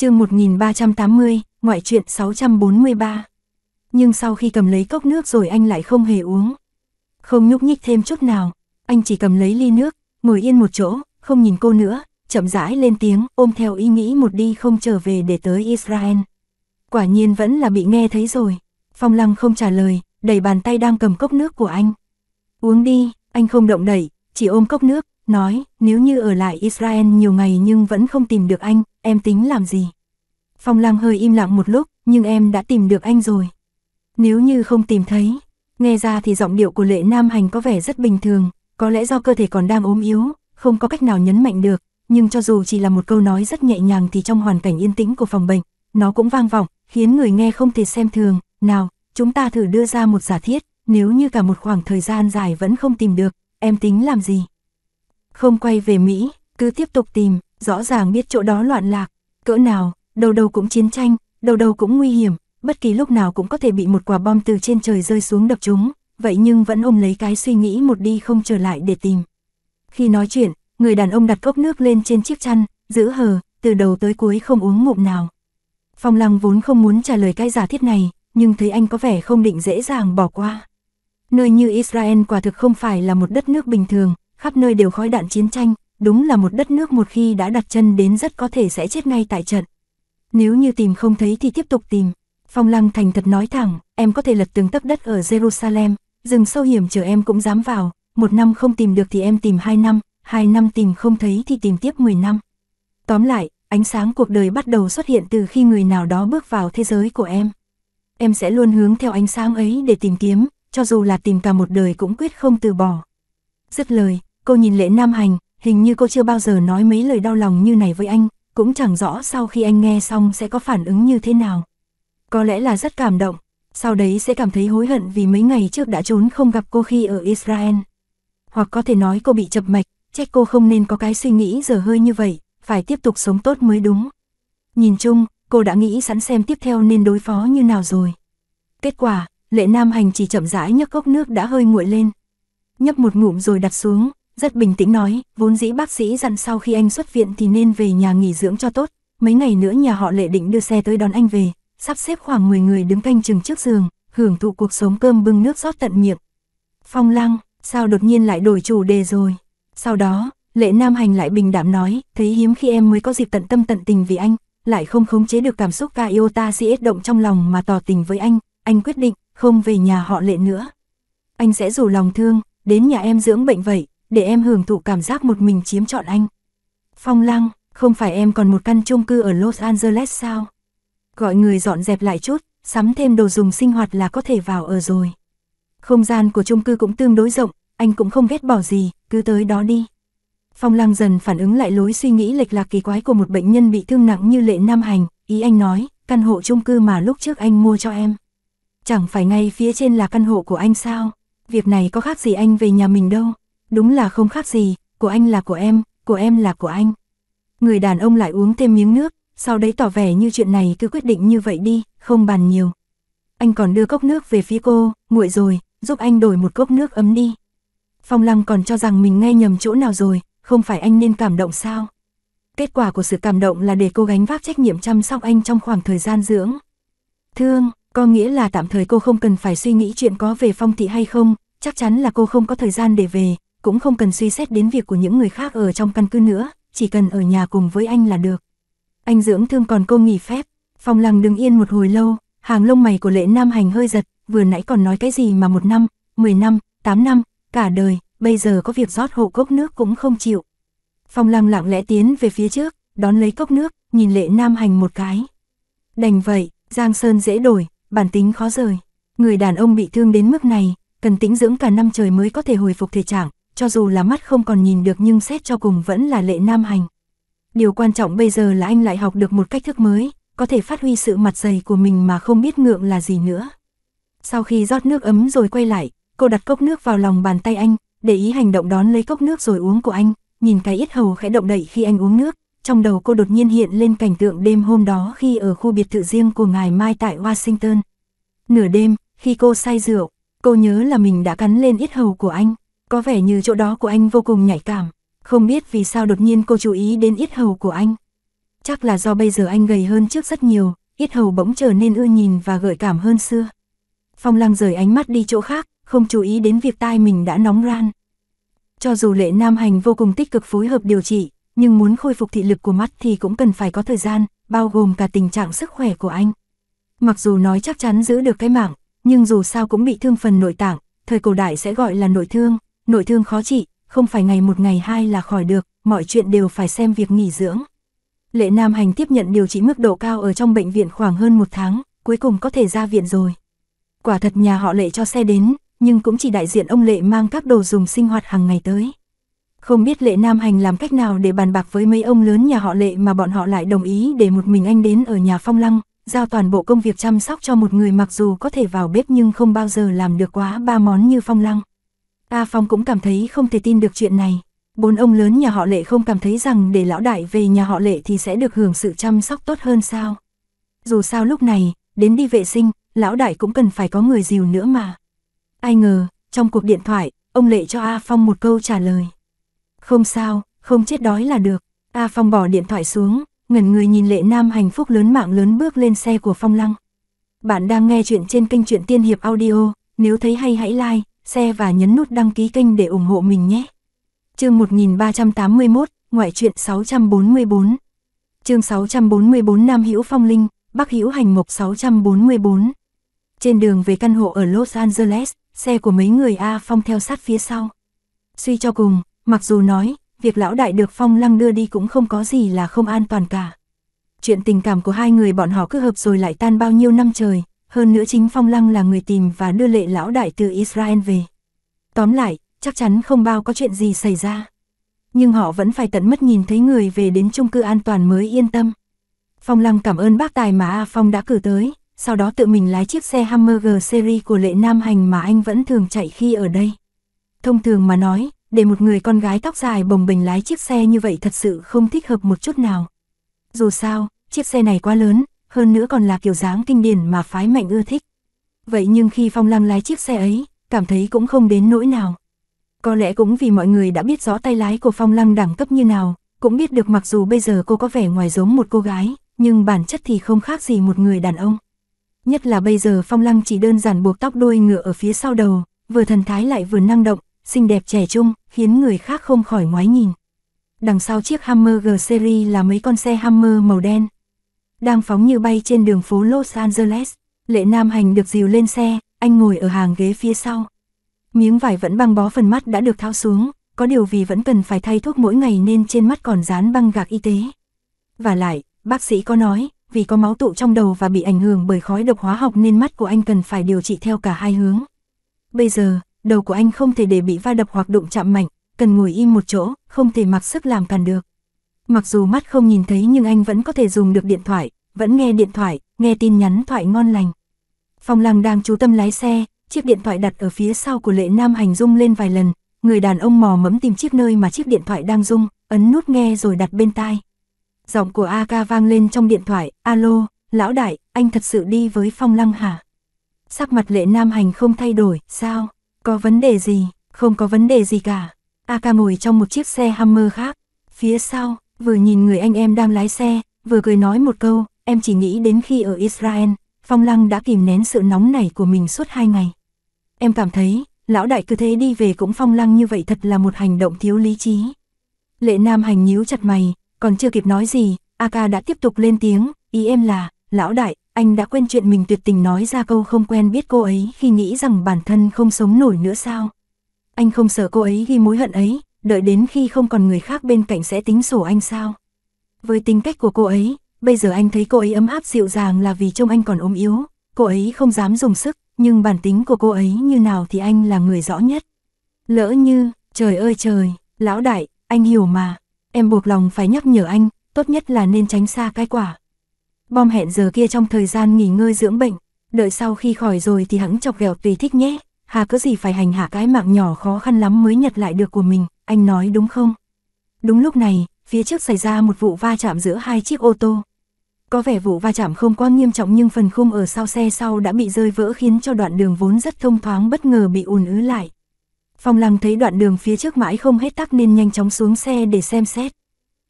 chương 1380, ngoại truyện 643. Nhưng sau khi cầm lấy cốc nước rồi anh lại không hề uống. Không nhúc nhích thêm chút nào, anh chỉ cầm lấy ly nước, ngồi yên một chỗ, không nhìn cô nữa, chậm rãi lên tiếng, ôm theo ý nghĩ một đi không trở về để tới Israel. Quả nhiên vẫn là bị nghe thấy rồi. Phong Lăng không trả lời, đẩy bàn tay đang cầm cốc nước của anh. Uống đi, anh không động đẩy, chỉ ôm cốc nước, nói, nếu như ở lại Israel nhiều ngày nhưng vẫn không tìm được anh, em tính làm gì? Phong Lam hơi im lặng một lúc, nhưng em đã tìm được anh rồi. Nếu như không tìm thấy, nghe ra thì giọng điệu của lệ nam hành có vẻ rất bình thường, có lẽ do cơ thể còn đang ốm yếu, không có cách nào nhấn mạnh được, nhưng cho dù chỉ là một câu nói rất nhẹ nhàng thì trong hoàn cảnh yên tĩnh của phòng bệnh, nó cũng vang vọng, khiến người nghe không thể xem thường, nào, chúng ta thử đưa ra một giả thiết, nếu như cả một khoảng thời gian dài vẫn không tìm được, em tính làm gì? Không quay về Mỹ, cứ tiếp tục tìm, rõ ràng biết chỗ đó loạn lạc, cỡ nào, đầu đầu cũng chiến tranh, đầu đầu cũng nguy hiểm, bất kỳ lúc nào cũng có thể bị một quả bom từ trên trời rơi xuống đập chúng, vậy nhưng vẫn ôm lấy cái suy nghĩ một đi không trở lại để tìm. Khi nói chuyện, người đàn ông đặt cốc nước lên trên chiếc chăn, giữ hờ, từ đầu tới cuối không uống ngụm nào. Phong Lăng vốn không muốn trả lời cái giả thiết này, nhưng thấy anh có vẻ không định dễ dàng bỏ qua. Nơi như Israel quả thực không phải là một đất nước bình thường, khắp nơi đều khói đạn chiến tranh, đúng là một đất nước một khi đã đặt chân đến rất có thể sẽ chết ngay tại trận. Nếu như tìm không thấy thì tiếp tục tìm. Phong Lăng thành thật nói thẳng, em có thể lật từng tấc đất ở Jerusalem, rừng sâu hiểm chờ em cũng dám vào, một năm không tìm được thì em tìm hai năm, hai năm tìm không thấy thì tìm tiếp 10 năm. Tóm lại, ánh sáng cuộc đời bắt đầu xuất hiện từ khi người nào đó bước vào thế giới của em. Em sẽ luôn hướng theo ánh sáng ấy để tìm kiếm, cho dù là tìm cả một đời cũng quyết không từ bỏ. Dứt lời, cô nhìn lệ nam hành, hình như cô chưa bao giờ nói mấy lời đau lòng như này với anh, cũng chẳng rõ sau khi anh nghe xong sẽ có phản ứng như thế nào. Có lẽ là rất cảm động, sau đấy sẽ cảm thấy hối hận vì mấy ngày trước đã trốn không gặp cô khi ở Israel. Hoặc có thể nói cô bị chập mạch, trách cô không nên có cái suy nghĩ giờ hơi như vậy, phải tiếp tục sống tốt mới đúng. Nhìn chung, cô đã nghĩ sẵn xem tiếp theo nên đối phó như nào rồi. Kết quả, lệ nam hành chỉ chậm rãi nhấc cốc nước đã hơi nguội lên. Nhấp một ngụm rồi đặt xuống, rất bình tĩnh nói, vốn dĩ bác sĩ dặn sau khi anh xuất viện thì nên về nhà nghỉ dưỡng cho tốt, mấy ngày nữa nhà họ lệ định đưa xe tới đón anh về, sắp xếp khoảng 10 người đứng canh chừng trước giường, hưởng thụ cuộc sống cơm bưng nước rót tận miệng. Phong lăng, sao đột nhiên lại đổi chủ đề rồi? Sau đó, lệ nam hành lại bình đảm nói, thấy hiếm khi em mới có dịp tận tâm tận tình vì anh, lại không khống chế được cảm xúc ca yêu ta si động trong lòng mà tỏ tình với anh, anh quyết định, không về nhà họ lệ nữa. Anh sẽ rủ lòng thương, đến nhà em dưỡng bệnh vậy, để em hưởng thụ cảm giác một mình chiếm trọn anh. Phong lăng, không phải em còn một căn chung cư ở Los Angeles sao? Gọi người dọn dẹp lại chút, sắm thêm đồ dùng sinh hoạt là có thể vào ở rồi. Không gian của chung cư cũng tương đối rộng, anh cũng không ghét bỏ gì, cứ tới đó đi. Phong lăng dần phản ứng lại lối suy nghĩ lệch lạc kỳ quái của một bệnh nhân bị thương nặng như lệ nam hành, ý anh nói, căn hộ chung cư mà lúc trước anh mua cho em. Chẳng phải ngay phía trên là căn hộ của anh sao? Việc này có khác gì anh về nhà mình đâu. Đúng là không khác gì, của anh là của em, của em là của anh. Người đàn ông lại uống thêm miếng nước, sau đấy tỏ vẻ như chuyện này cứ quyết định như vậy đi, không bàn nhiều. Anh còn đưa cốc nước về phía cô, nguội rồi, giúp anh đổi một cốc nước ấm đi. Phong Lăng còn cho rằng mình nghe nhầm chỗ nào rồi, không phải anh nên cảm động sao? Kết quả của sự cảm động là để cô gánh vác trách nhiệm chăm sóc anh trong khoảng thời gian dưỡng. Thương, có nghĩa là tạm thời cô không cần phải suy nghĩ chuyện có về phong thị hay không, chắc chắn là cô không có thời gian để về, cũng không cần suy xét đến việc của những người khác ở trong căn cứ nữa, chỉ cần ở nhà cùng với anh là được. Anh dưỡng thương còn cô nghỉ phép, Phong Lăng đứng yên một hồi lâu, hàng lông mày của lễ nam hành hơi giật, vừa nãy còn nói cái gì mà một năm, mười năm, tám năm, cả đời, bây giờ có việc rót hộ cốc nước cũng không chịu. Phong Lăng lặng lẽ tiến về phía trước, đón lấy cốc nước, nhìn lệ nam hành một cái. Đành vậy, Giang Sơn dễ đổi, bản tính khó rời. Người đàn ông bị thương đến mức này, cần tĩnh dưỡng cả năm trời mới có thể hồi phục thể trạng, cho dù là mắt không còn nhìn được nhưng xét cho cùng vẫn là lệ nam hành. Điều quan trọng bây giờ là anh lại học được một cách thức mới, có thể phát huy sự mặt dày của mình mà không biết ngượng là gì nữa. Sau khi rót nước ấm rồi quay lại, cô đặt cốc nước vào lòng bàn tay anh, để ý hành động đón lấy cốc nước rồi uống của anh, nhìn cái ít hầu khẽ động đậy khi anh uống nước, trong đầu cô đột nhiên hiện lên cảnh tượng đêm hôm đó khi ở khu biệt thự riêng của ngài Mai tại Washington. Nửa đêm, khi cô say rượu, cô nhớ là mình đã cắn lên ít hầu của anh, có vẻ như chỗ đó của anh vô cùng nhạy cảm, không biết vì sao đột nhiên cô chú ý đến ít hầu của anh. Chắc là do bây giờ anh gầy hơn trước rất nhiều, ít hầu bỗng trở nên ưa nhìn và gợi cảm hơn xưa. Phong lăng rời ánh mắt đi chỗ khác, không chú ý đến việc tai mình đã nóng ran. Cho dù lệ nam hành vô cùng tích cực phối hợp điều trị, nhưng muốn khôi phục thị lực của mắt thì cũng cần phải có thời gian, bao gồm cả tình trạng sức khỏe của anh. Mặc dù nói chắc chắn giữ được cái mạng, nhưng dù sao cũng bị thương phần nội tạng, thời cổ đại sẽ gọi là nội thương, nội thương khó trị, không phải ngày một ngày hai là khỏi được, mọi chuyện đều phải xem việc nghỉ dưỡng. Lệ Nam Hành tiếp nhận điều trị mức độ cao ở trong bệnh viện khoảng hơn một tháng, cuối cùng có thể ra viện rồi. Quả thật nhà họ Lệ cho xe đến, nhưng cũng chỉ đại diện ông Lệ mang các đồ dùng sinh hoạt hàng ngày tới. Không biết Lệ Nam Hành làm cách nào để bàn bạc với mấy ông lớn nhà họ Lệ mà bọn họ lại đồng ý để một mình anh đến ở nhà Phong Lăng, giao toàn bộ công việc chăm sóc cho một người mặc dù có thể vào bếp nhưng không bao giờ làm được quá ba món như Phong Lăng. A Phong cũng cảm thấy không thể tin được chuyện này. Bốn ông lớn nhà họ Lệ không cảm thấy rằng để lão đại về nhà họ Lệ thì sẽ được hưởng sự chăm sóc tốt hơn sao. Dù sao lúc này, đến đi vệ sinh, lão đại cũng cần phải có người dìu nữa mà. Ai ngờ, trong cuộc điện thoại, ông Lệ cho A Phong một câu trả lời. Không sao, không chết đói là được. A Phong bỏ điện thoại xuống, ngẩn người nhìn Lệ Nam hạnh phúc lớn mạng lớn bước lên xe của Phong Lăng. Bạn đang nghe chuyện trên kênh truyện Tiên Hiệp Audio, nếu thấy hay hãy like, share và nhấn nút đăng ký kênh để ủng hộ mình nhé. Chương 1381, ngoại truyện 644. Chương 644 Nam Hữu Phong Linh, Bắc Hữu Hành Mộc 644. Trên đường về căn hộ ở Los Angeles, xe của mấy người A Phong theo sát phía sau. Suy cho cùng, mặc dù nói, việc lão đại được Phong Lăng đưa đi cũng không có gì là không an toàn cả. Chuyện tình cảm của hai người bọn họ cứ hợp rồi lại tan bao nhiêu năm trời, hơn nữa chính Phong Lăng là người tìm và đưa lệ lão đại từ Israel về. Tóm lại, chắc chắn không bao có chuyện gì xảy ra. Nhưng họ vẫn phải tận mắt nhìn thấy người về đến chung cư an toàn mới yên tâm. Phong Lăng cảm ơn bác tài mà A Phong đã cử tới, sau đó tự mình lái chiếc xe Hammer G series của lệ Nam Hành mà anh vẫn thường chạy khi ở đây. Thông thường mà nói, để một người con gái tóc dài bồng bềnh lái chiếc xe như vậy thật sự không thích hợp một chút nào. Dù sao, chiếc xe này quá lớn, hơn nữa còn là kiểu dáng kinh điển mà phái mạnh ưa thích. Vậy nhưng khi Phong Lăng lái chiếc xe ấy, cảm thấy cũng không đến nỗi nào. Có lẽ cũng vì mọi người đã biết rõ tay lái của Phong Lăng đẳng cấp như nào, cũng biết được mặc dù bây giờ cô có vẻ ngoài giống một cô gái, nhưng bản chất thì không khác gì một người đàn ông. Nhất là bây giờ Phong Lăng chỉ đơn giản buộc tóc đuôi ngựa ở phía sau đầu, vừa thần thái lại vừa năng động, xinh đẹp trẻ trung, khiến người khác không khỏi ngoái nhìn. Đằng sau chiếc Hammer G Series là mấy con xe Hammer màu đen. Đang phóng như bay trên đường phố Los Angeles, Lệ Nam Hành được dìu lên xe, anh ngồi ở hàng ghế phía sau. Miếng vải vẫn băng bó phần mắt đã được tháo xuống, có điều vì vẫn cần phải thay thuốc mỗi ngày nên trên mắt còn dán băng gạc y tế. Và lại, bác sĩ có nói, vì có máu tụ trong đầu và bị ảnh hưởng bởi khói độc hóa học nên mắt của anh cần phải điều trị theo cả hai hướng. Bây giờ, đầu của anh không thể để bị va đập hoặc đụng chạm mạnh, cần ngồi im một chỗ, không thể mặc sức làm cản được. Mặc dù mắt không nhìn thấy nhưng anh vẫn có thể dùng được điện thoại, vẫn nghe điện thoại, nghe tin nhắn thoại ngon lành. Phong Lăng đang chú tâm lái xe, chiếc điện thoại đặt ở phía sau của Lệ Nam hành rung lên vài lần, người đàn ông mò mẫm tìm chiếc nơi mà chiếc điện thoại đang rung, ấn nút nghe rồi đặt bên tai. Giọng của A vang lên trong điện thoại, alo, lão đại, anh thật sự đi với Phong Lăng hả? Sắc mặt Lệ Nam hành không thay đổi, sao? Có vấn đề gì? Không có vấn đề gì cả. A ngồi trong một chiếc xe Hammer khác, phía sau, vừa nhìn người anh em đang lái xe, vừa cười nói một câu, em chỉ nghĩ đến khi ở Israel, Phong Lăng đã kìm nén sự nóng nảy của mình suốt hai ngày. Em cảm thấy, lão đại cứ thế đi về cũng Phong Lăng như vậy thật là một hành động thiếu lý trí. Lệ Nam hành nhíu chặt mày, còn chưa kịp nói gì, A đã tiếp tục lên tiếng, ý em là, lão đại, anh đã quên chuyện mình tuyệt tình nói ra câu không quen biết cô ấy khi nghĩ rằng bản thân không sống nổi nữa sao. Anh không sợ cô ấy ghi mối hận ấy, đợi đến khi không còn người khác bên cạnh sẽ tính sổ anh sao. Với tính cách của cô ấy, bây giờ anh thấy cô ấy ấm áp dịu dàng là vì trông anh còn ốm yếu, cô ấy không dám dùng sức, nhưng bản tính của cô ấy như nào thì anh là người rõ nhất. Lỡ như, trời ơi trời, lão đại, anh hiểu mà, em buộc lòng phải nhắc nhở anh, tốt nhất là nên tránh xa cái quả. Bom hẹn giờ kia trong thời gian nghỉ ngơi dưỡng bệnh, đợi sau khi khỏi rồi thì hãng chọc ghẹo tùy thích nhé, hà cứ gì phải hành hạ cái mạng nhỏ khó khăn lắm mới nhặt lại được của mình, anh nói đúng không? Đúng lúc này, phía trước xảy ra một vụ va chạm giữa hai chiếc ô tô. Có vẻ vụ va chạm không quá nghiêm trọng nhưng phần khung ở sau xe sau đã bị rơi vỡ khiến cho đoạn đường vốn rất thông thoáng bất ngờ bị ùn ứ lại. Phong Lăng thấy đoạn đường phía trước mãi không hết tắc nên nhanh chóng xuống xe để xem xét.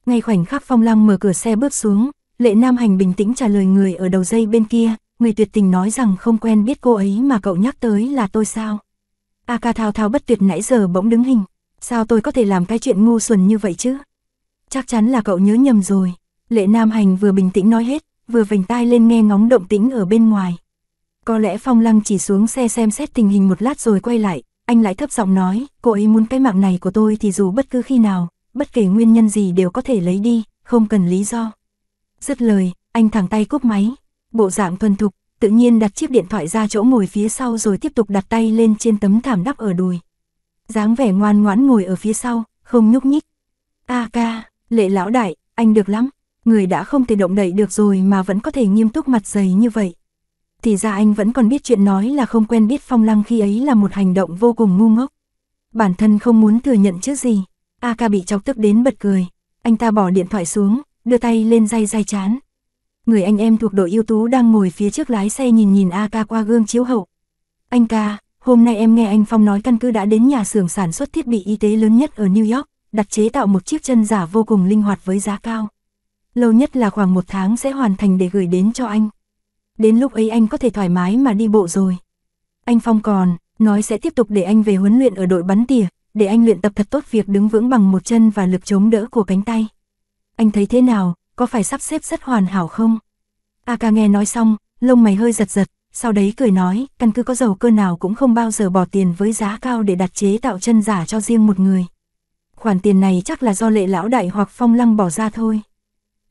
Ngay khoảnh khắc Phong Lăng mở cửa xe bước xuống, Lệ Nam Hành bình tĩnh trả lời người ở đầu dây bên kia, người tuyệt tình nói rằng không quen biết cô ấy mà cậu nhắc tới là tôi sao. A ca thao thao bất tuyệt nãy giờ bỗng đứng hình, sao tôi có thể làm cái chuyện ngu xuẩn như vậy chứ? Chắc chắn là cậu nhớ nhầm rồi. Lệ Nam Hành vừa bình tĩnh nói hết, vừa vành tai lên nghe ngóng động tĩnh ở bên ngoài. Có lẽ Phong Lăng chỉ xuống xe xem xét tình hình một lát rồi quay lại, anh lại thấp giọng nói, cô ấy muốn cái mạng này của tôi thì dù bất cứ khi nào, bất kể nguyên nhân gì đều có thể lấy đi, không cần lý do. Dứt lời, anh thẳng tay cúp máy, bộ dạng thuần thục, tự nhiên đặt chiếc điện thoại ra chỗ ngồi phía sau rồi tiếp tục đặt tay lên trên tấm thảm đắp ở đùi. dáng vẻ ngoan ngoãn ngồi ở phía sau, không nhúc nhích. A ca, lệ lão đại, anh được lắm, người đã không thể động đậy được rồi mà vẫn có thể nghiêm túc mặt dày như vậy. Thì ra anh vẫn còn biết chuyện nói là không quen biết phong lăng khi ấy là một hành động vô cùng ngu ngốc. Bản thân không muốn thừa nhận chứ gì. A ca bị chọc tức đến bật cười. Anh ta bỏ điện thoại xuống, đưa tay lên day day chán. Người anh em thuộc đội ưu tú đang ngồi phía trước lái xe nhìn nhìn A ca qua gương chiếu hậu. Anh ca, hôm nay em nghe anh Phong nói căn cứ đã đến nhà xưởng sản xuất thiết bị y tế lớn nhất ở New York, đặt chế tạo một chiếc chân giả vô cùng linh hoạt với giá cao. Lâu nhất là khoảng một tháng sẽ hoàn thành để gửi đến cho anh. Đến lúc ấy anh có thể thoải mái mà đi bộ rồi. Anh Phong còn, nói sẽ tiếp tục để anh về huấn luyện ở đội bắn tỉa, để anh luyện tập thật tốt việc đứng vững bằng một chân và lực chống đỡ của cánh tay. Anh thấy thế nào, có phải sắp xếp rất hoàn hảo không? A ca nghe nói xong, lông mày hơi giật giật, sau đấy cười nói, căn cứ có dầu cơ nào cũng không bao giờ bỏ tiền với giá cao để đặt chế tạo chân giả cho riêng một người. Khoản tiền này chắc là do lệ lão đại hoặc phong lăng bỏ ra thôi.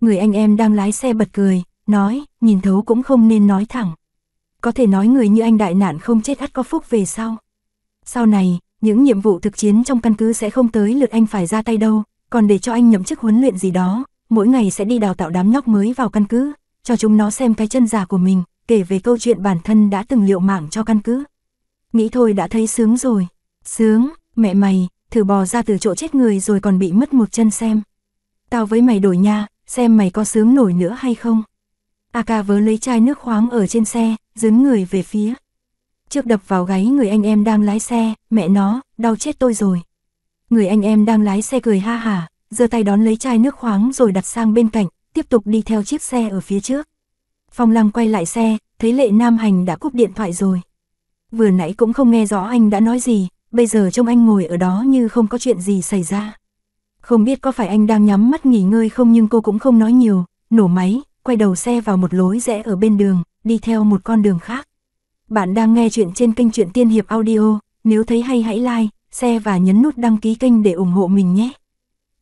Người anh em đang lái xe bật cười, nói, nhìn thấu cũng không nên nói thẳng. Có thể nói người như anh đại nạn không chết ắt có phúc về sau. Sau này, những nhiệm vụ thực chiến trong căn cứ sẽ không tới lượt anh phải ra tay đâu, còn để cho anh nhậm chức huấn luyện gì đó, mỗi ngày sẽ đi đào tạo đám nhóc mới vào căn cứ, cho chúng nó xem cái chân giả của mình, kể về câu chuyện bản thân đã từng liệu mạng cho căn cứ. Nghĩ thôi đã thấy sướng rồi. Sướng, mẹ mày, thử bò ra từ chỗ chết người rồi còn bị mất một chân xem. Tao với mày đổi nha, xem mày có sướng nổi nữa hay không. Aka vớ lấy chai nước khoáng ở trên xe, dướng người về phía. Trước đập vào gáy người anh em đang lái xe, mẹ nó, đau chết tôi rồi. Người anh em đang lái xe cười ha hả, giơ tay đón lấy chai nước khoáng rồi đặt sang bên cạnh, tiếp tục đi theo chiếc xe ở phía trước. Phong Lăng quay lại xe, thấy Lệ Nam Hành đã cúp điện thoại rồi. Vừa nãy cũng không nghe rõ anh đã nói gì, bây giờ trông anh ngồi ở đó như không có chuyện gì xảy ra. Không biết có phải anh đang nhắm mắt nghỉ ngơi không nhưng cô cũng không nói nhiều, nổ máy, quay đầu xe vào một lối rẽ ở bên đường, đi theo một con đường khác. Bạn đang nghe chuyện trên kênh truyện Tiên Hiệp Audio, nếu thấy hay hãy like, share và nhấn nút đăng ký kênh để ủng hộ mình nhé.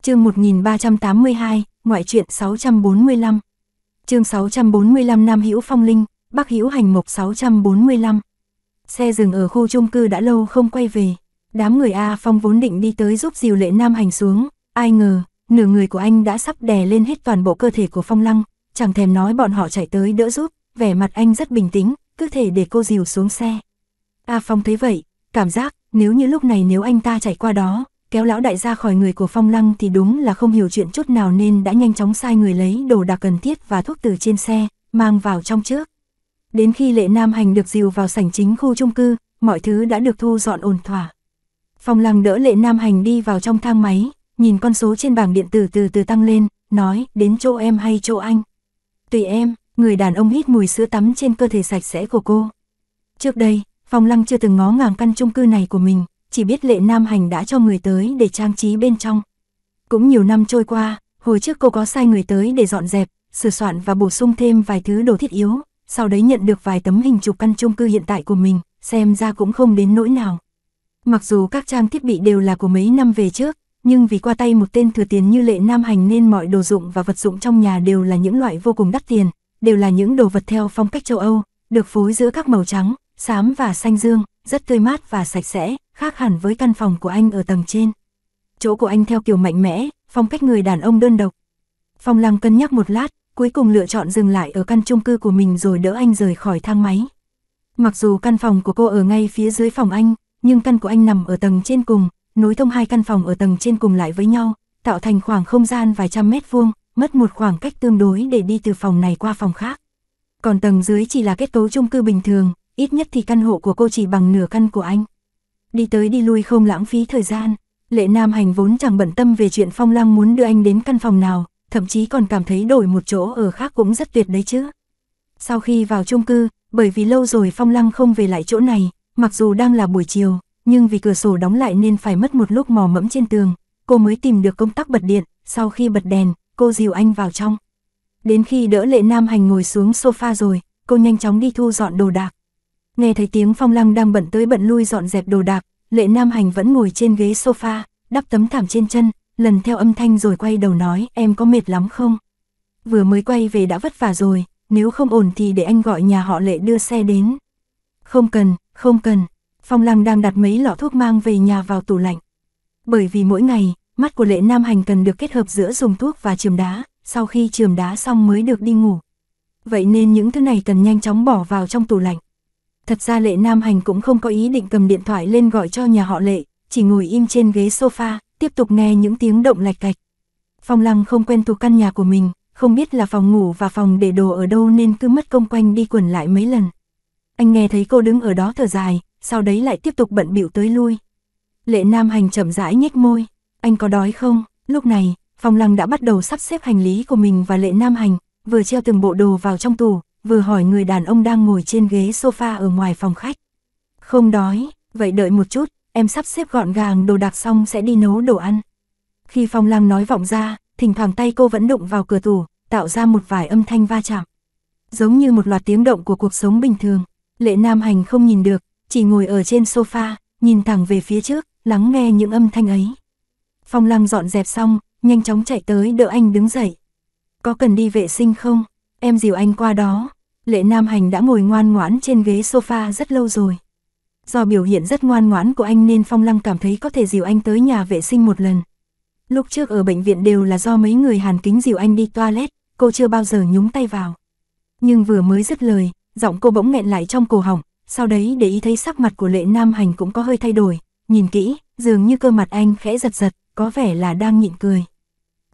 Chương 1382, ngoại truyện 645. Chương 645 Nam Hữu Phong Linh, Bắc Hữu Hành Mộc 645. Xe dừng ở khu chung cư đã lâu không quay về. Đám người A Phong vốn định đi tới giúp dìu lệ nam hành xuống, ai ngờ, nửa người của anh đã sắp đè lên hết toàn bộ cơ thể của Phong Lăng, chẳng thèm nói bọn họ chạy tới đỡ giúp, vẻ mặt anh rất bình tĩnh, cứ thể để cô dìu xuống xe. A Phong thấy vậy, cảm giác nếu như lúc này nếu anh ta chạy qua đó, kéo lão đại ra khỏi người của Phong Lăng thì đúng là không hiểu chuyện chút nào nên đã nhanh chóng sai người lấy đồ đạc cần thiết và thuốc từ trên xe, mang vào trong trước. Đến khi lệ nam hành được dìu vào sảnh chính khu chung cư, mọi thứ đã được thu dọn ổn thỏa. Phong Lăng đỡ lệ nam hành đi vào trong thang máy, nhìn con số trên bảng điện tử từ từ tăng lên, nói đến chỗ em hay chỗ anh. Tùy em, người đàn ông hít mùi sữa tắm trên cơ thể sạch sẽ của cô. Trước đây, Phong Lăng chưa từng ngó ngàng căn chung cư này của mình, chỉ biết lệ nam hành đã cho người tới để trang trí bên trong. Cũng nhiều năm trôi qua, hồi trước cô có sai người tới để dọn dẹp, sửa soạn và bổ sung thêm vài thứ đồ thiết yếu, sau đấy nhận được vài tấm hình chụp căn chung cư hiện tại của mình, xem ra cũng không đến nỗi nào. Mặc dù các trang thiết bị đều là của mấy năm về trước, nhưng vì qua tay một tên thừa tiền như lệ nam hành nên mọi đồ dụng và vật dụng trong nhà đều là những loại vô cùng đắt tiền, đều là những đồ vật theo phong cách châu Âu, được phối giữa các màu trắng, xám và xanh dương, rất tươi mát và sạch sẽ, khác hẳn với căn phòng của anh ở tầng trên. Chỗ của anh theo kiểu mạnh mẽ, phong cách người đàn ông đơn độc. Phong Lăng cân nhắc một lát, cuối cùng lựa chọn dừng lại ở căn chung cư của mình rồi đỡ anh rời khỏi thang máy. Mặc dù căn phòng của cô ở ngay phía dưới phòng anh, nhưng căn của anh nằm ở tầng trên cùng, nối thông hai căn phòng ở tầng trên cùng lại với nhau, tạo thành khoảng không gian vài trăm mét vuông, mất một khoảng cách tương đối để đi từ phòng này qua phòng khác. Còn tầng dưới chỉ là kết cấu chung cư bình thường, ít nhất thì căn hộ của cô chỉ bằng nửa căn của anh. Đi tới đi lui không lãng phí thời gian, Lệ Nam Hành vốn chẳng bận tâm về chuyện Phong Lăng muốn đưa anh đến căn phòng nào, thậm chí còn cảm thấy đổi một chỗ ở khác cũng rất tuyệt đấy chứ. Sau khi vào chung cư, bởi vì lâu rồi Phong Lăng không về lại chỗ này, mặc dù đang là buổi chiều, nhưng vì cửa sổ đóng lại nên phải mất một lúc mò mẫm trên tường, cô mới tìm được công tắc bật điện, sau khi bật đèn, cô dìu anh vào trong. Đến khi đỡ Lệ Nam Hành ngồi xuống sofa rồi, cô nhanh chóng đi thu dọn đồ đạc. Nghe thấy tiếng Phong Lăng đang bận tới bận lui dọn dẹp đồ đạc, Lệ Nam Hành vẫn ngồi trên ghế sofa, đắp tấm thảm trên chân, lần theo âm thanh rồi quay đầu nói em có mệt lắm không? Vừa mới quay về đã vất vả rồi, nếu không ổn thì để anh gọi nhà họ Lệ đưa xe đến. Không cần, không cần, Phong Lăng đang đặt mấy lọ thuốc mang về nhà vào tủ lạnh. Bởi vì mỗi ngày, mắt của Lệ Nam Hành cần được kết hợp giữa dùng thuốc và trường đá, sau khi trường đá xong mới được đi ngủ. Vậy nên những thứ này cần nhanh chóng bỏ vào trong tủ lạnh. Thật ra Lệ Nam Hành cũng không có ý định cầm điện thoại lên gọi cho nhà họ Lệ, chỉ ngồi im trên ghế sofa, tiếp tục nghe những tiếng động lạch cạch. Phong Lăng không quen thuộc căn nhà của mình, không biết là phòng ngủ và phòng để đồ ở đâu nên cứ mất công quanh đi quẩn lại mấy lần. Anh nghe thấy cô đứng ở đó thở dài, sau đấy lại tiếp tục bận bịu tới lui. Lệ Nam Hành chậm rãi nhếch môi, anh có đói không? Lúc này, Phong Lăng đã bắt đầu sắp xếp hành lý của mình và Lệ Nam Hành, vừa treo từng bộ đồ vào trong tủ, vừa hỏi người đàn ông đang ngồi trên ghế sofa ở ngoài phòng khách. Không đói, vậy đợi một chút, em sắp xếp gọn gàng đồ đạc xong sẽ đi nấu đồ ăn. Khi Phong Lăng nói vọng ra, thỉnh thoảng tay cô vẫn đụng vào cửa tủ, tạo ra một vài âm thanh va chạm. Giống như một loạt tiếng động của cuộc sống bình thường, Lệ Nam Hành không nhìn được, chỉ ngồi ở trên sofa, nhìn thẳng về phía trước, lắng nghe những âm thanh ấy. Phong Lăng dọn dẹp xong, nhanh chóng chạy tới đỡ anh đứng dậy. Có cần đi vệ sinh không? Em dìu anh qua đó. Lệ Nam Hành đã ngồi ngoan ngoãn trên ghế sofa rất lâu rồi. Do biểu hiện rất ngoan ngoãn của anh nên Phong Lăng cảm thấy có thể dìu anh tới nhà vệ sinh một lần. Lúc trước ở bệnh viện đều là do mấy người hàn kính dìu anh đi toilet, cô chưa bao giờ nhúng tay vào. Nhưng vừa mới dứt lời, giọng cô bỗng nghẹn lại trong cổ họng, sau đấy để ý thấy sắc mặt của lệ nam hành cũng có hơi thay đổi, nhìn kỹ, dường như cơ mặt anh khẽ giật giật, có vẻ là đang nhịn cười.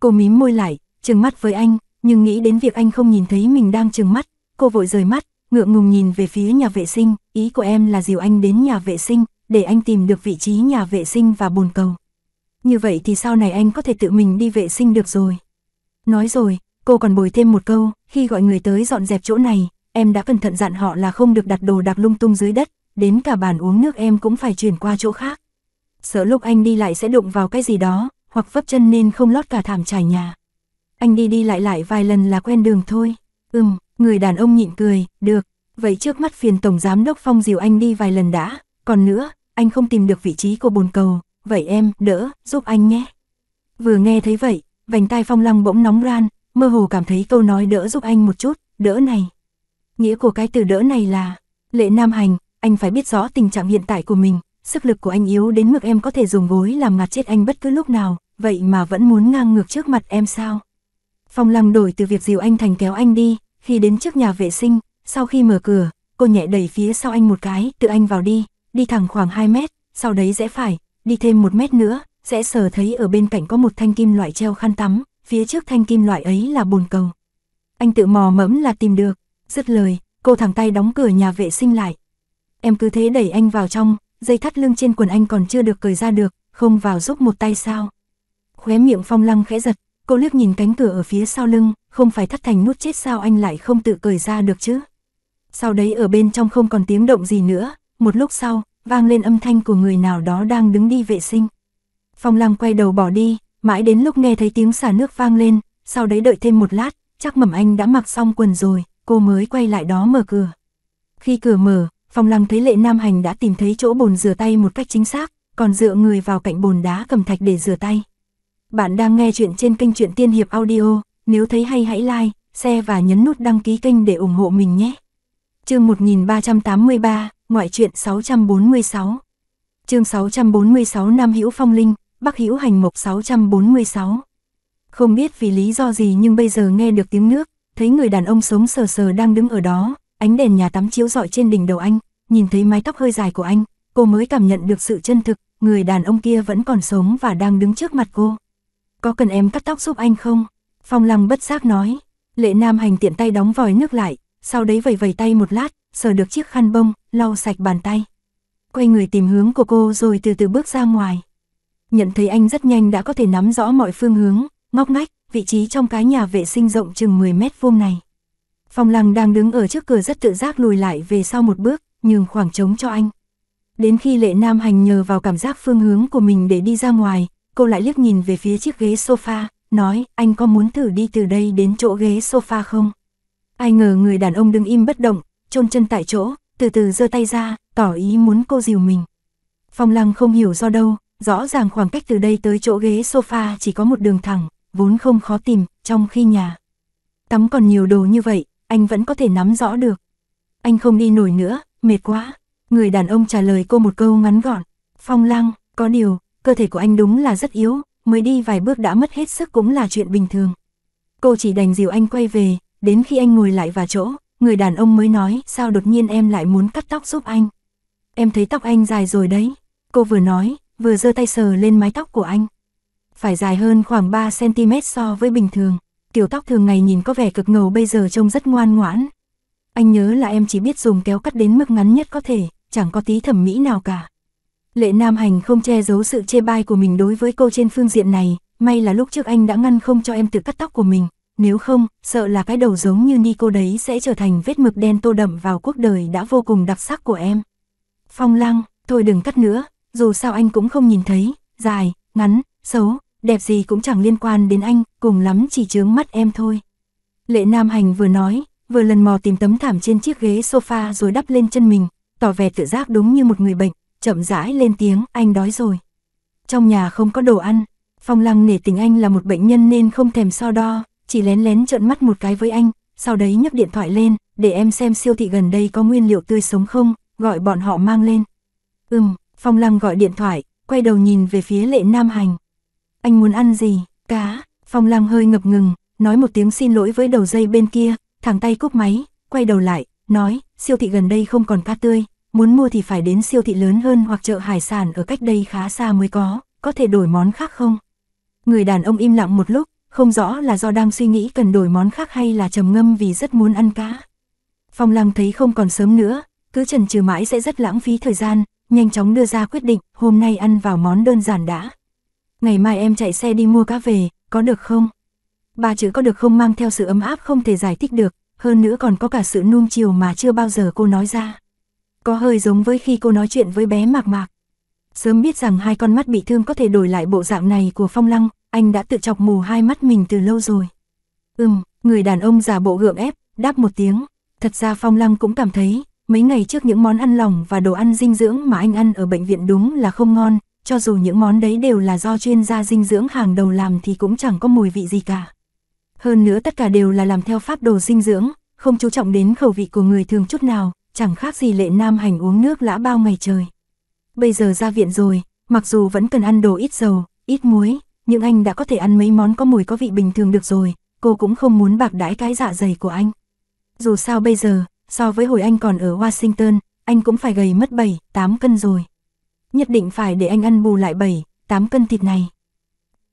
Cô mím môi lại, trừng mắt với anh, nhưng nghĩ đến việc anh không nhìn thấy mình đang trừng mắt, cô vội rời mắt, ngượng ngùng nhìn về phía nhà vệ sinh, ý của em là dìu anh đến nhà vệ sinh, để anh tìm được vị trí nhà vệ sinh và bồn cầu. Như vậy thì sau này anh có thể tự mình đi vệ sinh được rồi. Nói rồi, cô còn bồi thêm một câu, khi gọi người tới dọn dẹp chỗ này, em đã cẩn thận dặn họ là không được đặt đồ đạc lung tung dưới đất, đến cả bàn uống nước em cũng phải chuyển qua chỗ khác. Sợ lúc anh đi lại sẽ đụng vào cái gì đó, hoặc vấp chân nên không lót cả thảm trải nhà. Anh đi đi lại lại vài lần là quen đường thôi. Ừm, người đàn ông nhịn cười, được, vậy trước mắt phiền Tổng Giám Đốc Phong dìu anh đi vài lần đã, còn nữa, anh không tìm được vị trí của bồn cầu, vậy em, đỡ, giúp anh nhé. Vừa nghe thấy vậy, vành tai Phong Lăng bỗng nóng ran, mơ hồ cảm thấy câu nói đỡ giúp anh một chút, đỡ này. Nghĩa của cái từ đỡ này là, lệ nam hành, anh phải biết rõ tình trạng hiện tại của mình, sức lực của anh yếu đến mức em có thể dùng gối làm ngạt chết anh bất cứ lúc nào, vậy mà vẫn muốn ngang ngược trước mặt em sao? Phong Lăng đổi từ việc dìu anh thành kéo anh đi, khi đến trước nhà vệ sinh, sau khi mở cửa, cô nhẹ đẩy phía sau anh một cái, tự anh vào đi, đi thẳng khoảng 2 mét, sau đấy rẽ phải, đi thêm một mét nữa, sẽ sờ thấy ở bên cạnh có một thanh kim loại treo khăn tắm, phía trước thanh kim loại ấy là bồn cầu. Anh tự mò mẫm là tìm được, dứt lời, cô thẳng tay đóng cửa nhà vệ sinh lại. Em cứ thế đẩy anh vào trong, dây thắt lưng trên quần anh còn chưa được cởi ra được, không vào giúp một tay sao. Khóe miệng phong lăng khẽ giật, cô liếc nhìn cánh cửa ở phía sau lưng, không phải thắt thành nút chết sao anh lại không tự cởi ra được chứ. Sau đấy ở bên trong không còn tiếng động gì nữa, một lúc sau, vang lên âm thanh của người nào đó đang đứng đi vệ sinh. Phong Lam quay đầu bỏ đi, mãi đến lúc nghe thấy tiếng xả nước vang lên, sau đấy đợi thêm một lát, chắc mầm anh đã mặc xong quần rồi, cô mới quay lại đó mở cửa. Khi cửa mở, Phong Lam thấy lệ nam hành đã tìm thấy chỗ bồn rửa tay một cách chính xác, còn dựa người vào cạnh bồn đá cầm thạch để rửa tay. Bạn đang nghe chuyện trên kênh truyện Tiên Hiệp Audio, nếu thấy hay hãy like, share và nhấn nút đăng ký kênh để ủng hộ mình nhé. Chương 1383, Ngoại truyện 646. Chương 646 Nam Hữu Phong Linh, Bắc Hữu Hành Mộc 646. Không biết vì lý do gì nhưng bây giờ nghe được tiếng nước, thấy người đàn ông sống sờ sờ đang đứng ở đó, ánh đèn nhà tắm chiếu rọi trên đỉnh đầu anh, nhìn thấy mái tóc hơi dài của anh, cô mới cảm nhận được sự chân thực, người đàn ông kia vẫn còn sống và đang đứng trước mặt cô. Có cần em cắt tóc giúp anh không? Phong Lăng bất giác nói. Lệ Nam Hành tiện tay đóng vòi nước lại, sau đấy vẩy vẩy tay một lát, sờ được chiếc khăn bông, lau sạch bàn tay. Quay người tìm hướng của cô rồi từ từ bước ra ngoài. nhận thấy anh rất nhanh đã có thể nắm rõ mọi phương hướng, ngóc ngách, vị trí trong cái nhà vệ sinh rộng chừng 10 mét vuông này. Phong Lăng đang đứng ở trước cửa rất tự giác lùi lại về sau một bước, nhường khoảng trống cho anh. Đến khi lệ nam hành nhờ vào cảm giác phương hướng của mình để đi ra ngoài, cô lại liếc nhìn về phía chiếc ghế sofa, nói anh có muốn thử đi từ đây đến chỗ ghế sofa không? Ai ngờ người đàn ông đứng im bất động, chôn chân tại chỗ, từ từ giơ tay ra, tỏ ý muốn cô dìu mình. Phong lăng không hiểu do đâu, rõ ràng khoảng cách từ đây tới chỗ ghế sofa chỉ có một đường thẳng, vốn không khó tìm, trong khi nhà. Tắm còn nhiều đồ như vậy, anh vẫn có thể nắm rõ được. Anh không đi nổi nữa, mệt quá. Người đàn ông trả lời cô một câu ngắn gọn. Phong lăng, có điều, cơ thể của anh đúng là rất yếu, mới đi vài bước đã mất hết sức cũng là chuyện bình thường. Cô chỉ đành dìu anh quay về, đến khi anh ngồi lại vào chỗ, người đàn ông mới nói sao đột nhiên em lại muốn cắt tóc giúp anh. Em thấy tóc anh dài rồi đấy. Cô vừa nói, vừa giơ tay sờ lên mái tóc của anh. Phải dài hơn khoảng 3cm so với bình thường. Kiểu tóc thường ngày nhìn có vẻ cực ngầu bây giờ trông rất ngoan ngoãn. Anh nhớ là em chỉ biết dùng kéo cắt đến mức ngắn nhất có thể, chẳng có tí thẩm mỹ nào cả. Lệ Nam Hành không che giấu sự chê bai của mình đối với cô trên phương diện này, may là lúc trước anh đã ngăn không cho em tự cắt tóc của mình, nếu không, sợ là cái đầu giống như Nico đấy sẽ trở thành vết mực đen tô đậm vào cuộc đời đã vô cùng đặc sắc của em. Phong lăng, thôi đừng cắt nữa, dù sao anh cũng không nhìn thấy, dài, ngắn, xấu, đẹp gì cũng chẳng liên quan đến anh, cùng lắm chỉ chướng mắt em thôi. Lệ Nam Hành vừa nói, vừa lần mò tìm tấm thảm trên chiếc ghế sofa rồi đắp lên chân mình, tỏ vẻ tự giác đúng như một người bệnh, chậm rãi lên tiếng, anh đói rồi. Trong nhà không có đồ ăn, Phong Lăng nể tình anh là một bệnh nhân nên không thèm so đo, chỉ lén lén trợn mắt một cái với anh, sau đấy nhấc điện thoại lên, để em xem siêu thị gần đây có nguyên liệu tươi sống không, gọi bọn họ mang lên. Ừm, Phong Lăng gọi điện thoại, quay đầu nhìn về phía lệ Nam Hành. Anh muốn ăn gì? Cá. Phong Lăng hơi ngập ngừng, nói một tiếng xin lỗi với đầu dây bên kia, thẳng tay cúp máy, quay đầu lại, nói, siêu thị gần đây không còn cá tươi, muốn mua thì phải đến siêu thị lớn hơn hoặc chợ hải sản ở cách đây khá xa mới có, có thể đổi món khác không? Người đàn ông im lặng một lúc, không rõ là do đang suy nghĩ cần đổi món khác hay là trầm ngâm vì rất muốn ăn cá. Phong Lăng thấy không còn sớm nữa, cứ chần chừ mãi sẽ rất lãng phí thời gian, nhanh chóng đưa ra quyết định, hôm nay ăn vào món đơn giản đã. Ngày mai em chạy xe đi mua cá về, có được không? Ba chữ có được không mang theo sự ấm áp không thể giải thích được, hơn nữa còn có cả sự nuông chiều mà chưa bao giờ cô nói ra. Có hơi giống với khi cô nói chuyện với bé Mạc Mạc. Sớm biết rằng hai con mắt bị thương có thể đổi lại bộ dạng này của Phong Lăng, anh đã tự chọc mù hai mắt mình từ lâu rồi. Ừm, người đàn ông giả bộ gượng ép, đáp một tiếng. Thật ra Phong Lăng cũng cảm thấy, mấy ngày trước những món ăn lỏng và đồ ăn dinh dưỡng mà anh ăn ở bệnh viện đúng là không ngon, cho dù những món đấy đều là do chuyên gia dinh dưỡng hàng đầu làm thì cũng chẳng có mùi vị gì cả. Hơn nữa tất cả đều là làm theo pháp đồ dinh dưỡng, không chú trọng đến khẩu vị của người thường chút nào, chẳng khác gì lệ nam hành uống nước lã bao ngày trời. Bây giờ ra viện rồi, mặc dù vẫn cần ăn đồ ít dầu, ít muối, nhưng anh đã có thể ăn mấy món có mùi có vị bình thường được rồi, cô cũng không muốn bạc đãi cái dạ dày của anh. Dù sao bây giờ, so với hồi anh còn ở Washington, anh cũng phải gầy mất 7, 8 cân rồi. Nhất định phải để anh ăn bù lại 7, 8 cân thịt này.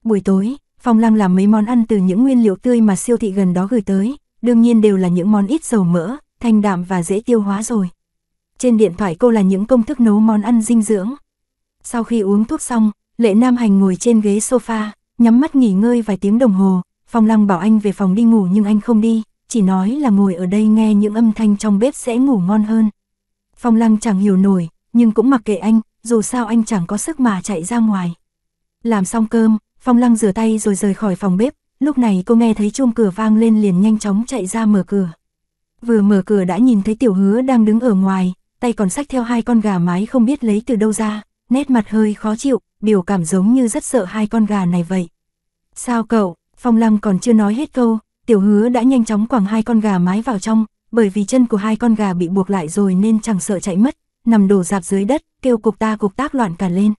Buổi tối, Phong Lăng làm mấy món ăn từ những nguyên liệu tươi mà siêu thị gần đó gửi tới, đương nhiên đều là những món ít dầu mỡ, thanh đạm và dễ tiêu hóa rồi. Trên điện thoại cô là những công thức nấu món ăn dinh dưỡng. Sau khi uống thuốc xong, Lệ Nam Hành ngồi trên ghế sofa, nhắm mắt nghỉ ngơi vài tiếng đồng hồ, Phong Lăng bảo anh về phòng đi ngủ nhưng anh không đi, chỉ nói là ngồi ở đây nghe những âm thanh trong bếp sẽ ngủ ngon hơn. Phong Lăng chẳng hiểu nổi, nhưng cũng mặc kệ anh, dù sao anh chẳng có sức mà chạy ra ngoài. Làm xong cơm, Phong Lăng rửa tay rồi rời khỏi phòng bếp, lúc này cô nghe thấy chuông cửa vang lên liền nhanh chóng chạy ra mở cửa. Vừa mở cửa đã nhìn thấy tiểu hứa đang đứng ở ngoài, tay còn sách theo hai con gà mái không biết lấy từ đâu ra, nét mặt hơi khó chịu, biểu cảm giống như rất sợ hai con gà này vậy. Sao cậu, Phong Lăng còn chưa nói hết câu, tiểu hứa đã nhanh chóng quẳng hai con gà mái vào trong, bởi vì chân của hai con gà bị buộc lại rồi nên chẳng sợ chạy mất, nằm đổ dạp dưới đất, kêu cục ta cục tác loạn cả lên.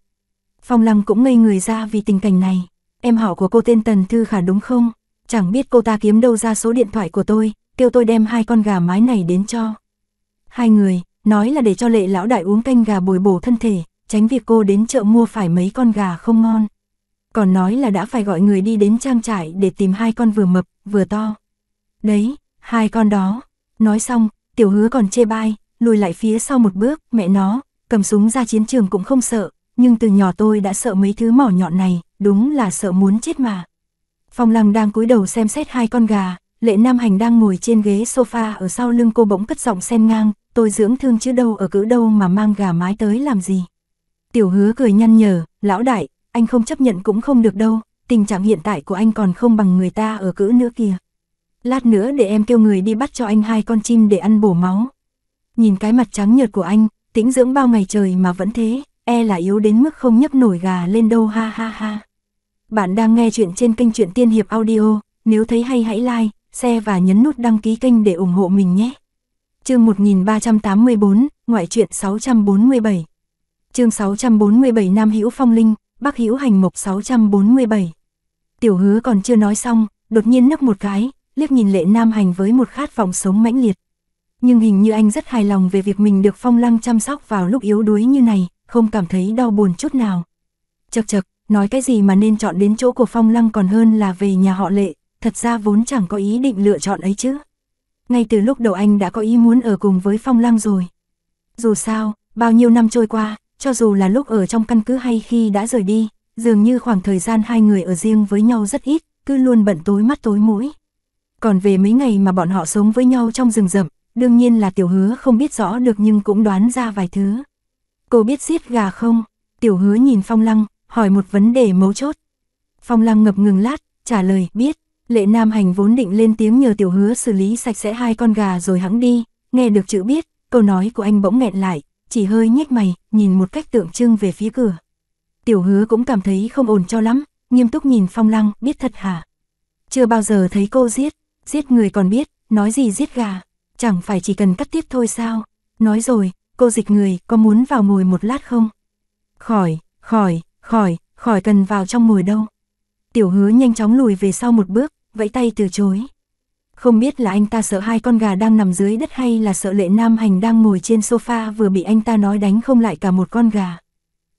Phong Lăng cũng ngây người ra vì tình cảnh này. Em họ của cô tên Tần Thư Khả đúng không? Chẳng biết cô ta kiếm đâu ra số điện thoại của tôi, kêu tôi đem hai con gà mái này đến cho. Hai người, nói là để cho lệ lão đại uống canh gà bồi bổ thân thể, tránh việc cô đến chợ mua phải mấy con gà không ngon. Còn nói là đã phải gọi người đi đến trang trại để tìm hai con vừa mập, vừa to. Đấy, hai con đó. Nói xong, tiểu hứa còn chê bai, lùi lại phía sau một bước, mẹ nó, cầm súng ra chiến trường cũng không sợ, nhưng từ nhỏ tôi đã sợ mấy thứ mỏ nhọn này, đúng là sợ muốn chết mà. Phong Lăng đang cúi đầu xem xét hai con gà, Lệ Nam Hành đang ngồi trên ghế sofa ở sau lưng cô bỗng cất giọng sen ngang, tôi dưỡng thương chứ đâu ở cữ đâu mà mang gà mái tới làm gì. Tiểu hứa cười nhăn nhở, lão đại, anh không chấp nhận cũng không được đâu, tình trạng hiện tại của anh còn không bằng người ta ở cữ nữa kìa. Lát nữa để em kêu người đi bắt cho anh hai con chim để ăn bổ máu. Nhìn cái mặt trắng nhợt của anh, tĩnh dưỡng bao ngày trời mà vẫn thế, e là yếu đến mức không nhấc nổi gà lên đâu ha ha ha. Bạn đang nghe chuyện trên kênh truyện Tiên Hiệp Audio, nếu thấy hay hãy like, share và nhấn nút đăng ký kênh để ủng hộ mình nhé. Chương 1384, ngoại truyện 647. Chương 647 Nam Hữu Phong Linh, Bắc Hữu Hành Mộc 647. Tiểu Hứa còn chưa nói xong, đột nhiên nấc một cái, liếc nhìn Lệ Nam Hành với một khát vọng sống mãnh liệt. Nhưng hình như anh rất hài lòng về việc mình được Phong Lăng chăm sóc vào lúc yếu đuối như này, không cảm thấy đau buồn chút nào. Chậc chậc, nói cái gì mà nên chọn đến chỗ của Phong Lăng còn hơn là về nhà họ Lệ, thật ra vốn chẳng có ý định lựa chọn ấy chứ. Ngay từ lúc đầu anh đã có ý muốn ở cùng với Phong Lăng rồi. Dù sao, bao nhiêu năm trôi qua, cho dù là lúc ở trong căn cứ hay khi đã rời đi, dường như khoảng thời gian hai người ở riêng với nhau rất ít, cứ luôn bận tối mắt tối mũi. Còn về mấy ngày mà bọn họ sống với nhau trong rừng rậm, đương nhiên là tiểu hứa không biết rõ được nhưng cũng đoán ra vài thứ. Cô biết giết gà không? Tiểu hứa nhìn Phong Lăng, hỏi một vấn đề mấu chốt. Phong Lăng ngập ngừng lát, trả lời biết. Lệ Nam Hành vốn định lên tiếng nhờ tiểu hứa xử lý sạch sẽ hai con gà rồi hãng đi, nghe được chữ biết, câu nói của anh bỗng nghẹn lại, chỉ hơi nhếch mày, nhìn một cách tượng trưng về phía cửa. Tiểu hứa cũng cảm thấy không ổn cho lắm, nghiêm túc nhìn Phong Lăng, biết thật hả? Chưa bao giờ thấy cô giết, giết người còn biết, nói gì giết gà, chẳng phải chỉ cần cắt tiếp thôi sao? Nói rồi, cô dịch người, có muốn vào ngồi một lát không? Khỏi, khỏi, khỏi, khỏi cần vào trong ngồi đâu. Tiểu hứa nhanh chóng lùi về sau một bước, vẫy tay từ chối. Không biết là anh ta sợ hai con gà đang nằm dưới đất hay là sợ lệ nam hành đang ngồi trên sofa vừa bị anh ta nói đánh không lại cả một con gà.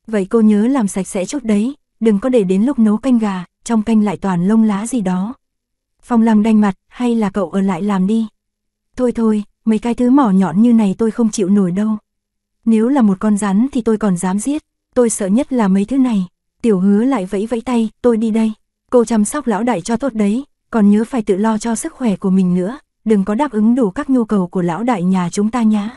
Vậy cô nhớ làm sạch sẽ chút đấy, đừng có để đến lúc nấu canh gà, trong canh lại toàn lông lá gì đó. Phong lăng đanh mặt, hay là cậu ở lại làm đi. Thôi thôi, mấy cái thứ mỏ nhọn như này tôi không chịu nổi đâu. Nếu là một con rắn thì tôi còn dám giết, tôi sợ nhất là mấy thứ này. Tiểu hứa lại vẫy vẫy tay, tôi đi đây. Cô chăm sóc lão đại cho tốt đấy, còn nhớ phải tự lo cho sức khỏe của mình nữa, đừng có đáp ứng đủ các nhu cầu của lão đại nhà chúng ta nhá.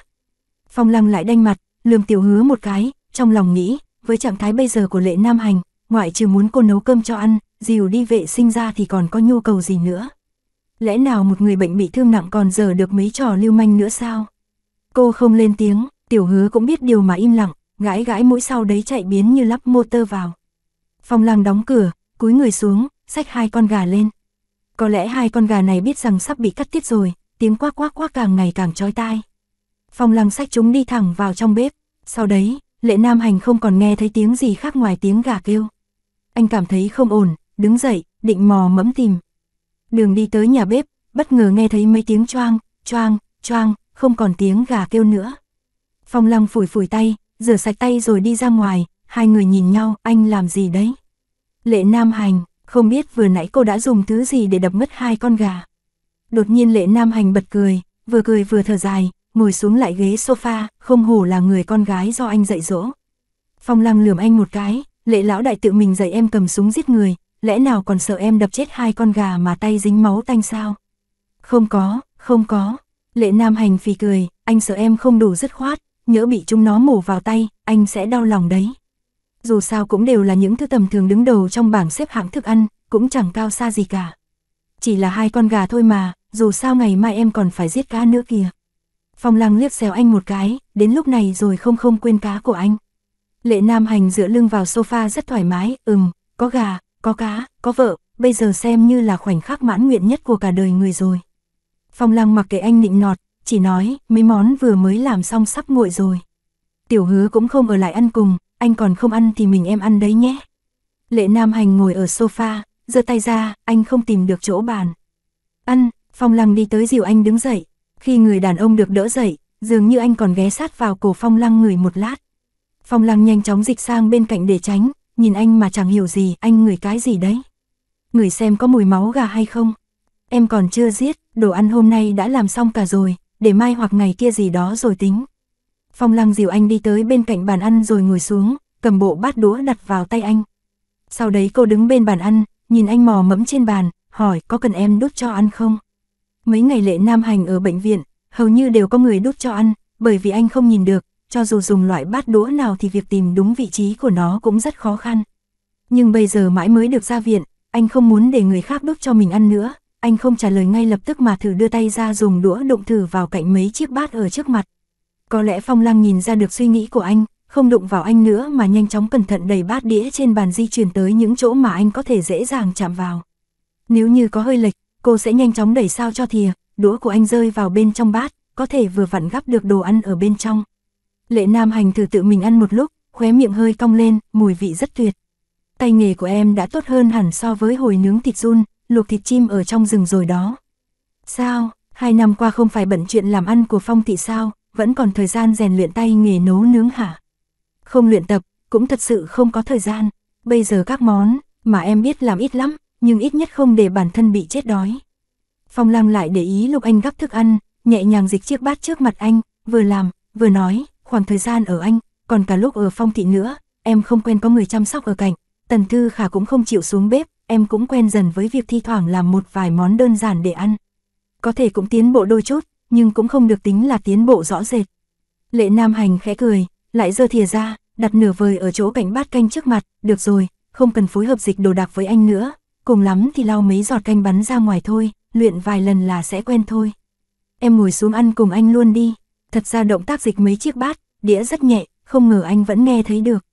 Phong lăng lại đanh mặt, lườm tiểu hứa một cái, trong lòng nghĩ, với trạng thái bây giờ của lệ nam hành, ngoại trừ muốn cô nấu cơm cho ăn, dìu đi vệ sinh ra thì còn có nhu cầu gì nữa. Lẽ nào một người bệnh bị thương nặng còn giờ được mấy trò lưu manh nữa sao? Cô không lên tiếng, tiểu hứa cũng biết điều mà im lặng, gãi gãi mũi sau đấy chạy biến như lắp motor vào. Phong lăng đóng cửa, cúi người xuống, xách hai con gà lên. Có lẽ hai con gà này biết rằng sắp bị cắt tiết rồi, tiếng quác quác quác càng ngày càng chói tai. Phong lăng sách chúng đi thẳng vào trong bếp, sau đấy, lệ nam hành không còn nghe thấy tiếng gì khác ngoài tiếng gà kêu. Anh cảm thấy không ổn, đứng dậy, định mò mẫm tìm. Đường đi tới nhà bếp, bất ngờ nghe thấy mấy tiếng choang, choang, choang, không còn tiếng gà kêu nữa. Phong lăng phủi phủi tay, rửa sạch tay rồi đi ra ngoài, hai người nhìn nhau, anh làm gì đấy? Lệ Nam Hành, không biết vừa nãy cô đã dùng thứ gì để đập mất hai con gà. Đột nhiên Lệ Nam Hành bật cười, vừa cười vừa thở dài, ngồi xuống lại ghế sofa, không hổ là người con gái do anh dạy dỗ. Phong lăng lườm anh một cái, lệ lão đại tự mình dạy em cầm súng giết người, lẽ nào còn sợ em đập chết hai con gà mà tay dính máu tanh sao? Không có, không có. Lệ Nam Hành phì cười, anh sợ em không đủ dứt khoát, nhỡ bị chúng nó mổ vào tay, anh sẽ đau lòng đấy dù sao cũng đều là những thứ tầm thường đứng đầu trong bảng xếp hạng thức ăn, cũng chẳng cao xa gì cả. Chỉ là hai con gà thôi mà, dù sao ngày mai em còn phải giết cá nữa kìa. Phong lăng liếc xéo anh một cái, đến lúc này rồi không không quên cá của anh. Lệ Nam Hành dựa lưng vào sofa rất thoải mái, ừm, có gà, có cá, có vợ, bây giờ xem như là khoảnh khắc mãn nguyện nhất của cả đời người rồi. Phong lăng mặc kệ anh nịnh nọt, chỉ nói, mấy món vừa mới làm xong sắp nguội rồi. Tiểu hứa cũng không ở lại ăn cùng, anh còn không ăn thì mình em ăn đấy nhé. Lệ Nam Hành ngồi ở sofa, giơ tay ra, anh không tìm được chỗ bàn. Ăn, Phong Lăng đi tới dìu anh đứng dậy. Khi người đàn ông được đỡ dậy, dường như anh còn ghé sát vào cổ Phong Lăng người một lát. Phong Lăng nhanh chóng dịch sang bên cạnh để tránh, nhìn anh mà chẳng hiểu gì, anh ngửi cái gì đấy. Ngửi xem có mùi máu gà hay không. Em còn chưa giết, đồ ăn hôm nay đã làm xong cả rồi, để mai hoặc ngày kia gì đó rồi tính. Phong lăng dìu anh đi tới bên cạnh bàn ăn rồi ngồi xuống, cầm bộ bát đũa đặt vào tay anh. Sau đấy cô đứng bên bàn ăn, nhìn anh mò mẫm trên bàn, hỏi có cần em đút cho ăn không? Mấy ngày lệ nam hành ở bệnh viện, hầu như đều có người đút cho ăn, bởi vì anh không nhìn được, cho dù dùng loại bát đũa nào thì việc tìm đúng vị trí của nó cũng rất khó khăn. Nhưng bây giờ mãi mới được ra viện, anh không muốn để người khác đút cho mình ăn nữa, anh không trả lời ngay lập tức mà thử đưa tay ra dùng đũa đụng thử vào cạnh mấy chiếc bát ở trước mặt. Có lẽ Phong Lăng nhìn ra được suy nghĩ của anh, không đụng vào anh nữa mà nhanh chóng cẩn thận đầy bát đĩa trên bàn di chuyển tới những chỗ mà anh có thể dễ dàng chạm vào. Nếu như có hơi lệch, cô sẽ nhanh chóng đẩy sao cho thìa, đũa của anh rơi vào bên trong bát, có thể vừa vặn gắp được đồ ăn ở bên trong. Lệ Nam Hành thử tự mình ăn một lúc, khóe miệng hơi cong lên, mùi vị rất tuyệt. Tay nghề của em đã tốt hơn hẳn so với hồi nướng thịt run, luộc thịt chim ở trong rừng rồi đó. Sao, hai năm qua không phải bận chuyện làm ăn của Phong Thị sao, vẫn còn thời gian rèn luyện tay nghề nấu nướng hả? Không luyện tập, cũng thật sự không có thời gian. Bây giờ các món mà em biết làm ít lắm, nhưng ít nhất không để bản thân bị chết đói. Phong Lam lại để ý lúc anh gắp thức ăn, nhẹ nhàng dịch chiếc bát trước mặt anh, vừa làm, vừa nói, khoảng thời gian ở anh, còn cả lúc ở phong thị nữa, em không quen có người chăm sóc ở cạnh. Tần Thư Khả cũng không chịu xuống bếp, em cũng quen dần với việc thi thoảng làm một vài món đơn giản để ăn. Có thể cũng tiến bộ đôi chút, nhưng cũng không được tính là tiến bộ rõ rệt. Lệ Nam Hành khẽ cười, lại giơ thìa ra, đặt nửa vời ở chỗ cạnh bát canh trước mặt, được rồi, không cần phối hợp dịch đồ đạc với anh nữa, cùng lắm thì lau mấy giọt canh bắn ra ngoài thôi, luyện vài lần là sẽ quen thôi. Em ngồi xuống ăn cùng anh luôn đi, thật ra động tác dịch mấy chiếc bát, đĩa rất nhẹ, không ngờ anh vẫn nghe thấy được.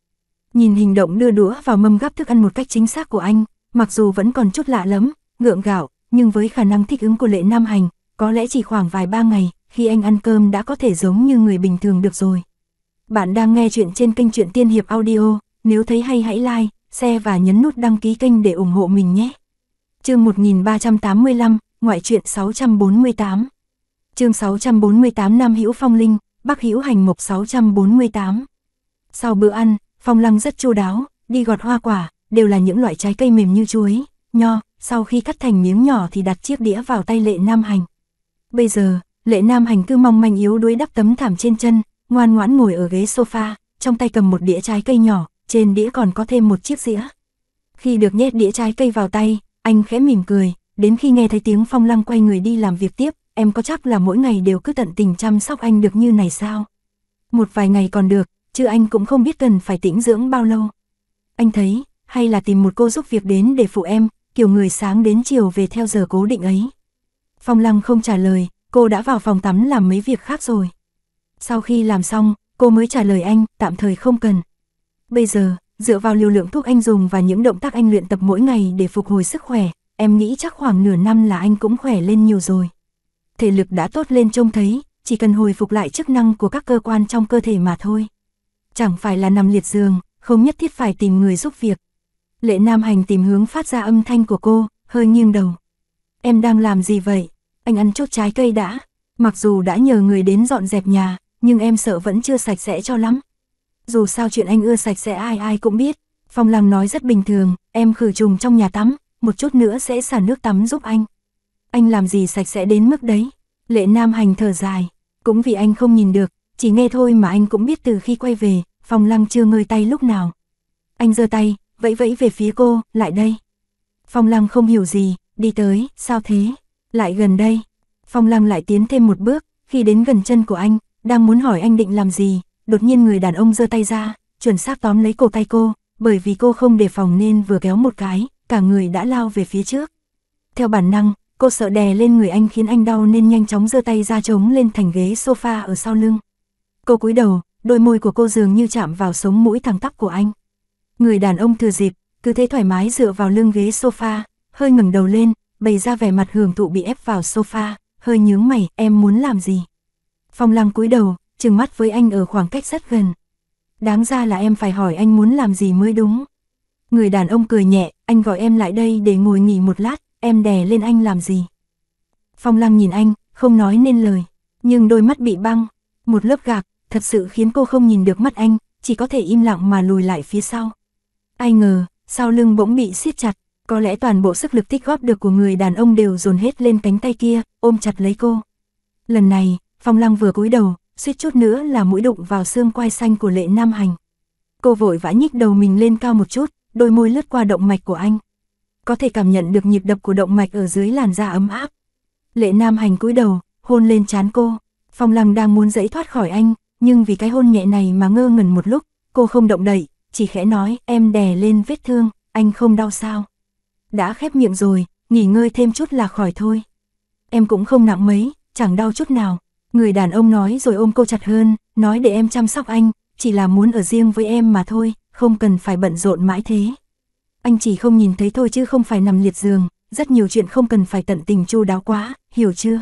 Nhìn hình động đưa đũa vào mâm gắp thức ăn một cách chính xác của anh, mặc dù vẫn còn chút lạ lắm, ngượng gạo, nhưng với khả năng thích ứng của lệ nam hành, có lẽ chỉ khoảng vài ba ngày, khi anh ăn cơm đã có thể giống như người bình thường được rồi. Bạn đang nghe chuyện trên kênh truyện Tiên Hiệp Audio, nếu thấy hay hãy like, share và nhấn nút đăng ký kênh để ủng hộ mình nhé. chương 1385, ngoại truyện 648 chương 648 Nam Hữu Phong Linh, Bắc Hữu Hành Mộc 648. Sau bữa ăn, Phong Lăng rất chu đáo, đi gọt hoa quả, đều là những loại trái cây mềm như chuối, nho, sau khi cắt thành miếng nhỏ thì đặt chiếc đĩa vào tay Lệ Nam Hành. Bây giờ, Lệ Nam Hành cứ mong manh yếu đuối đắp tấm thảm trên chân, ngoan ngoãn ngồi ở ghế sofa, trong tay cầm một đĩa trái cây nhỏ, trên đĩa còn có thêm một chiếc dĩa. Khi được nhét đĩa trái cây vào tay, anh khẽ mỉm cười, đến khi nghe thấy tiếng Phong Lăng quay người đi làm việc tiếp, em có chắc là mỗi ngày đều cứ tận tình chăm sóc anh được như này sao? Một vài ngày còn được, chứ anh cũng không biết cần phải tĩnh dưỡng bao lâu. Anh thấy, hay là tìm một cô giúp việc đến để phụ em, kiểu người sáng đến chiều về theo giờ cố định ấy. Phong Lăng không trả lời, cô đã vào phòng tắm làm mấy việc khác rồi. Sau khi làm xong, cô mới trả lời anh, tạm thời không cần. Bây giờ, dựa vào liều lượng thuốc anh dùng và những động tác anh luyện tập mỗi ngày để phục hồi sức khỏe, em nghĩ chắc khoảng nửa năm là anh cũng khỏe lên nhiều rồi thể lực đã tốt lên trông thấy, chỉ cần hồi phục lại chức năng của các cơ quan trong cơ thể mà thôi. Chẳng phải là nằm liệt giường, không nhất thiết phải tìm người giúp việc. Lệ Nam Hành tìm hướng phát ra âm thanh của cô, hơi nghiêng đầu. Em đang làm gì vậy? Anh ăn chút trái cây đã. Mặc dù đã nhờ người đến dọn dẹp nhà, nhưng em sợ vẫn chưa sạch sẽ cho lắm. Dù sao chuyện anh ưa sạch sẽ ai ai cũng biết. Phong Lăng nói rất bình thường, em khử trùng trong nhà tắm, một chút nữa sẽ xả nước tắm giúp anh anh làm gì sạch sẽ đến mức đấy. Lệ Nam Hành thở dài, cũng vì anh không nhìn được, chỉ nghe thôi mà anh cũng biết từ khi quay về, Phong Lăng chưa ngơi tay lúc nào. Anh giơ tay, vẫy vẫy về phía cô, lại đây. Phong Lăng không hiểu gì, đi tới, sao thế? Lại gần đây. Phong Lăng lại tiến thêm một bước, khi đến gần chân của anh, đang muốn hỏi anh định làm gì, đột nhiên người đàn ông giơ tay ra, chuẩn xác tóm lấy cổ tay cô, bởi vì cô không đề phòng nên vừa kéo một cái, cả người đã lao về phía trước. Theo bản năng, Cô sợ đè lên người anh khiến anh đau nên nhanh chóng giơ tay ra chống lên thành ghế sofa ở sau lưng. Cô cúi đầu, đôi môi của cô dường như chạm vào sống mũi thẳng tắp của anh. Người đàn ông thừa dịp, cứ thế thoải mái dựa vào lưng ghế sofa, hơi ngẩng đầu lên, bày ra vẻ mặt hưởng thụ bị ép vào sofa, hơi nhướng mày, em muốn làm gì? Phong lăng cúi đầu, trừng mắt với anh ở khoảng cách rất gần. Đáng ra là em phải hỏi anh muốn làm gì mới đúng. Người đàn ông cười nhẹ, anh gọi em lại đây để ngồi nghỉ một lát, em đè lên anh làm gì? Phong lăng nhìn anh, không nói nên lời, nhưng đôi mắt bị băng, một lớp gạc, thật sự khiến cô không nhìn được mắt anh, chỉ có thể im lặng mà lùi lại phía sau. Ai ngờ, sau lưng bỗng bị siết chặt, có lẽ toàn bộ sức lực tích góp được của người đàn ông đều dồn hết lên cánh tay kia, ôm chặt lấy cô. Lần này, Phong Lăng vừa cúi đầu, suýt chút nữa là mũi đụng vào xương quai xanh của Lệ Nam Hành. Cô vội vã nhích đầu mình lên cao một chút, đôi môi lướt qua động mạch của anh. Có thể cảm nhận được nhịp đập của động mạch ở dưới làn da ấm áp. Lệ Nam Hành cúi đầu, hôn lên trán cô. Phong Lăng đang muốn dẫy thoát khỏi anh, nhưng vì cái hôn nhẹ này mà ngơ ngẩn một lúc, cô không động đậy, chỉ khẽ nói em đè lên vết thương, anh không đau sao. Đã khép miệng rồi, nghỉ ngơi thêm chút là khỏi thôi. Em cũng không nặng mấy, chẳng đau chút nào. Người đàn ông nói rồi ôm cô chặt hơn, nói để em chăm sóc anh, chỉ là muốn ở riêng với em mà thôi, không cần phải bận rộn mãi thế. Anh chỉ không nhìn thấy thôi chứ không phải nằm liệt giường, rất nhiều chuyện không cần phải tận tình chu đáo quá, hiểu chưa?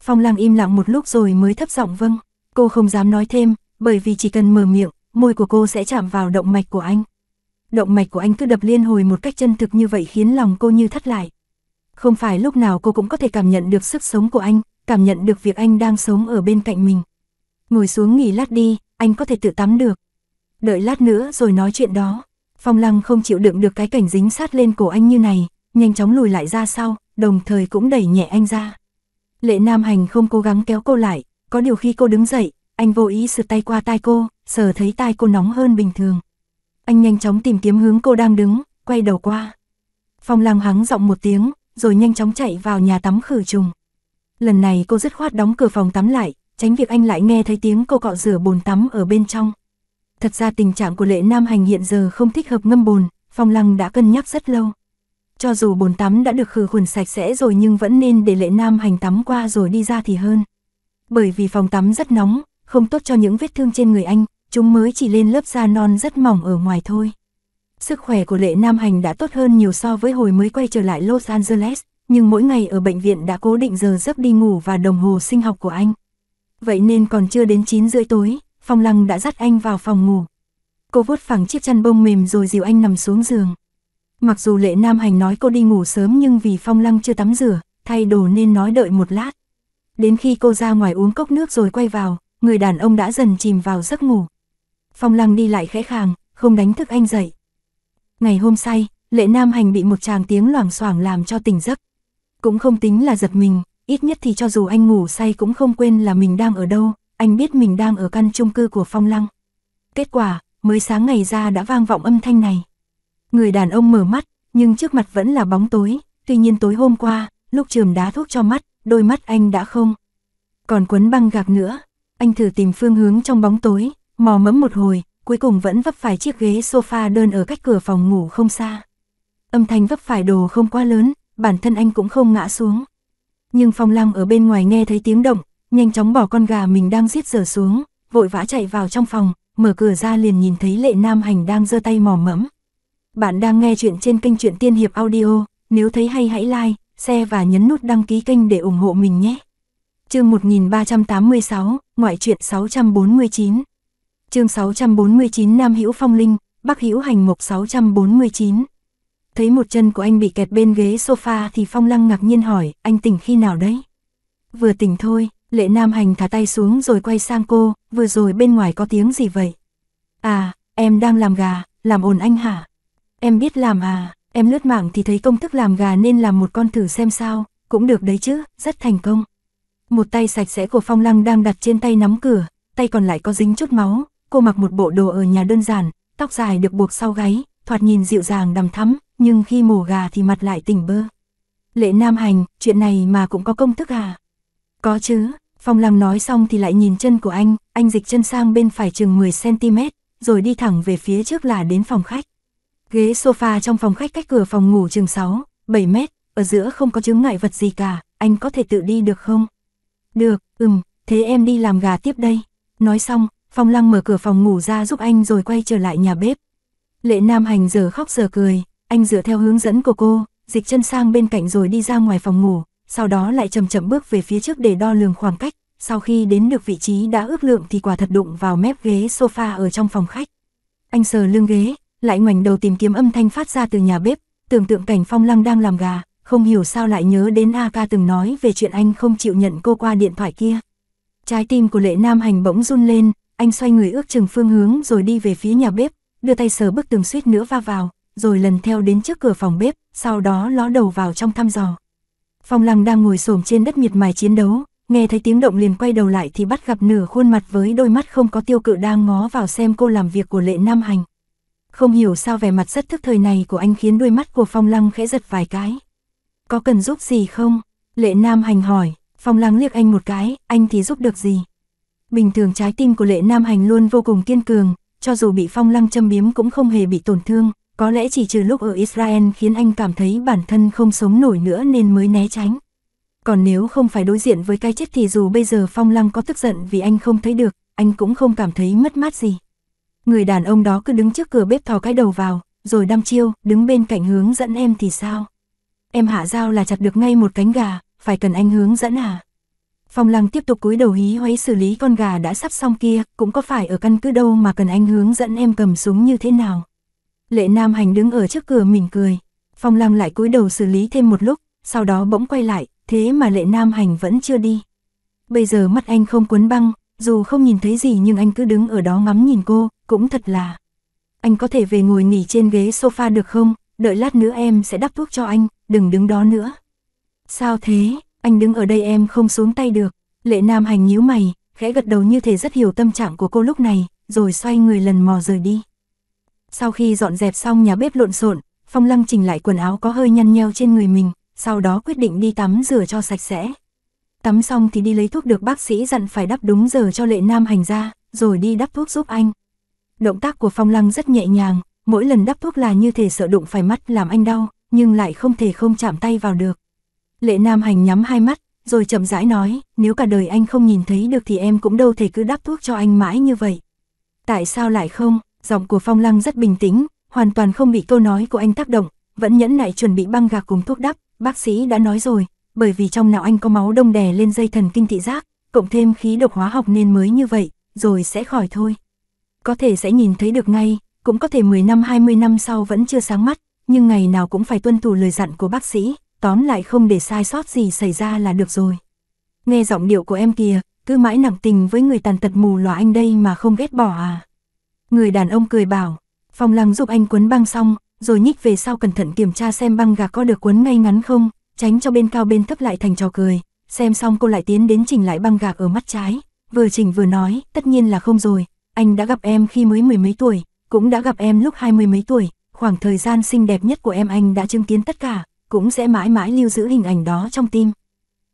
Phong Lăng im lặng một lúc rồi mới thấp giọng vâng, cô không dám nói thêm, bởi vì chỉ cần mở miệng, môi của cô sẽ chạm vào động mạch của anh. Động mạch của anh cứ đập liên hồi một cách chân thực như vậy khiến lòng cô như thắt lại. Không phải lúc nào cô cũng có thể cảm nhận được sức sống của anh, cảm nhận được việc anh đang sống ở bên cạnh mình. Ngồi xuống nghỉ lát đi, anh có thể tự tắm được. Đợi lát nữa rồi nói chuyện đó. Phong Lăng không chịu đựng được cái cảnh dính sát lên cổ anh như này, nhanh chóng lùi lại ra sau, đồng thời cũng đẩy nhẹ anh ra. Lệ Nam Hành không cố gắng kéo cô lại, có điều khi cô đứng dậy, anh vô ý sượt tay qua tai cô, sờ thấy tai cô nóng hơn bình thường. Anh nhanh chóng tìm kiếm hướng cô đang đứng, quay đầu qua. Phong lang hắng giọng một tiếng, rồi nhanh chóng chạy vào nhà tắm khử trùng. Lần này cô dứt khoát đóng cửa phòng tắm lại, tránh việc anh lại nghe thấy tiếng cô cọ rửa bồn tắm ở bên trong. Thật ra tình trạng của lệ nam hành hiện giờ không thích hợp ngâm bồn, Phong Lăng đã cân nhắc rất lâu. Cho dù bồn tắm đã được khử khuẩn sạch sẽ rồi nhưng vẫn nên để lệ nam hành tắm qua rồi đi ra thì hơn. Bởi vì phòng tắm rất nóng, không tốt cho những vết thương trên người anh, chúng mới chỉ lên lớp da non rất mỏng ở ngoài thôi. Sức khỏe của lệ nam hành đã tốt hơn nhiều so với hồi mới quay trở lại Los Angeles, nhưng mỗi ngày ở bệnh viện đã cố định giờ giấc đi ngủ và đồng hồ sinh học của anh. Vậy nên còn chưa đến 9 rưỡi tối, Phong Lăng đã dắt anh vào phòng ngủ. Cô vuốt phẳng chiếc chăn bông mềm rồi dìu anh nằm xuống giường. Mặc dù lệ nam hành nói cô đi ngủ sớm nhưng vì Phong Lăng chưa tắm rửa, thay đồ nên nói đợi một lát. Đến khi cô ra ngoài uống cốc nước rồi quay vào, người đàn ông đã dần chìm vào giấc ngủ. Phong Lăng đi lại khẽ khàng, không đánh thức anh dậy. Ngày hôm say, lệ nam hành bị một chàng tiếng loảng xoảng làm cho tỉnh giấc. Cũng không tính là giật mình, ít nhất thì cho dù anh ngủ say cũng không quên là mình đang ở đâu, anh biết mình đang ở căn chung cư của Phong Lăng. Kết quả, mới sáng ngày ra đã vang vọng âm thanh này. Người đàn ông mở mắt, nhưng trước mặt vẫn là bóng tối, tuy nhiên tối hôm qua, lúc trường đá thuốc cho mắt, đôi mắt anh đã không. Còn quấn băng gạc nữa, anh thử tìm phương hướng trong bóng tối, mò mẫm một hồi, cuối cùng vẫn vấp phải chiếc ghế sofa đơn ở cách cửa phòng ngủ không xa. Âm thanh vấp phải đồ không quá lớn, bản thân anh cũng không ngã xuống. Nhưng Phong Lăng ở bên ngoài nghe thấy tiếng động, nhanh chóng bỏ con gà mình đang giết dở xuống, vội vã chạy vào trong phòng, mở cửa ra liền nhìn thấy lệ nam hành đang giơ tay mò mẫm. Bạn đang nghe chuyện trên kênh truyện Tiên Hiệp Audio, nếu thấy hay hãy like, share và nhấn nút đăng ký kênh để ủng hộ mình nhé. Chương 1386, ngoại truyện 649. Chương 649 Nam Hữu Phong Linh, Bắc Hữu Hành Mộc 649. Thấy một chân của anh bị kẹt bên ghế sofa thì Phong Lăng ngạc nhiên hỏi, anh tỉnh khi nào đấy? Vừa tỉnh thôi, Lệ Nam Hành thả tay xuống rồi quay sang cô, vừa rồi bên ngoài có tiếng gì vậy? À, em đang làm gà, làm ồn anh hả? Em biết làm à, em lướt mạng thì thấy công thức làm gà nên làm một con thử xem sao, cũng được đấy chứ, rất thành công. Một tay sạch sẽ của Phong Lăng đang đặt trên tay nắm cửa, tay còn lại có dính chút máu, cô mặc một bộ đồ ở nhà đơn giản, tóc dài được buộc sau gáy, thoạt nhìn dịu dàng đầm thắm, nhưng khi mổ gà thì mặt lại tỉnh bơ. Lệ Nam Hành, chuyện này mà cũng có công thức à? Có chứ, Phong Lăng nói xong thì lại nhìn chân của anh, anh dịch chân sang bên phải chừng 10cm, rồi đi thẳng về phía trước là đến phòng khách. Ghế sofa trong phòng khách cách cửa phòng ngủ chừng 6, 7 mét, ở giữa không có chứng ngại vật gì cả, anh có thể tự đi được không? Được, ừm, thế em đi làm gà tiếp đây. Nói xong, Phong Lăng mở cửa phòng ngủ ra giúp anh rồi quay trở lại nhà bếp. Lệ Nam Hành giờ khóc giờ cười, anh dựa theo hướng dẫn của cô, dịch chân sang bên cạnh rồi đi ra ngoài phòng ngủ, sau đó lại chậm chậm bước về phía trước để đo lường khoảng cách, sau khi đến được vị trí đã ước lượng thì quả thật đụng vào mép ghế sofa ở trong phòng khách. Anh sờ lưng ghế, lại ngoảnh đầu tìm kiếm âm thanh phát ra từ nhà bếp, tưởng tượng cảnh Phong Lăng đang làm gà, không hiểu sao lại nhớ đến A ca từng nói về chuyện anh không chịu nhận cô qua điện thoại kia. Trái tim của lệ nam hành bỗng run lên, anh xoay người ước chừng phương hướng rồi đi về phía nhà bếp, đưa tay sờ bức tường suýt nữa va vào, rồi lần theo đến trước cửa phòng bếp, sau đó ló đầu vào trong thăm dò. Phong Lăng đang ngồi xổm trên đất miệt mài chiến đấu, nghe thấy tiếng động liền quay đầu lại thì bắt gặp nửa khuôn mặt với đôi mắt không có tiêu cự đang ngó vào xem cô làm việc của lệ nam hành. Không hiểu sao vẻ mặt rất thức thời này của anh khiến đôi mắt của Phong Lăng khẽ giật vài cái. Có cần giúp gì không? Lệ Nam Hành hỏi, Phong Lăng liếc anh một cái, anh thì giúp được gì? Bình thường trái tim của Lệ Nam Hành luôn vô cùng kiên cường, cho dù bị Phong Lăng châm biếm cũng không hề bị tổn thương, có lẽ chỉ trừ lúc ở Israel khiến anh cảm thấy bản thân không sống nổi nữa nên mới né tránh. Còn nếu không phải đối diện với cái chết thì dù bây giờ Phong Lăng có tức giận vì anh không thấy được, anh cũng không cảm thấy mất mát gì. Người đàn ông đó cứ đứng trước cửa bếp thò cái đầu vào, rồi đăm chiêu, đứng bên cạnh hướng dẫn em thì sao? Em hạ dao là chặt được ngay một cánh gà, phải cần anh hướng dẫn à? Phong Lăng tiếp tục cúi đầu hí hoáy xử lý con gà đã sắp xong kia, cũng có phải ở căn cứ đâu mà cần anh hướng dẫn em cầm súng như thế nào. Lệ Nam Hành đứng ở trước cửa mỉm cười. Phong Lăng lại cúi đầu xử lý thêm một lúc, sau đó bỗng quay lại, thế mà Lệ Nam Hành vẫn chưa đi. Bây giờ mắt anh không cuốn băng, dù không nhìn thấy gì nhưng anh cứ đứng ở đó ngắm nhìn cô, cũng thật là. Anh có thể về ngồi nghỉ trên ghế sofa được không? Đợi lát nữa em sẽ đắp thuốc cho anh, đừng đứng đó nữa. Sao thế? Anh đứng ở đây em không xuống tay được. Lệ Nam Hành nhíu mày, khẽ gật đầu như thể rất hiểu tâm trạng của cô lúc này, rồi xoay người lần mò rời đi. Sau khi dọn dẹp xong nhà bếp lộn xộn, Phong Lăng chỉnh lại quần áo có hơi nhăn nheo trên người mình, sau đó quyết định đi tắm rửa cho sạch sẽ. Tắm xong thì đi lấy thuốc được bác sĩ dặn phải đắp đúng giờ cho lệ nam hành ra, rồi đi đắp thuốc giúp anh. Động tác của Phong Lăng rất nhẹ nhàng, mỗi lần đắp thuốc là như thể sợ đụng phải mắt làm anh đau, nhưng lại không thể không chạm tay vào được. Lệ Nam Hành nhắm hai mắt, rồi chậm rãi nói, nếu cả đời anh không nhìn thấy được thì em cũng đâu thể cứ đắp thuốc cho anh mãi như vậy. Tại sao lại không? Giọng của Phong Lăng rất bình tĩnh, hoàn toàn không bị câu nói của anh tác động, vẫn nhẫn nại chuẩn bị băng gạc cùng thuốc đắp, bác sĩ đã nói rồi, bởi vì trong não anh có máu đông đè lên dây thần kinh thị giác, cộng thêm khí độc hóa học nên mới như vậy, rồi sẽ khỏi thôi. Có thể sẽ nhìn thấy được ngay, cũng có thể 10 năm 20 năm sau vẫn chưa sáng mắt, nhưng ngày nào cũng phải tuân thủ lời dặn của bác sĩ, tóm lại không để sai sót gì xảy ra là được rồi. Nghe giọng điệu của em kìa, cứ mãi nặng tình với người tàn tật mù lòa anh đây mà không ghét bỏ à. Người đàn ông cười bảo, Phong Lăng giúp anh quấn băng xong, rồi nhích về sau cẩn thận kiểm tra xem băng gạc có được quấn ngay ngắn không, tránh cho bên cao bên thấp lại thành trò cười. Xem xong cô lại tiến đến chỉnh lại băng gạc ở mắt trái, vừa chỉnh vừa nói, tất nhiên là không rồi, anh đã gặp em khi mới mười mấy tuổi, cũng đã gặp em lúc hai mươi mấy tuổi, khoảng thời gian xinh đẹp nhất của em anh đã chứng kiến tất cả, cũng sẽ mãi mãi lưu giữ hình ảnh đó trong tim.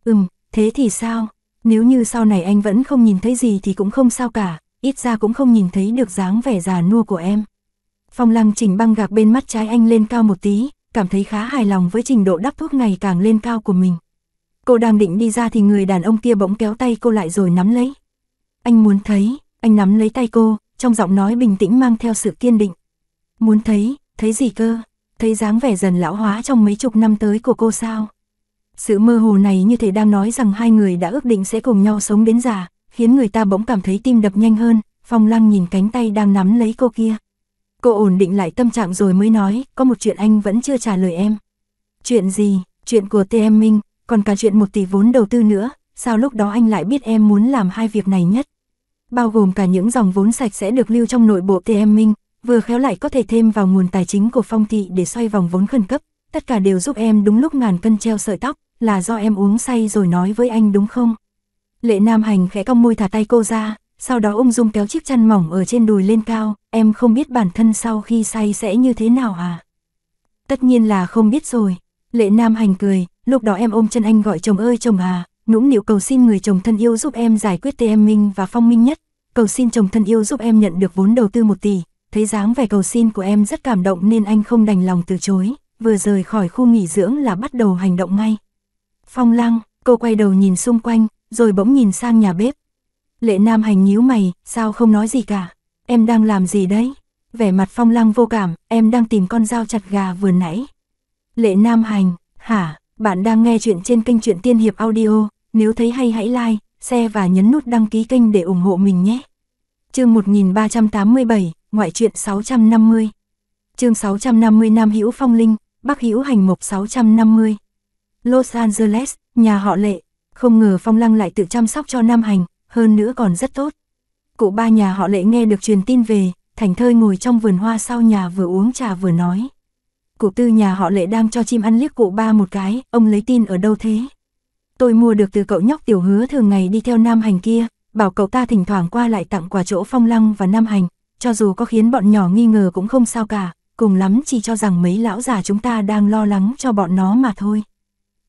Ừm, thế thì sao? Nếu như sau này anh vẫn không nhìn thấy gì thì cũng không sao cả, ít ra cũng không nhìn thấy được dáng vẻ già nua của em. Phong lăng chỉnh băng gạc bên mắt trái anh lên cao một tí, cảm thấy khá hài lòng với trình độ đắp thuốc ngày càng lên cao của mình. Cô đang định đi ra thì người đàn ông kia bỗng kéo tay cô lại rồi nắm lấy. Anh muốn thấy, anh nắm lấy tay cô, trong giọng nói bình tĩnh mang theo sự kiên định. Muốn thấy, thấy gì cơ? Thấy dáng vẻ dần lão hóa trong mấy chục năm tới của cô sao? Sự mơ hồ này như thể đang nói rằng hai người đã ước định sẽ cùng nhau sống đến già, khiến người ta bỗng cảm thấy tim đập nhanh hơn, Phong Lăng nhìn cánh tay đang nắm lấy cô kia. Cô ổn định lại tâm trạng rồi mới nói, có một chuyện anh vẫn chưa trả lời em. Chuyện gì? Chuyện của TM Minh, còn cả chuyện một tỷ vốn đầu tư nữa, sao lúc đó anh lại biết em muốn làm hai việc này nhất? Bao gồm cả những dòng vốn sạch sẽ được lưu trong nội bộ TM Minh, vừa khéo lại có thể thêm vào nguồn tài chính của phong thị để xoay vòng vốn khẩn cấp, tất cả đều giúp em đúng lúc ngàn cân treo sợi tóc, là do em uống say rồi nói với anh đúng không? Lệ Nam Hành khẽ cong môi thả tay cô ra, sau đó ung dung kéo chiếc chăn mỏng ở trên đùi lên cao, em không biết bản thân sau khi say sẽ như thế nào à? Tất nhiên là không biết rồi. Lệ Nam Hành cười, lúc đó em ôm chân anh gọi chồng ơi chồng à, nũng nịu cầu xin người chồng thân yêu giúp em giải quyết TM Minh và Phong Minh nhất, cầu xin chồng thân yêu giúp em nhận được vốn đầu tư một tỷ, thấy dáng vẻ cầu xin của em rất cảm động nên anh không đành lòng từ chối, vừa rời khỏi khu nghỉ dưỡng là bắt đầu hành động ngay. Phong Lăng, cô quay đầu nhìn xung quanh, rồi bỗng nhìn sang nhà bếp. Lệ Nam Hành nhíu mày, sao không nói gì cả? Em đang làm gì đấy? Vẻ mặt Phong Lăng vô cảm, em đang tìm con dao chặt gà vừa nãy. Lệ Nam Hành, hả? Bạn đang nghe chuyện trên kênh truyện Tiên Hiệp Audio, nếu thấy hay hãy like, share và nhấn nút đăng ký kênh để ủng hộ mình nhé. Chương 1387, ngoại truyện 650. Chương 650 Nam Hữu Phong Linh, Bắc Hữu Hành Mộc 650. Los Angeles, nhà họ Lệ, không ngờ Phong Lăng lại tự chăm sóc cho Nam Hành, hơn nữa còn rất tốt. Cụ ba nhà họ Lệ nghe được truyền tin về, thành thơi ngồi trong vườn hoa sau nhà vừa uống trà vừa nói. Cụ tư nhà họ Lệ đang cho chim ăn liếc cụ ba một cái, ông lấy tin ở đâu thế? tôi mua được từ cậu nhóc tiểu hứa thường ngày đi theo Nam Hành kia, bảo cậu ta thỉnh thoảng qua lại tặng quà chỗ Phong Lăng và Nam Hành, cho dù có khiến bọn nhỏ nghi ngờ cũng không sao cả, cùng lắm chỉ cho rằng mấy lão già chúng ta đang lo lắng cho bọn nó mà thôi.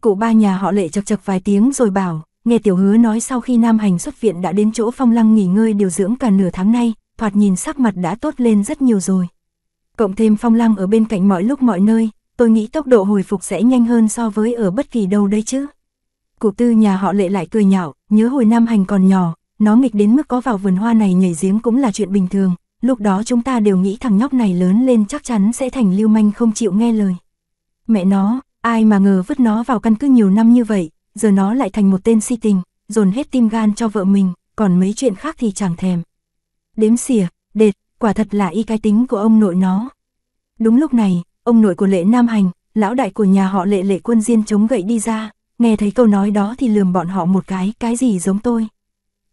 Cụ ba nhà họ lệ chật chật vài tiếng rồi bảo, nghe tiểu hứa nói sau khi Nam Hành xuất viện đã đến chỗ Phong Lăng nghỉ ngơi điều dưỡng cả nửa tháng nay, thoạt nhìn sắc mặt đã tốt lên rất nhiều rồi. Cộng thêm Phong Lăng ở bên cạnh mọi lúc mọi nơi, tôi nghĩ tốc độ hồi phục sẽ nhanh hơn so với ở bất kỳ đâu đây chứ. Cụ tư nhà họ lệ lại cười nhạo, nhớ hồi Nam Hành còn nhỏ, nó nghịch đến mức có vào vườn hoa này nhảy giếng cũng là chuyện bình thường, lúc đó chúng ta đều nghĩ thằng nhóc này lớn lên chắc chắn sẽ thành lưu manh không chịu nghe lời. Mẹ nó, ai mà ngờ vứt nó vào căn cứ nhiều năm như vậy, giờ nó lại thành một tên si tình, dồn hết tim gan cho vợ mình, còn mấy chuyện khác thì chẳng thèm. Đếm xỉa, đệt, quả thật là y cái tính của ông nội nó. Đúng lúc này, ông nội của lệ Nam Hành, lão đại của nhà họ lệ lệ quân diên chống gậy đi ra, nghe thấy câu nói đó thì lườm bọn họ một cái, cái gì giống tôi.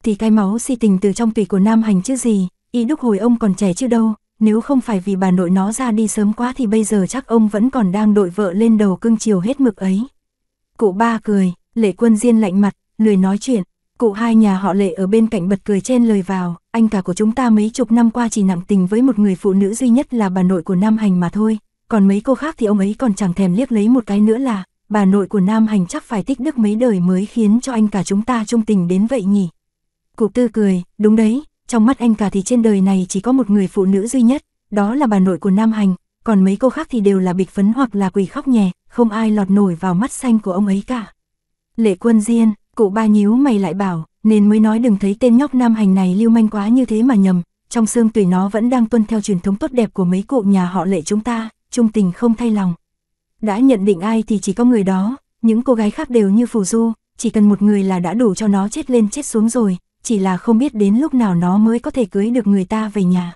Thì cái máu si tình từ trong tùy của Nam Hành chứ gì, y đúc hồi ông còn trẻ chứ đâu, nếu không phải vì bà nội nó ra đi sớm quá thì bây giờ chắc ông vẫn còn đang đội vợ lên đầu cưng chiều hết mực ấy. Cụ ba cười, lệ quân diên lạnh mặt, lười nói chuyện, cụ hai nhà họ lệ ở bên cạnh bật cười chen lời vào, anh cả của chúng ta mấy chục năm qua chỉ nặng tình với một người phụ nữ duy nhất là bà nội của Nam Hành mà thôi, còn mấy cô khác thì ông ấy còn chẳng thèm liếc lấy một cái nữa là, bà nội của Nam Hành chắc phải tích đức mấy đời mới khiến cho anh cả chúng ta trung tình đến vậy nhỉ. Cụ tư cười, đúng đấy, trong mắt anh cả thì trên đời này chỉ có một người phụ nữ duy nhất, đó là bà nội của Nam Hành, còn mấy cô khác thì đều là bịch phấn hoặc là quỷ khóc nhè, không ai lọt nổi vào mắt xanh của ông ấy cả. Lệ quân diên, cụ ba nhíu mày lại bảo, nên mới nói đừng thấy tên nhóc Nam Hành này lưu manh quá như thế mà nhầm, trong xương tùy nó vẫn đang tuân theo truyền thống tốt đẹp của mấy cụ nhà họ lệ chúng ta, trung tình không thay lòng. Đã nhận định ai thì chỉ có người đó, những cô gái khác đều như phù du, chỉ cần một người là đã đủ cho nó chết lên chết xuống rồi, chỉ là không biết đến lúc nào nó mới có thể cưới được người ta về nhà.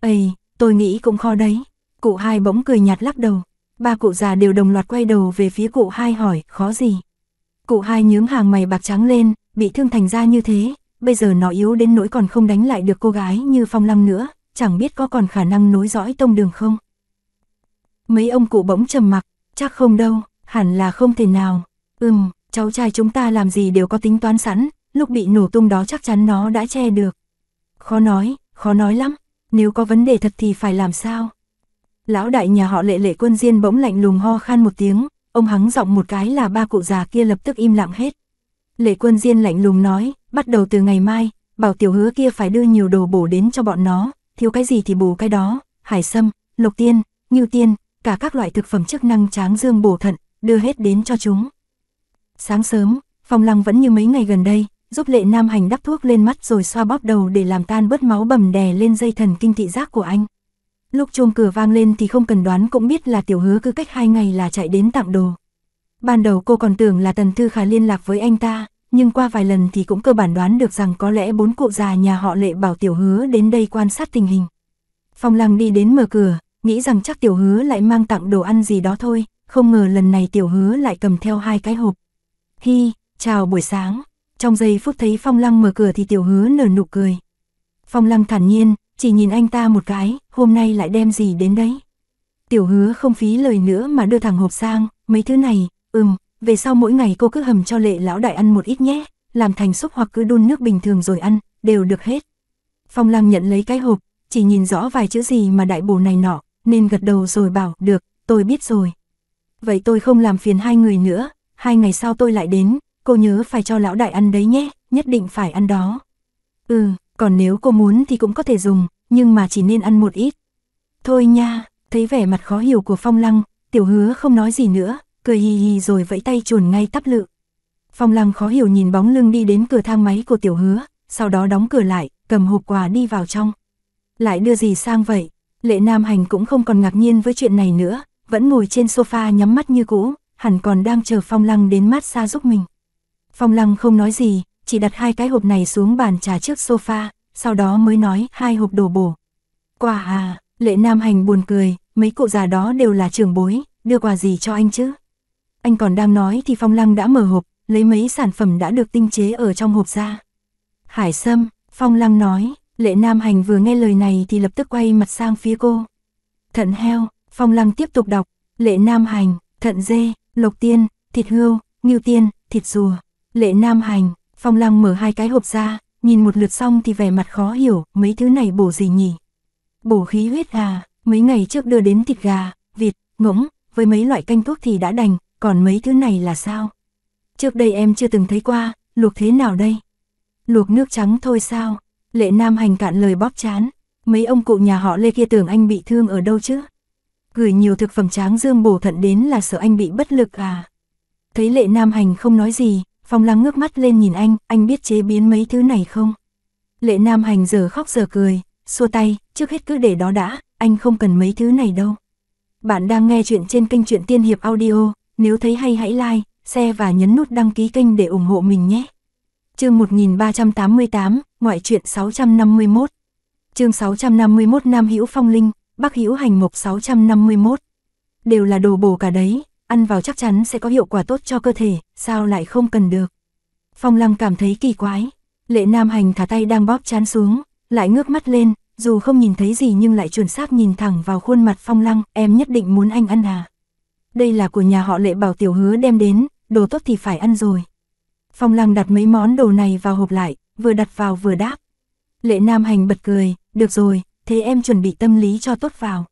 Ây, tôi nghĩ cũng khó đấy. Cụ hai bỗng cười nhạt lắc đầu. Ba cụ già đều đồng loạt quay đầu về phía cụ hai hỏi, khó gì. Cụ hai nhướng hàng mày bạc trắng lên, bị thương thành ra như thế, bây giờ nó yếu đến nỗi còn không đánh lại được cô gái như phong lăng nữa, chẳng biết có còn khả năng nối dõi tông đường không. Mấy ông cụ bỗng trầm mặc, chắc không đâu, hẳn là không thể nào. Ừm, cháu trai chúng ta làm gì đều có tính toán sẵn, lúc bị nổ tung đó chắc chắn nó đã che được. Khó nói, khó nói lắm, nếu có vấn đề thật thì phải làm sao? Lão đại nhà họ lệ lệ quân diên bỗng lạnh lùng ho khan một tiếng, ông hắng giọng một cái là ba cụ già kia lập tức im lặng hết. Lệ quân diên lạnh lùng nói, bắt đầu từ ngày mai, bảo tiểu hứa kia phải đưa nhiều đồ bổ đến cho bọn nó, thiếu cái gì thì bù cái đó, hải sâm, lộc tiên, ngưu tiên, cả các loại thực phẩm chức năng tráng dương bổ thận, đưa hết đến cho chúng. Sáng sớm, Phong Lăng vẫn như mấy ngày gần đây, giúp lệ nam hành đắp thuốc lên mắt rồi xoa bóp đầu để làm tan bớt máu bầm đè lên dây thần kinh thị giác của anh. Lúc chuông cửa vang lên thì không cần đoán cũng biết là tiểu hứa cứ cách hai ngày là chạy đến tặng đồ. Ban đầu cô còn tưởng là Tần Thư Khả liên lạc với anh ta, nhưng qua vài lần thì cũng cơ bản đoán được rằng có lẽ bốn cụ già nhà họ lệ bảo tiểu hứa đến đây quan sát tình hình. Phong Lăng đi đến mở cửa, nghĩ rằng chắc tiểu hứa lại mang tặng đồ ăn gì đó thôi, không ngờ lần này tiểu hứa lại cầm theo hai cái hộp. Hi, chào buổi sáng. Trong giây phút thấy Phong Lăng mở cửa thì tiểu hứa nở nụ cười. Phong Lăng thản nhiên, chỉ nhìn anh ta một cái, hôm nay lại đem gì đến đấy. Tiểu hứa không phí lời nữa mà đưa thằng hộp sang, mấy thứ này, ừm, về sau mỗi ngày cô cứ hầm cho lệ lão đại ăn một ít nhé, làm thành súp hoặc cứ đun nước bình thường rồi ăn, đều được hết. Phong Lăng nhận lấy cái hộp, chỉ nhìn rõ vài chữ gì mà đại bổ này nọ, nên gật đầu rồi bảo, được, tôi biết rồi. Vậy tôi không làm phiền hai người nữa, hai ngày sau tôi lại đến, cô nhớ phải cho lão đại ăn đấy nhé, nhất định phải ăn đó. Ừ, còn nếu cô muốn thì cũng có thể dùng, nhưng mà chỉ nên ăn một ít. Thôi nha, thấy vẻ mặt khó hiểu của Phong Lăng, tiểu hứa không nói gì nữa, cười hì hì rồi vẫy tay chuồn ngay tắp lự. Phong Lăng khó hiểu nhìn bóng lưng đi đến cửa thang máy của tiểu hứa, sau đó đóng cửa lại, cầm hộp quà đi vào trong. Lại đưa gì sang vậy? Lệ Nam Hành cũng không còn ngạc nhiên với chuyện này nữa, vẫn ngồi trên sofa nhắm mắt như cũ, hẳn còn đang chờ Phong Lăng đến mát xa giúp mình. Phong Lăng không nói gì, chỉ đặt hai cái hộp này xuống bàn trà trước sofa, sau đó mới nói hai hộp đồ bổ. Quà à, lệ nam hành buồn cười, mấy cụ già đó đều là trưởng bối, đưa quà gì cho anh chứ? Anh còn đang nói thì Phong Lăng đã mở hộp, lấy mấy sản phẩm đã được tinh chế ở trong hộp ra. Hải Sâm, Phong Lăng nói, lệ nam hành vừa nghe lời này thì lập tức quay mặt sang phía cô. Thận heo, Phong Lăng tiếp tục đọc, lệ nam hành, thận dê, lộc tiên, thịt hươu, ngưu tiên, thịt rùa, Lệ Nam Hành, Phong Lăng mở hai cái hộp ra, nhìn một lượt xong thì vẻ mặt khó hiểu, mấy thứ này bổ gì nhỉ? Bổ khí huyết à, mấy ngày trước đưa đến thịt gà, vịt, ngỗng, với mấy loại canh thuốc thì đã đành, còn mấy thứ này là sao? Trước đây em chưa từng thấy qua, luộc thế nào đây? Luộc nước trắng thôi sao? Lệ Nam Hành cạn lời bóp chán, mấy ông cụ nhà họ Lê kia tưởng anh bị thương ở đâu chứ? Gửi nhiều thực phẩm tráng dương bổ thận đến là sợ anh bị bất lực à? Thấy Lệ Nam Hành không nói gì, Phong Lăng ngước mắt lên nhìn anh, anh biết chế biến mấy thứ này không? Lệ Nam Hành giờ khóc giờ cười, xua tay, trước hết cứ để đó đã, anh không cần mấy thứ này đâu. Bạn đang nghe chuyện trên kênh truyện Tiên Hiệp Audio, nếu thấy hay hãy like, share và nhấn nút đăng ký kênh để ủng hộ mình nhé. Chương 1388, ngoại truyện 651. Chương 651 Nam Hữu Phong Linh, Bắc Hữu Hành Mộc 651. Đều là đồ bổ cả đấy, ăn vào chắc chắn sẽ có hiệu quả tốt cho cơ thể, sao lại không cần được. Phong Lăng cảm thấy kỳ quái, Lệ Nam Hành thả tay đang bóp chán xuống, lại ngước mắt lên, dù không nhìn thấy gì nhưng lại chuẩn xác nhìn thẳng vào khuôn mặt Phong Lăng, em nhất định muốn anh ăn à. Đây là của nhà họ Lệ bảo tiểu hứa đem đến, đồ tốt thì phải ăn rồi. Phong Lăng đặt mấy món đồ này vào hộp lại, vừa đặt vào vừa đáp. Lệ Nam Hành bật cười, được rồi, thế em chuẩn bị tâm lý cho tốt vào.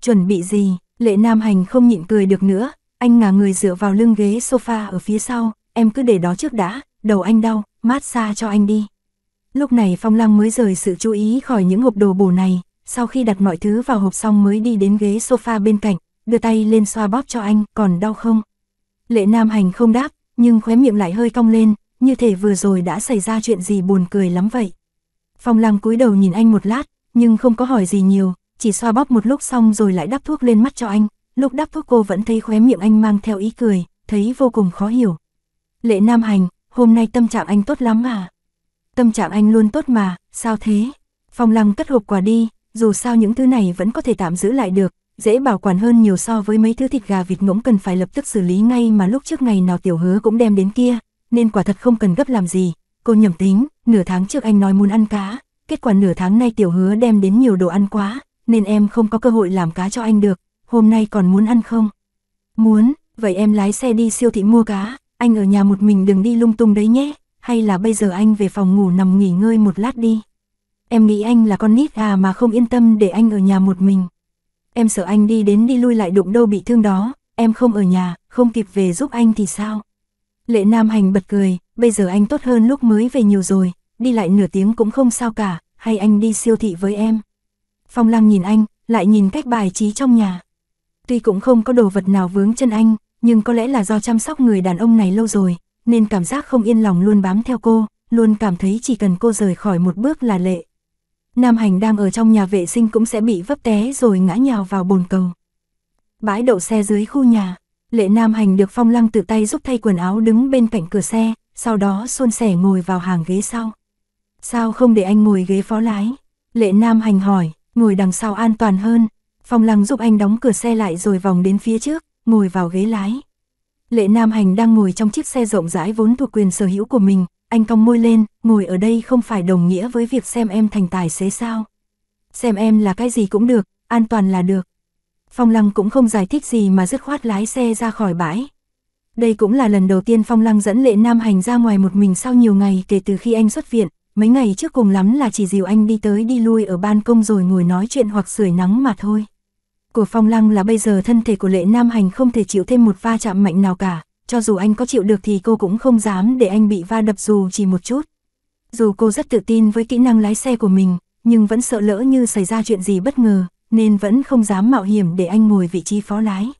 Chuẩn bị gì, Lệ Nam Hành không nhịn cười được nữa, anh ngả người dựa vào lưng ghế sofa ở phía sau, em cứ để đó trước đã, đầu anh đau, mát xa cho anh đi. Lúc này Phong Lăng mới rời sự chú ý khỏi những hộp đồ bổ này, sau khi đặt mọi thứ vào hộp xong mới đi đến ghế sofa bên cạnh, đưa tay lên xoa bóp cho anh, còn đau không? Lệ Nam Hành không đáp, nhưng khóe miệng lại hơi cong lên, như thể vừa rồi đã xảy ra chuyện gì buồn cười lắm vậy. Phong Lăng cúi đầu nhìn anh một lát, nhưng không có hỏi gì nhiều, chỉ xoa bóp một lúc xong rồi lại đắp thuốc lên mắt cho anh, lúc đáp thuốc cô vẫn thấy khóe miệng anh mang theo ý cười, thấy vô cùng khó hiểu. Lệ Nam Hành, hôm nay tâm trạng anh tốt lắm à? Tâm trạng anh luôn tốt mà, sao thế? Phong Lăng cất hộp quà đi, dù sao những thứ này vẫn có thể tạm giữ lại được, dễ bảo quản hơn nhiều so với mấy thứ thịt gà vịt ngỗng cần phải lập tức xử lý ngay mà lúc trước ngày nào tiểu hứa cũng đem đến kia, nên quả thật không cần gấp làm gì. Cô nhầm tính, nửa tháng trước anh nói muốn ăn cá, kết quả nửa tháng nay tiểu hứa đem đến nhiều đồ ăn quá, nên em không có cơ hội làm cá cho anh được, hôm nay còn muốn ăn không? Muốn, vậy em lái xe đi siêu thị mua cá, anh ở nhà một mình đừng đi lung tung đấy nhé, hay là bây giờ anh về phòng ngủ nằm nghỉ ngơi một lát đi. Em nghĩ anh là con nít à mà không yên tâm để anh ở nhà một mình. Em sợ anh đi đến đi lui lại đụng đâu bị thương đó, em không ở nhà, không kịp về giúp anh thì sao? Lệ Nam Hành bật cười, bây giờ anh tốt hơn lúc mới về nhiều rồi, đi lại nửa tiếng cũng không sao cả, hay anh đi siêu thị với em. Phong Lăng nhìn anh, lại nhìn cách bài trí trong nhà. Tuy cũng không có đồ vật nào vướng chân anh, nhưng có lẽ là do chăm sóc người đàn ông này lâu rồi, nên cảm giác không yên lòng luôn bám theo cô, luôn cảm thấy chỉ cần cô rời khỏi một bước là lệ. Nam Hành đang ở trong nhà vệ sinh cũng sẽ bị vấp té rồi ngã nhào vào bồn cầu. Bãi đậu xe dưới khu nhà, Lệ Nam Hành được Phong Lăng tự tay giúp thay quần áo đứng bên cạnh cửa xe, sau đó xuôn sẻ ngồi vào hàng ghế sau. Sao không để anh ngồi ghế phó lái? Lệ Nam Hành hỏi, ngồi đằng sau an toàn hơn. Phong Lăng giúp anh đóng cửa xe lại rồi vòng đến phía trước, ngồi vào ghế lái. Lệ Nam Hành đang ngồi trong chiếc xe rộng rãi vốn thuộc quyền sở hữu của mình, anh cong môi lên, ngồi ở đây không phải đồng nghĩa với việc xem em thành tài xế sao. Xem em là cái gì cũng được, an toàn là được. Phong Lăng cũng không giải thích gì mà dứt khoát lái xe ra khỏi bãi. Đây cũng là lần đầu tiên Phong Lăng dẫn Lệ Nam Hành ra ngoài một mình sau nhiều ngày kể từ khi anh xuất viện, mấy ngày trước cùng lắm là chỉ dìu anh đi tới đi lui ở ban công rồi ngồi nói chuyện hoặc sưởi nắng mà thôi. Của Phong Lăng là bây giờ thân thể của Lệ Nam Hành không thể chịu thêm một va chạm mạnh nào cả, cho dù anh có chịu được thì cô cũng không dám để anh bị va đập dù chỉ một chút. Dù cô rất tự tin với kỹ năng lái xe của mình, nhưng vẫn sợ lỡ như xảy ra chuyện gì bất ngờ, nên vẫn không dám mạo hiểm để anh ngồi vị trí phó lái.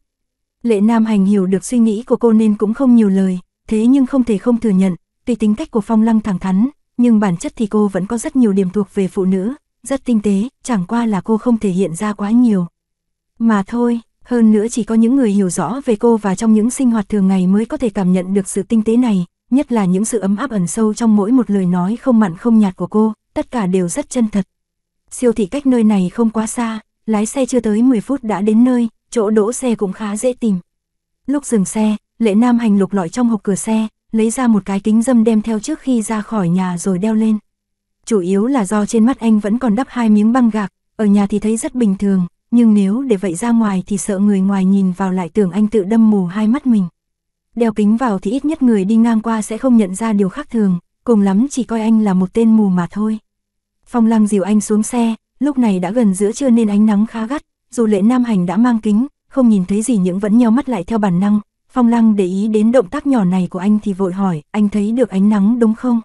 Lệ Nam Hành hiểu được suy nghĩ của cô nên cũng không nhiều lời, thế nhưng không thể không thừa nhận, tuy tính cách của Phong Lăng thẳng thắn, nhưng bản chất thì cô vẫn có rất nhiều điểm thuộc về phụ nữ, rất tinh tế, chẳng qua là cô không thể hiện ra quá nhiều. Mà thôi, hơn nữa chỉ có những người hiểu rõ về cô và trong những sinh hoạt thường ngày mới có thể cảm nhận được sự tinh tế này, nhất là những sự ấm áp ẩn sâu trong mỗi một lời nói không mặn không nhạt của cô, tất cả đều rất chân thật. Siêu thị cách nơi này không quá xa, lái xe chưa tới 10 phút đã đến nơi, chỗ đỗ xe cũng khá dễ tìm. Lúc dừng xe, Lệ Nam hành lục lọi trong hộp cửa xe, lấy ra một cái kính dâm đem theo trước khi ra khỏi nhà rồi đeo lên. Chủ yếu là do trên mắt anh vẫn còn đắp hai miếng băng gạc, ở nhà thì thấy rất bình thường, nhưng nếu để vậy ra ngoài thì sợ người ngoài nhìn vào lại tưởng anh tự đâm mù hai mắt mình. đeo kính vào thì ít nhất người đi ngang qua sẽ không nhận ra điều khác thường, cùng lắm chỉ coi anh là một tên mù mà thôi. Phong lăng dìu anh xuống xe, lúc này đã gần giữa trưa nên ánh nắng khá gắt, dù lệ nam hành đã mang kính, không nhìn thấy gì nhưng vẫn nheo mắt lại theo bản năng. Phong lăng để ý đến động tác nhỏ này của anh thì vội hỏi, anh thấy được ánh nắng đúng không?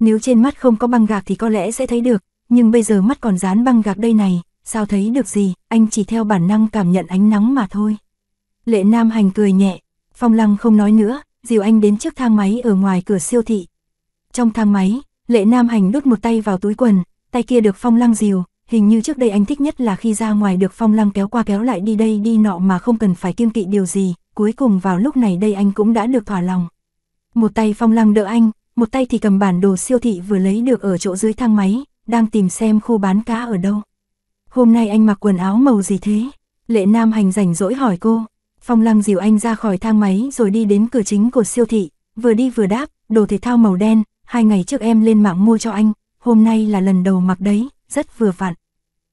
Nếu trên mắt không có băng gạc thì có lẽ sẽ thấy được, nhưng bây giờ mắt còn dán băng gạc đây này, sao thấy được gì, anh chỉ theo bản năng cảm nhận ánh nắng mà thôi. Lệ Nam Hành cười nhẹ, Phong Lăng không nói nữa, dìu anh đến trước thang máy ở ngoài cửa siêu thị. Trong thang máy, Lệ Nam Hành đút một tay vào túi quần, tay kia được Phong Lăng dìu, hình như trước đây anh thích nhất là khi ra ngoài được Phong Lăng kéo qua kéo lại đi đây đi nọ mà không cần phải kiêng kỵ điều gì, cuối cùng vào lúc này đây anh cũng đã được thỏa lòng. Một tay Phong Lăng đỡ anh, một tay thì cầm bản đồ siêu thị vừa lấy được ở chỗ dưới thang máy, đang tìm xem khu bán cá ở đâu. Hôm nay anh mặc quần áo màu gì thế? Lệ Nam Hành rảnh rỗi hỏi cô. Phong Lăng dìu anh ra khỏi thang máy rồi đi đến cửa chính của siêu thị, vừa đi vừa đáp, đồ thể thao màu đen, hai ngày trước em lên mạng mua cho anh, hôm nay là lần đầu mặc đấy, rất vừa vặn.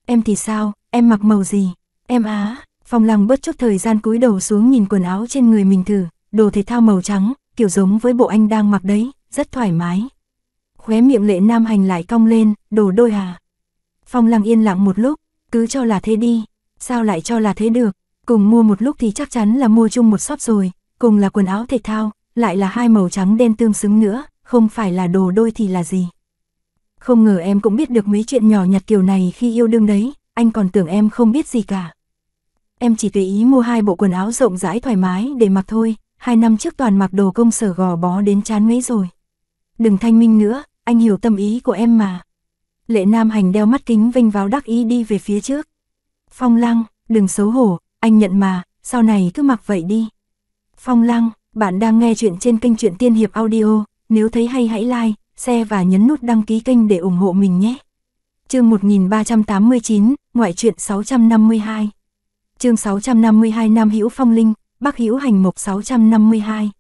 Em thì sao, em mặc màu gì? Em á, Phong Lăng bớt chút thời gian cúi đầu xuống nhìn quần áo trên người mình thử, đồ thể thao màu trắng, kiểu giống với bộ anh đang mặc đấy, rất thoải mái. Khóe miệng lệ nam hành lại cong lên, đồ đôi hà. Phong Lăng yên lặng một lúc, cứ cho là thế đi, sao lại cho là thế được, cùng mua một lúc thì chắc chắn là mua chung một shop rồi, cùng là quần áo thể thao, lại là hai màu trắng đen tương xứng nữa, không phải là đồ đôi thì là gì. Không ngờ em cũng biết được mấy chuyện nhỏ nhặt kiểu này khi yêu đương đấy, anh còn tưởng em không biết gì cả. Em chỉ tùy ý mua hai bộ quần áo rộng rãi thoải mái để mặc thôi, hai năm trước toàn mặc đồ công sở gò bó đến chán mấy rồi. Đừng thanh minh nữa, anh hiểu tâm ý của em mà. Lệ Nam Hành đeo mắt kính vinh vào đắc ý đi về phía trước. Phong Lăng, đừng xấu hổ, anh nhận mà, sau này cứ mặc vậy đi. Phong Lăng, bạn đang nghe chuyện trên kênh truyện Tiên Hiệp Audio, nếu thấy hay hãy like, share và nhấn nút đăng ký kênh để ủng hộ mình nhé. Chương 1389, ngoại truyện 652. Chương 652 Nam Hữu Phong Linh, Bắc Hữu Hành Mộc 652.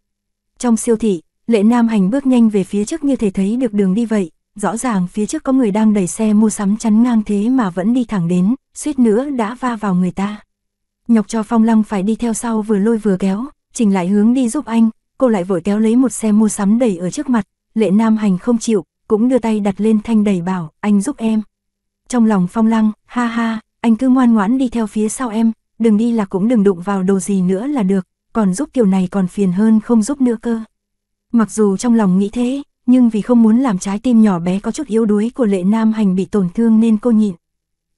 Trong siêu thị, Lệ Nam Hành bước nhanh về phía trước như thể thấy được đường đi vậy, rõ ràng phía trước có người đang đẩy xe mua sắm chắn ngang thế mà vẫn đi thẳng đến, suýt nữa đã va vào người ta. Nhọc cho Phong Lăng phải đi theo sau vừa lôi vừa kéo, chỉnh lại hướng đi giúp anh, cô lại vội kéo lấy một xe mua sắm đẩy ở trước mặt, lệ nam hành không chịu, cũng đưa tay đặt lên thanh đẩy bảo, anh giúp em. Trong lòng Phong Lăng, ha ha, anh cứ ngoan ngoãn đi theo phía sau em, đừng đi là cũng đừng đụng vào đồ gì nữa là được, còn giúp kiểu này còn phiền hơn không giúp nữa cơ. Mặc dù trong lòng nghĩ thế, nhưng vì không muốn làm trái tim nhỏ bé có chút yếu đuối của lệ nam hành bị tổn thương nên cô nhịn.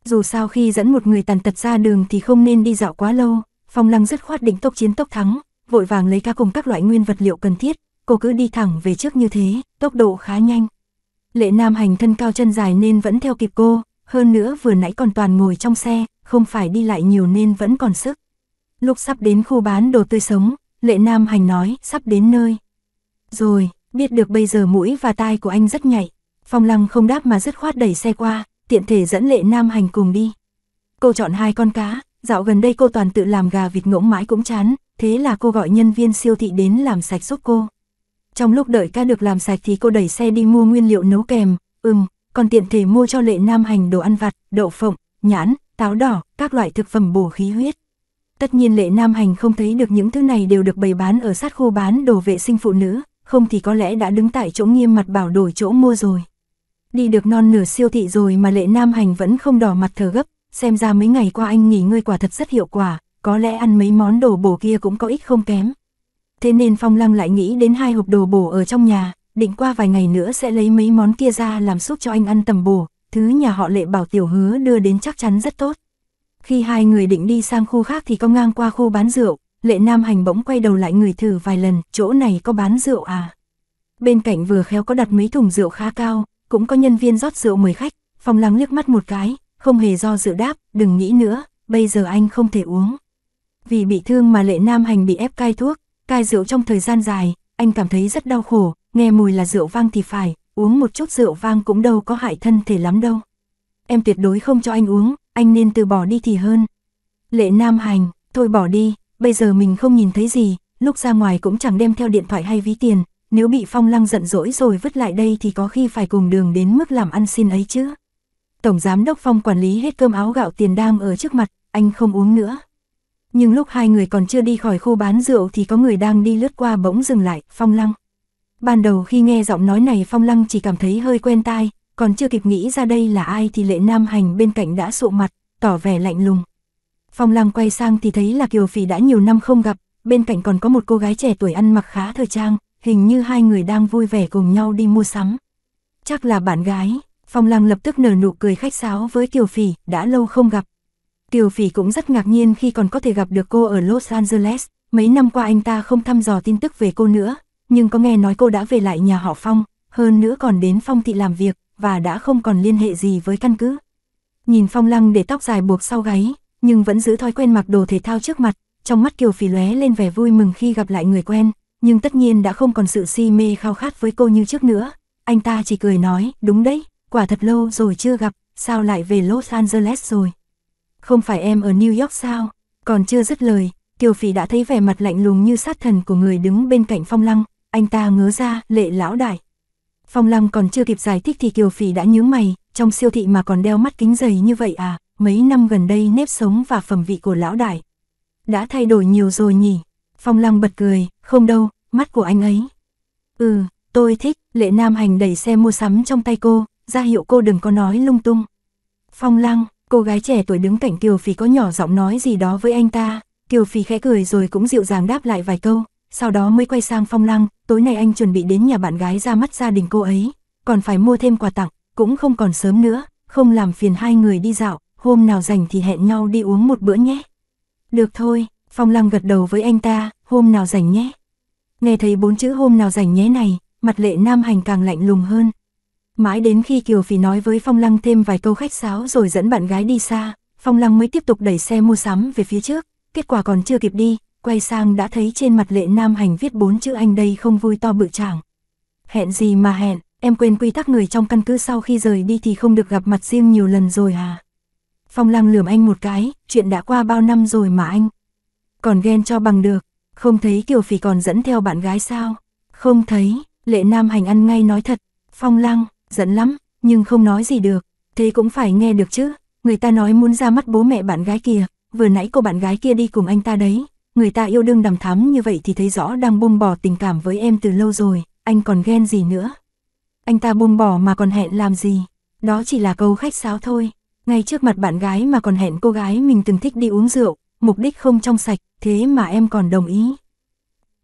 Dù sao khi dẫn một người tàn tật ra đường thì không nên đi dạo quá lâu, Phong Lăng dứt khoát định tốc chiến tốc thắng, vội vàng lấy ca cùng các loại nguyên vật liệu cần thiết, cô cứ đi thẳng về trước như thế, tốc độ khá nhanh. Lệ Nam hành thân cao chân dài nên vẫn theo kịp cô, hơn nữa vừa nãy còn toàn ngồi trong xe, không phải đi lại nhiều nên vẫn còn sức. Lúc sắp đến khu bán đồ tươi sống, Lệ Nam hành nói sắp đến nơi. Rồi, biết được bây giờ mũi và tai của anh rất nhạy. Phong Lăng không đáp mà dứt khoát đẩy xe qua, tiện thể dẫn Lệ Nam hành cùng đi. Cô chọn hai con cá, dạo gần đây cô toàn tự làm gà vịt ngỗng mãi cũng chán, thế là cô gọi nhân viên siêu thị đến làm sạch giúp cô. Trong lúc đợi cá được làm sạch thì cô đẩy xe đi mua nguyên liệu nấu kèm, ừm, còn tiện thể mua cho Lệ Nam hành đồ ăn vặt, đậu phộng, nhãn, táo đỏ, các loại thực phẩm bổ khí huyết. Tất nhiên Lệ Nam hành không thấy được những thứ này đều được bày bán ở sát khu bán đồ vệ sinh phụ nữ, không thì có lẽ đã đứng tại chỗ nghiêm mặt bảo đổi chỗ mua rồi. Đi được non nửa siêu thị rồi mà Lệ Nam hành vẫn không đỏ mặt thở gấp, xem ra mấy ngày qua anh nghỉ ngơi quả thật rất hiệu quả, có lẽ ăn mấy món đồ bổ kia cũng có ích không kém. Thế nên Phong Lăng lại nghĩ đến hai hộp đồ bổ ở trong nhà, định qua vài ngày nữa sẽ lấy mấy món kia ra làm súp cho anh ăn tầm bổ, thứ nhà họ lệ bảo tiểu hứa đưa đến chắc chắn rất tốt. Khi hai người định đi sang khu khác thì có ngang qua khu bán rượu, lệ nam hành bỗng quay đầu lại người thử vài lần, chỗ này có bán rượu à. Bên cạnh vừa khéo có đặt mấy thùng rượu khá cao, cũng có nhân viên rót rượu mời khách, Phòng Lăng liếc mắt một cái, không hề do dự đáp, đừng nghĩ nữa, bây giờ anh không thể uống. Vì bị thương mà lệ nam hành bị ép cai thuốc, cai rượu trong thời gian dài, anh cảm thấy rất đau khổ, nghe mùi là rượu vang thì phải, uống một chút rượu vang cũng đâu có hại thân thể lắm đâu. Em tuyệt đối không cho anh uống, anh nên từ bỏ đi thì hơn. Lệ nam hành, thôi bỏ đi, bây giờ mình không nhìn thấy gì, lúc ra ngoài cũng chẳng đem theo điện thoại hay ví tiền, nếu bị phong lăng giận dỗi rồi vứt lại đây thì có khi phải cùng đường đến mức làm ăn xin ấy chứ. Tổng giám đốc phong quản lý hết cơm áo gạo tiền đang ở trước mặt, anh không uống nữa. Nhưng lúc hai người còn chưa đi khỏi khu bán rượu thì có người đang đi lướt qua bỗng dừng lại, Phong Lăng. Ban đầu khi nghe giọng nói này Phong Lăng chỉ cảm thấy hơi quen tai, còn chưa kịp nghĩ ra đây là ai thì lệ nam hành bên cạnh đã sụ mặt, tỏ vẻ lạnh lùng. Phong Lăng quay sang thì thấy là Kiều Phỉ đã nhiều năm không gặp, bên cạnh còn có một cô gái trẻ tuổi ăn mặc khá thời trang, hình như hai người đang vui vẻ cùng nhau đi mua sắm. Chắc là bạn gái, Phong Lăng lập tức nở nụ cười khách sáo với Kiều Phỉ, đã lâu không gặp. Kiều Phỉ cũng rất ngạc nhiên khi còn có thể gặp được cô ở Los Angeles, mấy năm qua anh ta không thăm dò tin tức về cô nữa, nhưng có nghe nói cô đã về lại nhà họ Phong, hơn nữa còn đến Phong thị làm việc, và đã không còn liên hệ gì với căn cứ. Nhìn Phong Lăng để tóc dài buộc sau gáy, nhưng vẫn giữ thói quen mặc đồ thể thao trước mặt, trong mắt Kiều Phỉ lóe lên vẻ vui mừng khi gặp lại người quen, nhưng tất nhiên đã không còn sự si mê khao khát với cô như trước nữa. Anh ta chỉ cười nói, đúng đấy, quả thật lâu rồi chưa gặp, sao lại về Los Angeles rồi? Không phải em ở New York sao? Còn chưa dứt lời, Kiều Phỉ đã thấy vẻ mặt lạnh lùng như sát thần của người đứng bên cạnh Phong Lăng, anh ta ngớ ra, lệ lão đại. Phong Lăng còn chưa kịp giải thích thì Kiều Phỉ đã nhướng mày, trong siêu thị mà còn đeo mắt kính dày như vậy à, mấy năm gần đây nếp sống và phẩm vị của lão đại. Đã thay đổi nhiều rồi nhỉ? Phong Lăng bật cười, không đâu, mắt của anh ấy. Ừ, tôi thích, lệ nam hành đẩy xe mua sắm trong tay cô, ra hiệu cô đừng có nói lung tung. Phong Lăng, cô gái trẻ tuổi đứng cạnh Kiều Phi có nhỏ giọng nói gì đó với anh ta, Kiều Phi khẽ cười rồi cũng dịu dàng đáp lại vài câu, sau đó mới quay sang Phong Lăng, tối nay anh chuẩn bị đến nhà bạn gái ra mắt gia đình cô ấy, còn phải mua thêm quà tặng, cũng không còn sớm nữa, không làm phiền hai người đi dạo, hôm nào rảnh thì hẹn nhau đi uống một bữa nhé. Được thôi, Phong Lăng gật đầu với anh ta, hôm nào rảnh nhé. Nghe thấy bốn chữ hôm nào rảnh nhé này, mặt lệ nam hành càng lạnh lùng hơn. Mãi đến khi Kiều Phi nói với Phong Lăng thêm vài câu khách sáo rồi dẫn bạn gái đi xa, Phong Lăng mới tiếp tục đẩy xe mua sắm về phía trước, kết quả còn chưa kịp đi, quay sang đã thấy trên mặt lệ nam hành viết bốn chữ anh đây không vui to bự chảng. Hẹn gì mà hẹn, em quên quy tắc người trong căn cứ sau khi rời đi thì không được gặp mặt riêng nhiều lần rồi à. Phong lăng lườm anh một cái, chuyện đã qua bao năm rồi mà anh. Còn ghen cho bằng được, không thấy Kiều Phỉ còn dẫn theo bạn gái sao? Không thấy, lệ nam hành ăn ngay nói thật, phong lăng, giận lắm, nhưng không nói gì được, thế cũng phải nghe được chứ, người ta nói muốn ra mắt bố mẹ bạn gái kia, vừa nãy cô bạn gái kia đi cùng anh ta đấy, người ta yêu đương đằm thắm như vậy thì thấy rõ đang buông bỏ tình cảm với em từ lâu rồi, anh còn ghen gì nữa. Anh ta buông bỏ mà còn hẹn làm gì, đó chỉ là câu khách sáo thôi, ngay trước mặt bạn gái mà còn hẹn cô gái mình từng thích đi uống rượu, mục đích không trong sạch, thế mà em còn đồng ý.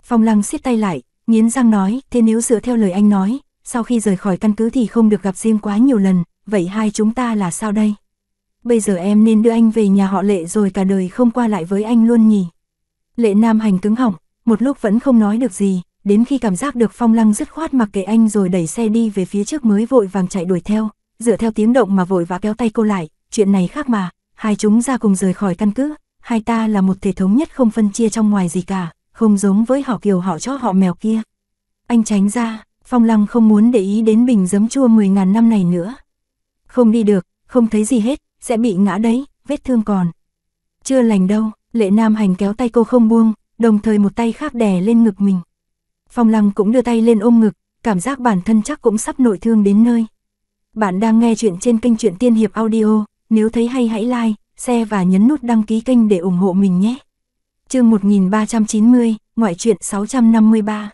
Phong lăng siết tay lại, nghiến răng nói, thế nếu dựa theo lời anh nói, sau khi rời khỏi căn cứ thì không được gặp riêng quá nhiều lần, vậy hai chúng ta là sao đây? Bây giờ em nên đưa anh về nhà họ lệ rồi cả đời không qua lại với anh luôn nhỉ? Lệ Nam Hành cứng họng, một lúc vẫn không nói được gì, đến khi cảm giác được phong lăng dứt khoát mặc kệ anh rồi đẩy xe đi về phía trước mới vội vàng chạy đuổi theo, dựa theo tiếng động mà vội vã kéo tay cô lại, chuyện này khác mà, hai chúng ra cùng rời khỏi căn cứ, hai ta là một thể thống nhất không phân chia trong ngoài gì cả, không giống với họ kiều họ chó họ mèo kia. Anh tránh ra, phong lăng không muốn để ý đến bình giấm chua 10.000 năm này nữa. Không đi được, không thấy gì hết, sẽ bị ngã đấy, vết thương còn. Chưa lành đâu, Lệ Nam Hành kéo tay cô không buông, đồng thời một tay khác đè lên ngực mình. Phong Lăng cũng đưa tay lên ôm ngực, cảm giác bản thân chắc cũng sắp nội thương đến nơi. Bạn đang nghe chuyện trên kênh truyện Tiên Hiệp Audio, nếu thấy hay hãy like, share và nhấn nút đăng ký kênh để ủng hộ mình nhé. Chương 1390, ngoại truyện 653.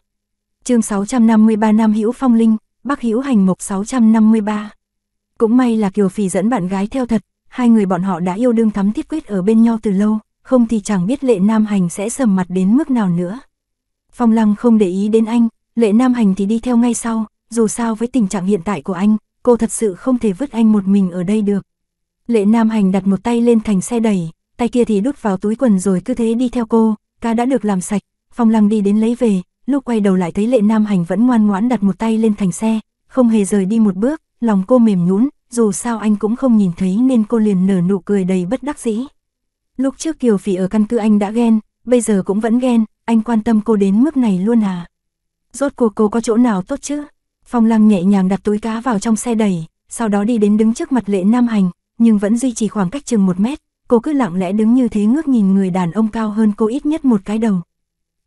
Chương 653 Nam Hữu Phong Linh, Bắc Hữu Hành Mộc 653. Cũng may là Kiều Phỉ dẫn bạn gái theo thật, hai người bọn họ đã yêu đương thắm thiết quyết ở bên nhau từ lâu, không thì chẳng biết lệ nam hành sẽ sầm mặt đến mức nào nữa. Phong lăng không để ý đến anh, lệ nam hành thì đi theo ngay sau, dù sao với tình trạng hiện tại của anh, cô thật sự không thể vứt anh một mình ở đây được. Lệ nam hành đặt một tay lên thành xe đẩy, tay kia thì đút vào túi quần rồi cứ thế đi theo cô, cá đã được làm sạch, phong lăng đi đến lấy về, lúc quay đầu lại thấy lệ nam hành vẫn ngoan ngoãn đặt một tay lên thành xe, không hề rời đi một bước, lòng cô mềm nhũn dù sao anh cũng không nhìn thấy nên cô liền nở nụ cười đầy bất đắc dĩ. Lúc trước Kiều Phỉ ở căn cứ anh đã ghen, bây giờ cũng vẫn ghen, anh quan tâm cô đến mức này luôn à. Rốt cuộc cô có chỗ nào tốt chứ? Phong Lăng nhẹ nhàng đặt túi cá vào trong xe đẩy, sau đó đi đến đứng trước mặt lệ nam hành, nhưng vẫn duy trì khoảng cách chừng một mét, cô cứ lặng lẽ đứng như thế ngước nhìn người đàn ông cao hơn cô ít nhất một cái đầu.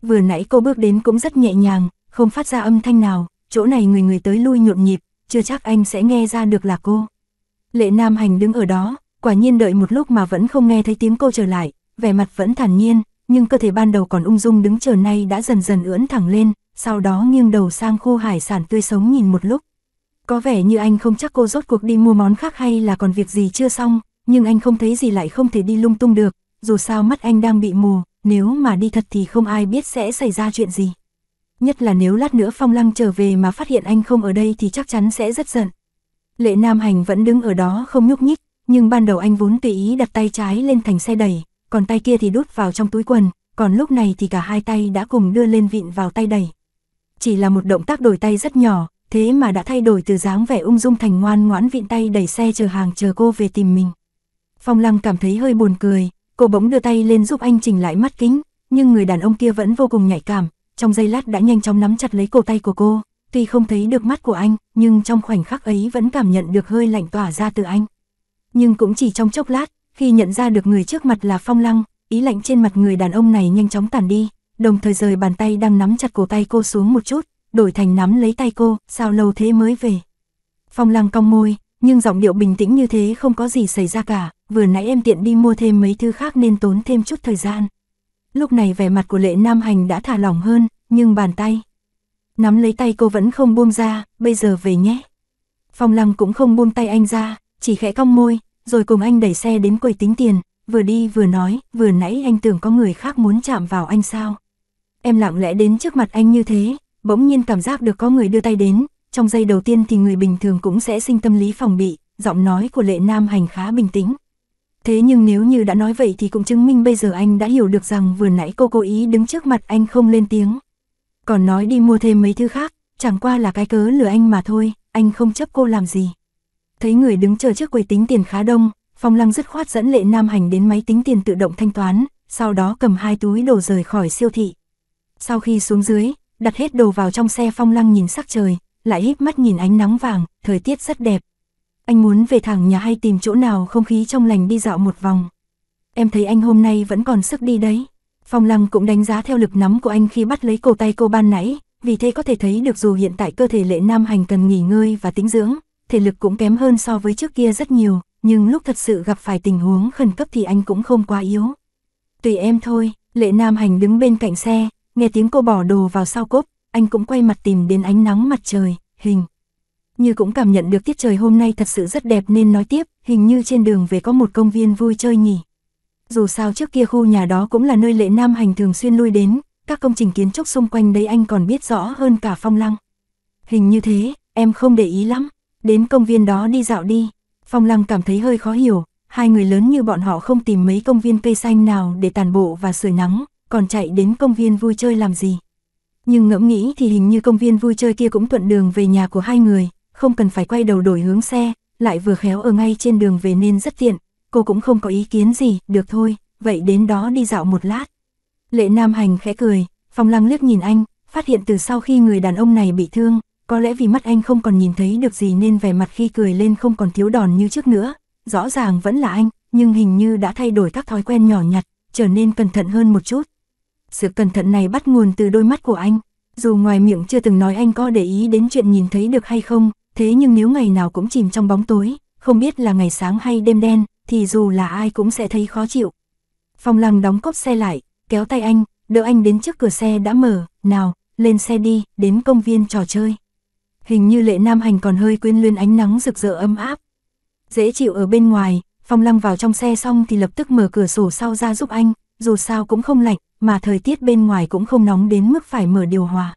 Vừa nãy cô bước đến cũng rất nhẹ nhàng, không phát ra âm thanh nào, chỗ này người người tới lui nhộn nhịp, chưa chắc anh sẽ nghe ra được là cô. Lệ Nam Hành đứng ở đó, quả nhiên đợi một lúc mà vẫn không nghe thấy tiếng cô trở lại, vẻ mặt vẫn thản nhiên, nhưng cơ thể ban đầu còn ung dung đứng chờ nay đã dần dần ưỡn thẳng lên, sau đó nghiêng đầu sang khu hải sản tươi sống nhìn một lúc. Có vẻ như anh không chắc cô rốt cuộc đi mua món khác hay là còn việc gì chưa xong, nhưng anh không thấy gì lại không thể đi lung tung được, dù sao mắt anh đang bị mù, nếu mà đi thật thì không ai biết sẽ xảy ra chuyện gì. Nhất là nếu lát nữa Phong Lăng trở về mà phát hiện anh không ở đây thì chắc chắn sẽ rất giận. Lệ Nam Hành vẫn đứng ở đó không nhúc nhích, nhưng ban đầu anh vốn tùy ý đặt tay trái lên thành xe đẩy, còn tay kia thì đút vào trong túi quần, còn lúc này thì cả hai tay đã cùng đưa lên vịn vào tay đẩy. Chỉ là một động tác đổi tay rất nhỏ, thế mà đã thay đổi từ dáng vẻ ung dung thành ngoan ngoãn vịn tay đẩy xe chờ hàng chờ cô về tìm mình. Phong Lăng cảm thấy hơi buồn cười, cô bỗng đưa tay lên giúp anh chỉnh lại mắt kính, nhưng người đàn ông kia vẫn vô cùng nhạy cảm, trong giây lát đã nhanh chóng nắm chặt lấy cổ tay của cô, tuy không thấy được mắt của anh, nhưng trong khoảnh khắc ấy vẫn cảm nhận được hơi lạnh tỏa ra từ anh. Nhưng cũng chỉ trong chốc lát, khi nhận ra được người trước mặt là Phong Lăng, ý lạnh trên mặt người đàn ông này nhanh chóng tàn đi, đồng thời rời bàn tay đang nắm chặt cổ tay cô xuống một chút, đổi thành nắm lấy tay cô, sao lâu thế mới về. Phong Lăng cong môi, nhưng giọng điệu bình tĩnh như thế không có gì xảy ra cả, vừa nãy em tiện đi mua thêm mấy thứ khác nên tốn thêm chút thời gian. Lúc này vẻ mặt của lệ nam hành đã thả lỏng hơn, nhưng bàn tay. Nắm lấy tay cô vẫn không buông ra, bây giờ về nhé. Phong lăng cũng không buông tay anh ra, chỉ khẽ cong môi, rồi cùng anh đẩy xe đến quầy tính tiền, vừa đi vừa nói, vừa nãy anh tưởng có người khác muốn chạm vào anh sao. Em lặng lẽ đến trước mặt anh như thế, bỗng nhiên cảm giác được có người đưa tay đến, trong giây đầu tiên thì người bình thường cũng sẽ sinh tâm lý phòng bị, giọng nói của lệ nam hành khá bình tĩnh. Thế nhưng nếu như đã nói vậy thì cũng chứng minh bây giờ anh đã hiểu được rằng vừa nãy cô cố ý đứng trước mặt anh không lên tiếng. Còn nói đi mua thêm mấy thứ khác, chẳng qua là cái cớ lừa anh mà thôi, anh không chấp cô làm gì. Thấy người đứng chờ trước quầy tính tiền khá đông, Phong Lăng dứt khoát dẫn Lệ Nam Hành đến máy tính tiền tự động thanh toán, sau đó cầm hai túi đồ rời khỏi siêu thị. Sau khi xuống dưới, đặt hết đồ vào trong xe Phong Lăng nhìn sắc trời, lại híp mắt nhìn ánh nắng vàng, thời tiết rất đẹp. Anh muốn về thẳng nhà hay tìm chỗ nào không khí trong lành đi dạo một vòng. Em thấy anh hôm nay vẫn còn sức đi đấy. Phong Lăng cũng đánh giá theo lực nắm của anh khi bắt lấy cổ tay cô ban nãy, vì thế có thể thấy được dù hiện tại cơ thể lệ nam hành cần nghỉ ngơi và tĩnh dưỡng, thể lực cũng kém hơn so với trước kia rất nhiều, nhưng lúc thật sự gặp phải tình huống khẩn cấp thì anh cũng không quá yếu. Tùy em thôi, lệ nam hành đứng bên cạnh xe, nghe tiếng cô bỏ đồ vào sau cốp, anh cũng quay mặt tìm đến ánh nắng mặt trời, hình. Như cũng cảm nhận được tiết trời hôm nay thật sự rất đẹp nên nói tiếp, hình như trên đường về có một công viên vui chơi nhỉ. Dù sao trước kia khu nhà đó cũng là nơi lệ nam hành thường xuyên lui đến, các công trình kiến trúc xung quanh đấy anh còn biết rõ hơn cả phong lăng. Hình như thế, em không để ý lắm, đến công viên đó đi dạo đi. Phong lăng cảm thấy hơi khó hiểu, hai người lớn như bọn họ không tìm mấy công viên cây xanh nào để tàn bộ và sưởi nắng, còn chạy đến công viên vui chơi làm gì. Nhưng ngẫm nghĩ thì hình như công viên vui chơi kia cũng thuận đường về nhà của hai người, không cần phải quay đầu đổi hướng xe, lại vừa khéo ở ngay trên đường về nên rất tiện, cô cũng không có ý kiến gì, được thôi, vậy đến đó đi dạo một lát. Lệ Nam Hành khẽ cười, Phong Lăng liếc nhìn anh, phát hiện từ sau khi người đàn ông này bị thương, có lẽ vì mắt anh không còn nhìn thấy được gì nên vẻ mặt khi cười lên không còn thiếu đòn như trước nữa, rõ ràng vẫn là anh, nhưng hình như đã thay đổi các thói quen nhỏ nhặt, trở nên cẩn thận hơn một chút. Sự cẩn thận này bắt nguồn từ đôi mắt của anh, dù ngoài miệng chưa từng nói anh có để ý đến chuyện nhìn thấy được hay không, thế nhưng nếu ngày nào cũng chìm trong bóng tối, không biết là ngày sáng hay đêm đen, thì dù là ai cũng sẽ thấy khó chịu. Phong Lăng đóng cốp xe lại, kéo tay anh, đỡ anh đến trước cửa xe đã mở, nào, lên xe đi, đến công viên trò chơi. Hình như lệ nam hành còn hơi quyến luyên ánh nắng rực rỡ ấm áp. Dễ chịu ở bên ngoài, Phong Lăng vào trong xe xong thì lập tức mở cửa sổ sau ra giúp anh, dù sao cũng không lạnh, mà thời tiết bên ngoài cũng không nóng đến mức phải mở điều hòa.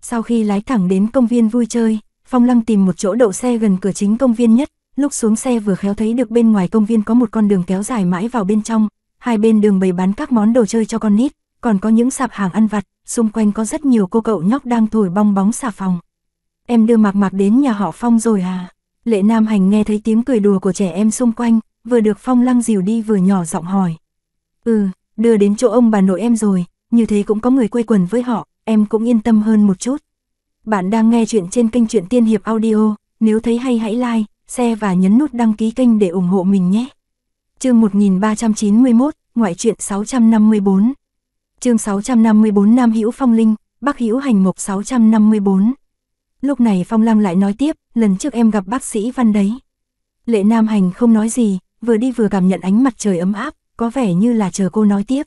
Sau khi lái thẳng đến công viên vui chơi, Phong Lăng tìm một chỗ đậu xe gần cửa chính công viên nhất, lúc xuống xe vừa khéo thấy được bên ngoài công viên có một con đường kéo dài mãi vào bên trong, hai bên đường bày bán các món đồ chơi cho con nít, còn có những sạp hàng ăn vặt, xung quanh có rất nhiều cô cậu nhóc đang thổi bong bóng xà phòng. Em đưa Mạc Mạc đến nhà họ Phong rồi à? Lệ Nam Hành nghe thấy tiếng cười đùa của trẻ em xung quanh, vừa được Phong Lăng dìu đi vừa nhỏ giọng hỏi. Ừ, đưa đến chỗ ông bà nội em rồi, như thế cũng có người quây quần với họ, em cũng yên tâm hơn một chút. Bạn đang nghe chuyện trên kênh truyện Tiên Hiệp Audio, nếu thấy hay hãy like, share và nhấn nút đăng ký kênh để ủng hộ mình nhé. Chương 1391, ngoại truyện 654. Chương 654 Nam Hữu Phong Linh, Bắc Hữu Hành Mộc 654. Lúc này Phong Lăng lại nói tiếp, lần trước em gặp bác sĩ Văn đấy. Lệ Nam Hành không nói gì, vừa đi vừa cảm nhận ánh mặt trời ấm áp, có vẻ như là chờ cô nói tiếp.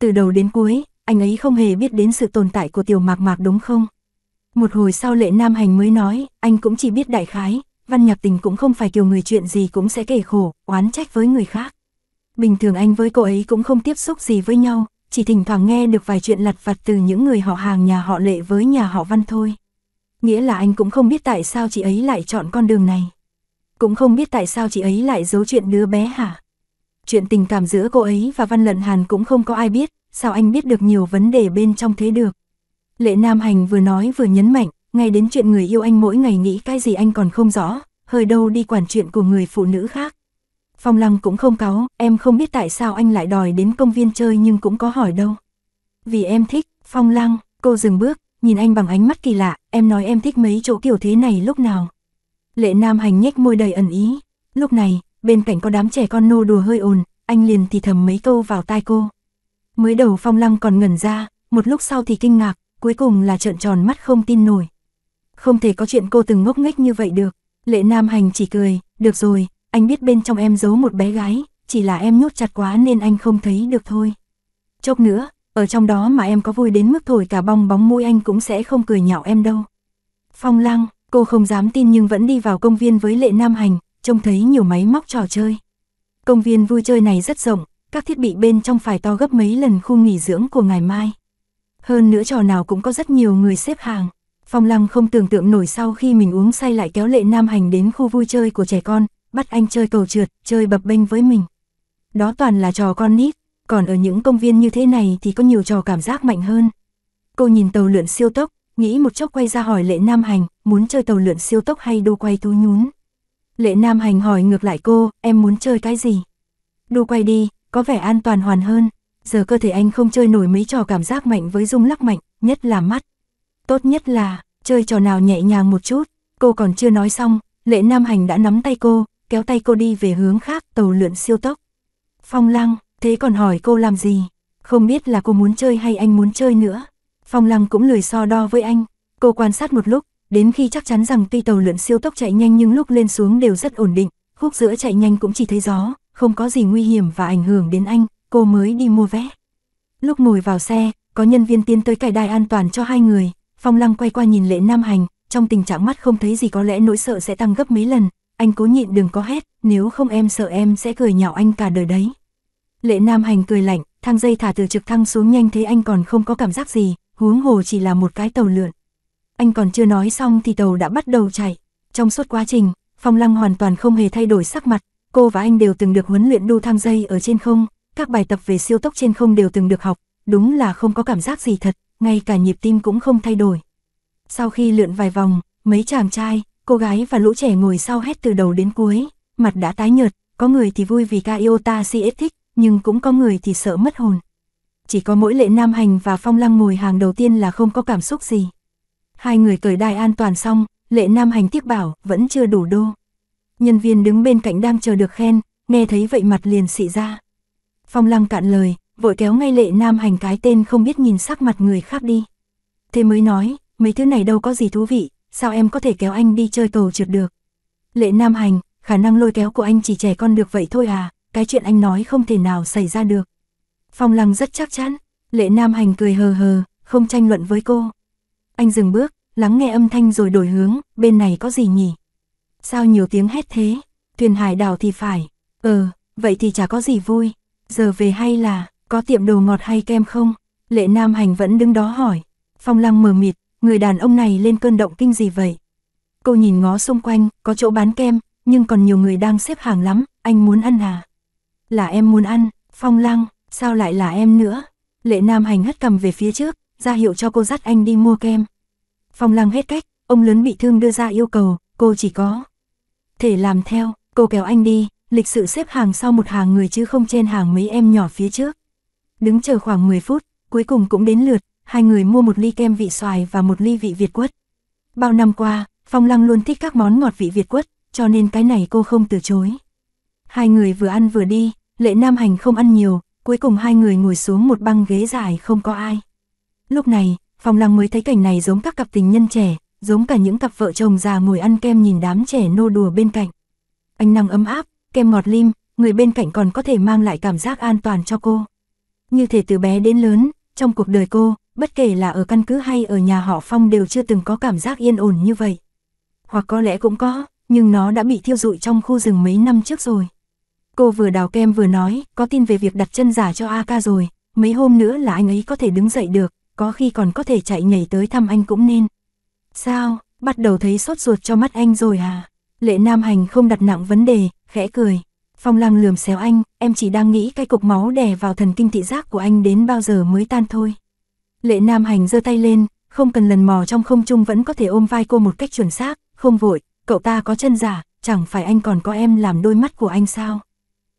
Từ đầu đến cuối, anh ấy không hề biết đến sự tồn tại của tiểu mạc mạc đúng không? Một hồi sau lệ nam hành mới nói, anh cũng chỉ biết đại khái, văn nhạc tình cũng không phải kiểu người chuyện gì cũng sẽ kể khổ, oán trách với người khác. Bình thường anh với cô ấy cũng không tiếp xúc gì với nhau, chỉ thỉnh thoảng nghe được vài chuyện lặt vặt từ những người họ hàng nhà họ lệ với nhà họ văn thôi. Nghĩa là anh cũng không biết tại sao chị ấy lại chọn con đường này. Cũng không biết tại sao chị ấy lại giấu chuyện đứa bé hả. Chuyện tình cảm giữa cô ấy và Văn Lận Hàn cũng không có ai biết, sao anh biết được nhiều vấn đề bên trong thế được. Lệ Nam Hành vừa nói vừa nhấn mạnh, ngay đến chuyện người yêu anh mỗi ngày nghĩ cái gì anh còn không rõ, hơi đâu đi quản chuyện của người phụ nữ khác. Phong Lăng cũng không cáo, em không biết tại sao anh lại đòi đến công viên chơi nhưng cũng có hỏi đâu. Vì em thích, Phong Lăng, cô dừng bước, nhìn anh bằng ánh mắt kỳ lạ, em nói em thích mấy chỗ kiểu thế này lúc nào. Lệ Nam Hành nhếch môi đầy ẩn ý, lúc này, bên cạnh có đám trẻ con nô đùa hơi ồn, anh liền thì thầm mấy câu vào tai cô. Mới đầu Phong Lăng còn ngẩn ra, một lúc sau thì kinh ngạc, cuối cùng là trợn tròn mắt không tin nổi. Không thể có chuyện cô từng ngốc nghếch như vậy được. Lệ Nam Hành chỉ cười, được rồi, anh biết bên trong em giấu một bé gái, chỉ là em nhốt chặt quá nên anh không thấy được thôi. Chốc nữa, ở trong đó mà em có vui đến mức thổi cả bong bóng môi anh cũng sẽ không cười nhạo em đâu. Phong Lăng, cô không dám tin nhưng vẫn đi vào công viên với Lệ Nam Hành, trông thấy nhiều máy móc trò chơi. Công viên vui chơi này rất rộng, các thiết bị bên trong phải to gấp mấy lần khu nghỉ dưỡng của ngày mai. Hơn nữa trò nào cũng có rất nhiều người xếp hàng. Phong Lăng không tưởng tượng nổi sau khi mình uống say lại kéo lệ nam hành đến khu vui chơi của trẻ con, bắt anh chơi cầu trượt, chơi bập bênh với mình. Đó toàn là trò con nít, còn ở những công viên như thế này thì có nhiều trò cảm giác mạnh hơn. Cô nhìn tàu lượn siêu tốc, nghĩ một chốc quay ra hỏi lệ nam hành, muốn chơi tàu lượn siêu tốc hay đu quay thú nhún. Lệ nam hành hỏi ngược lại cô, em muốn chơi cái gì? Đu quay đi, có vẻ an toàn hoàn hơn. Giờ cơ thể anh không chơi nổi mấy trò cảm giác mạnh với rung lắc mạnh, nhất là mắt. Tốt nhất là, chơi trò nào nhẹ nhàng một chút. Cô còn chưa nói xong, lệ nam hành đã nắm tay cô, kéo tay cô đi về hướng khác tàu lượn siêu tốc. Phong lăng, thế còn hỏi cô làm gì? Không biết là cô muốn chơi hay anh muốn chơi nữa. Phong lăng cũng lười so đo với anh. Cô quan sát một lúc, đến khi chắc chắn rằng tuy tàu lượn siêu tốc chạy nhanh nhưng lúc lên xuống đều rất ổn định, khúc giữa chạy nhanh cũng chỉ thấy gió, không có gì nguy hiểm và ảnh hưởng đến anh, cô mới đi mua vé. Lúc ngồi vào xe, có nhân viên tiến tới cài đai an toàn cho hai người, Phong Lăng quay qua nhìn Lệ Nam Hành, trong tình trạng mắt không thấy gì có lẽ nỗi sợ sẽ tăng gấp mấy lần, anh cố nhịn đừng có hét, nếu không em sợ em sẽ cười nhạo anh cả đời đấy. Lệ Nam Hành cười lạnh, thang dây thả từ trực thăng xuống nhanh thế anh còn không có cảm giác gì, huống hồ chỉ là một cái tàu lượn. Anh còn chưa nói xong thì tàu đã bắt đầu chạy. Trong suốt quá trình, Phong Lăng hoàn toàn không hề thay đổi sắc mặt, cô và anh đều từng được huấn luyện đu thang dây ở trên không, các bài tập về siêu tốc trên không đều từng được học, đúng là không có cảm giác gì thật, ngay cả nhịp tim cũng không thay đổi. Sau khi lượn vài vòng, mấy chàng trai, cô gái và lũ trẻ ngồi sau hết từ đầu đến cuối, mặt đã tái nhợt, có người thì vui vì ca Iota CS thích, nhưng cũng có người thì sợ mất hồn. Chỉ có mỗi lệ nam hành và phong lăng ngồi hàng đầu tiên là không có cảm xúc gì. Hai người cởi đai an toàn xong, lệ nam hành tiếc bảo, vẫn chưa đủ đô. Nhân viên đứng bên cạnh đang chờ được khen, nghe thấy vậy mặt liền xị ra. Phong lăng cạn lời, vội kéo ngay lệ nam hành cái tên không biết nhìn sắc mặt người khác đi. Thế mới nói, mấy thứ này đâu có gì thú vị, sao em có thể kéo anh đi chơi cầu trượt được. Lệ nam hành, khả năng lôi kéo của anh chỉ trẻ con được vậy thôi à, cái chuyện anh nói không thể nào xảy ra được. Phong lăng rất chắc chắn, lệ nam hành cười hờ hờ, không tranh luận với cô. Anh dừng bước, lắng nghe âm thanh rồi đổi hướng, bên này có gì nhỉ? Sao nhiều tiếng hét thế? Thuyền hải đảo thì phải. Ờ, vậy thì chả có gì vui. Giờ về hay là, có tiệm đồ ngọt hay kem không? Lệ Nam Hành vẫn đứng đó hỏi. Phong lăng mờ mịt, người đàn ông này lên cơn động kinh gì vậy? Cô nhìn ngó xung quanh, có chỗ bán kem, nhưng còn nhiều người đang xếp hàng lắm, anh muốn ăn à? Là em muốn ăn, Phong lăng, sao lại là em nữa? Lệ Nam Hành hất cầm về phía trước, ra hiệu cho cô dắt anh đi mua kem. Phong lăng hết cách, ông lớn bị thương đưa ra yêu cầu, cô chỉ có. Thể làm theo, cô kéo anh đi, lịch sự xếp hàng sau một hàng người chứ không trên hàng mấy em nhỏ phía trước. Đứng chờ khoảng 10 phút, cuối cùng cũng đến lượt, hai người mua một ly kem vị xoài và một ly vị Việt quất. Bao năm qua, Phong Lăng luôn thích các món ngọt vị Việt quất, cho nên cái này cô không từ chối. Hai người vừa ăn vừa đi, lệ nam hành không ăn nhiều, cuối cùng hai người ngồi xuống một băng ghế dài không có ai. Lúc này, phòng Lăng mới thấy cảnh này giống các cặp tình nhân trẻ, giống cả những cặp vợ chồng già ngồi ăn kem nhìn đám trẻ nô đùa bên cạnh. Anh nắng ấm áp, kem ngọt lim, người bên cạnh còn có thể mang lại cảm giác an toàn cho cô. Như thể từ bé đến lớn, trong cuộc đời cô, bất kể là ở căn cứ hay ở nhà họ Phong đều chưa từng có cảm giác yên ổn như vậy. Hoặc có lẽ cũng có, nhưng nó đã bị thiêu rụi trong khu rừng mấy năm trước rồi. Cô vừa đào kem vừa nói, có tin về việc đặt chân giả cho AK rồi, mấy hôm nữa là anh ấy có thể đứng dậy được, có khi còn có thể chạy nhảy tới thăm anh cũng nên. Sao, bắt đầu thấy sốt ruột cho mắt anh rồi à? Lệ Nam Hành không đặt nặng vấn đề, khẽ cười. Phong lăng lườm xéo anh, em chỉ đang nghĩ cái cục máu đè vào thần kinh thị giác của anh đến bao giờ mới tan thôi. Lệ Nam Hành giơ tay lên, không cần lần mò trong không trung vẫn có thể ôm vai cô một cách chuẩn xác, không vội, cậu ta có chân giả, chẳng phải anh còn có em làm đôi mắt của anh sao.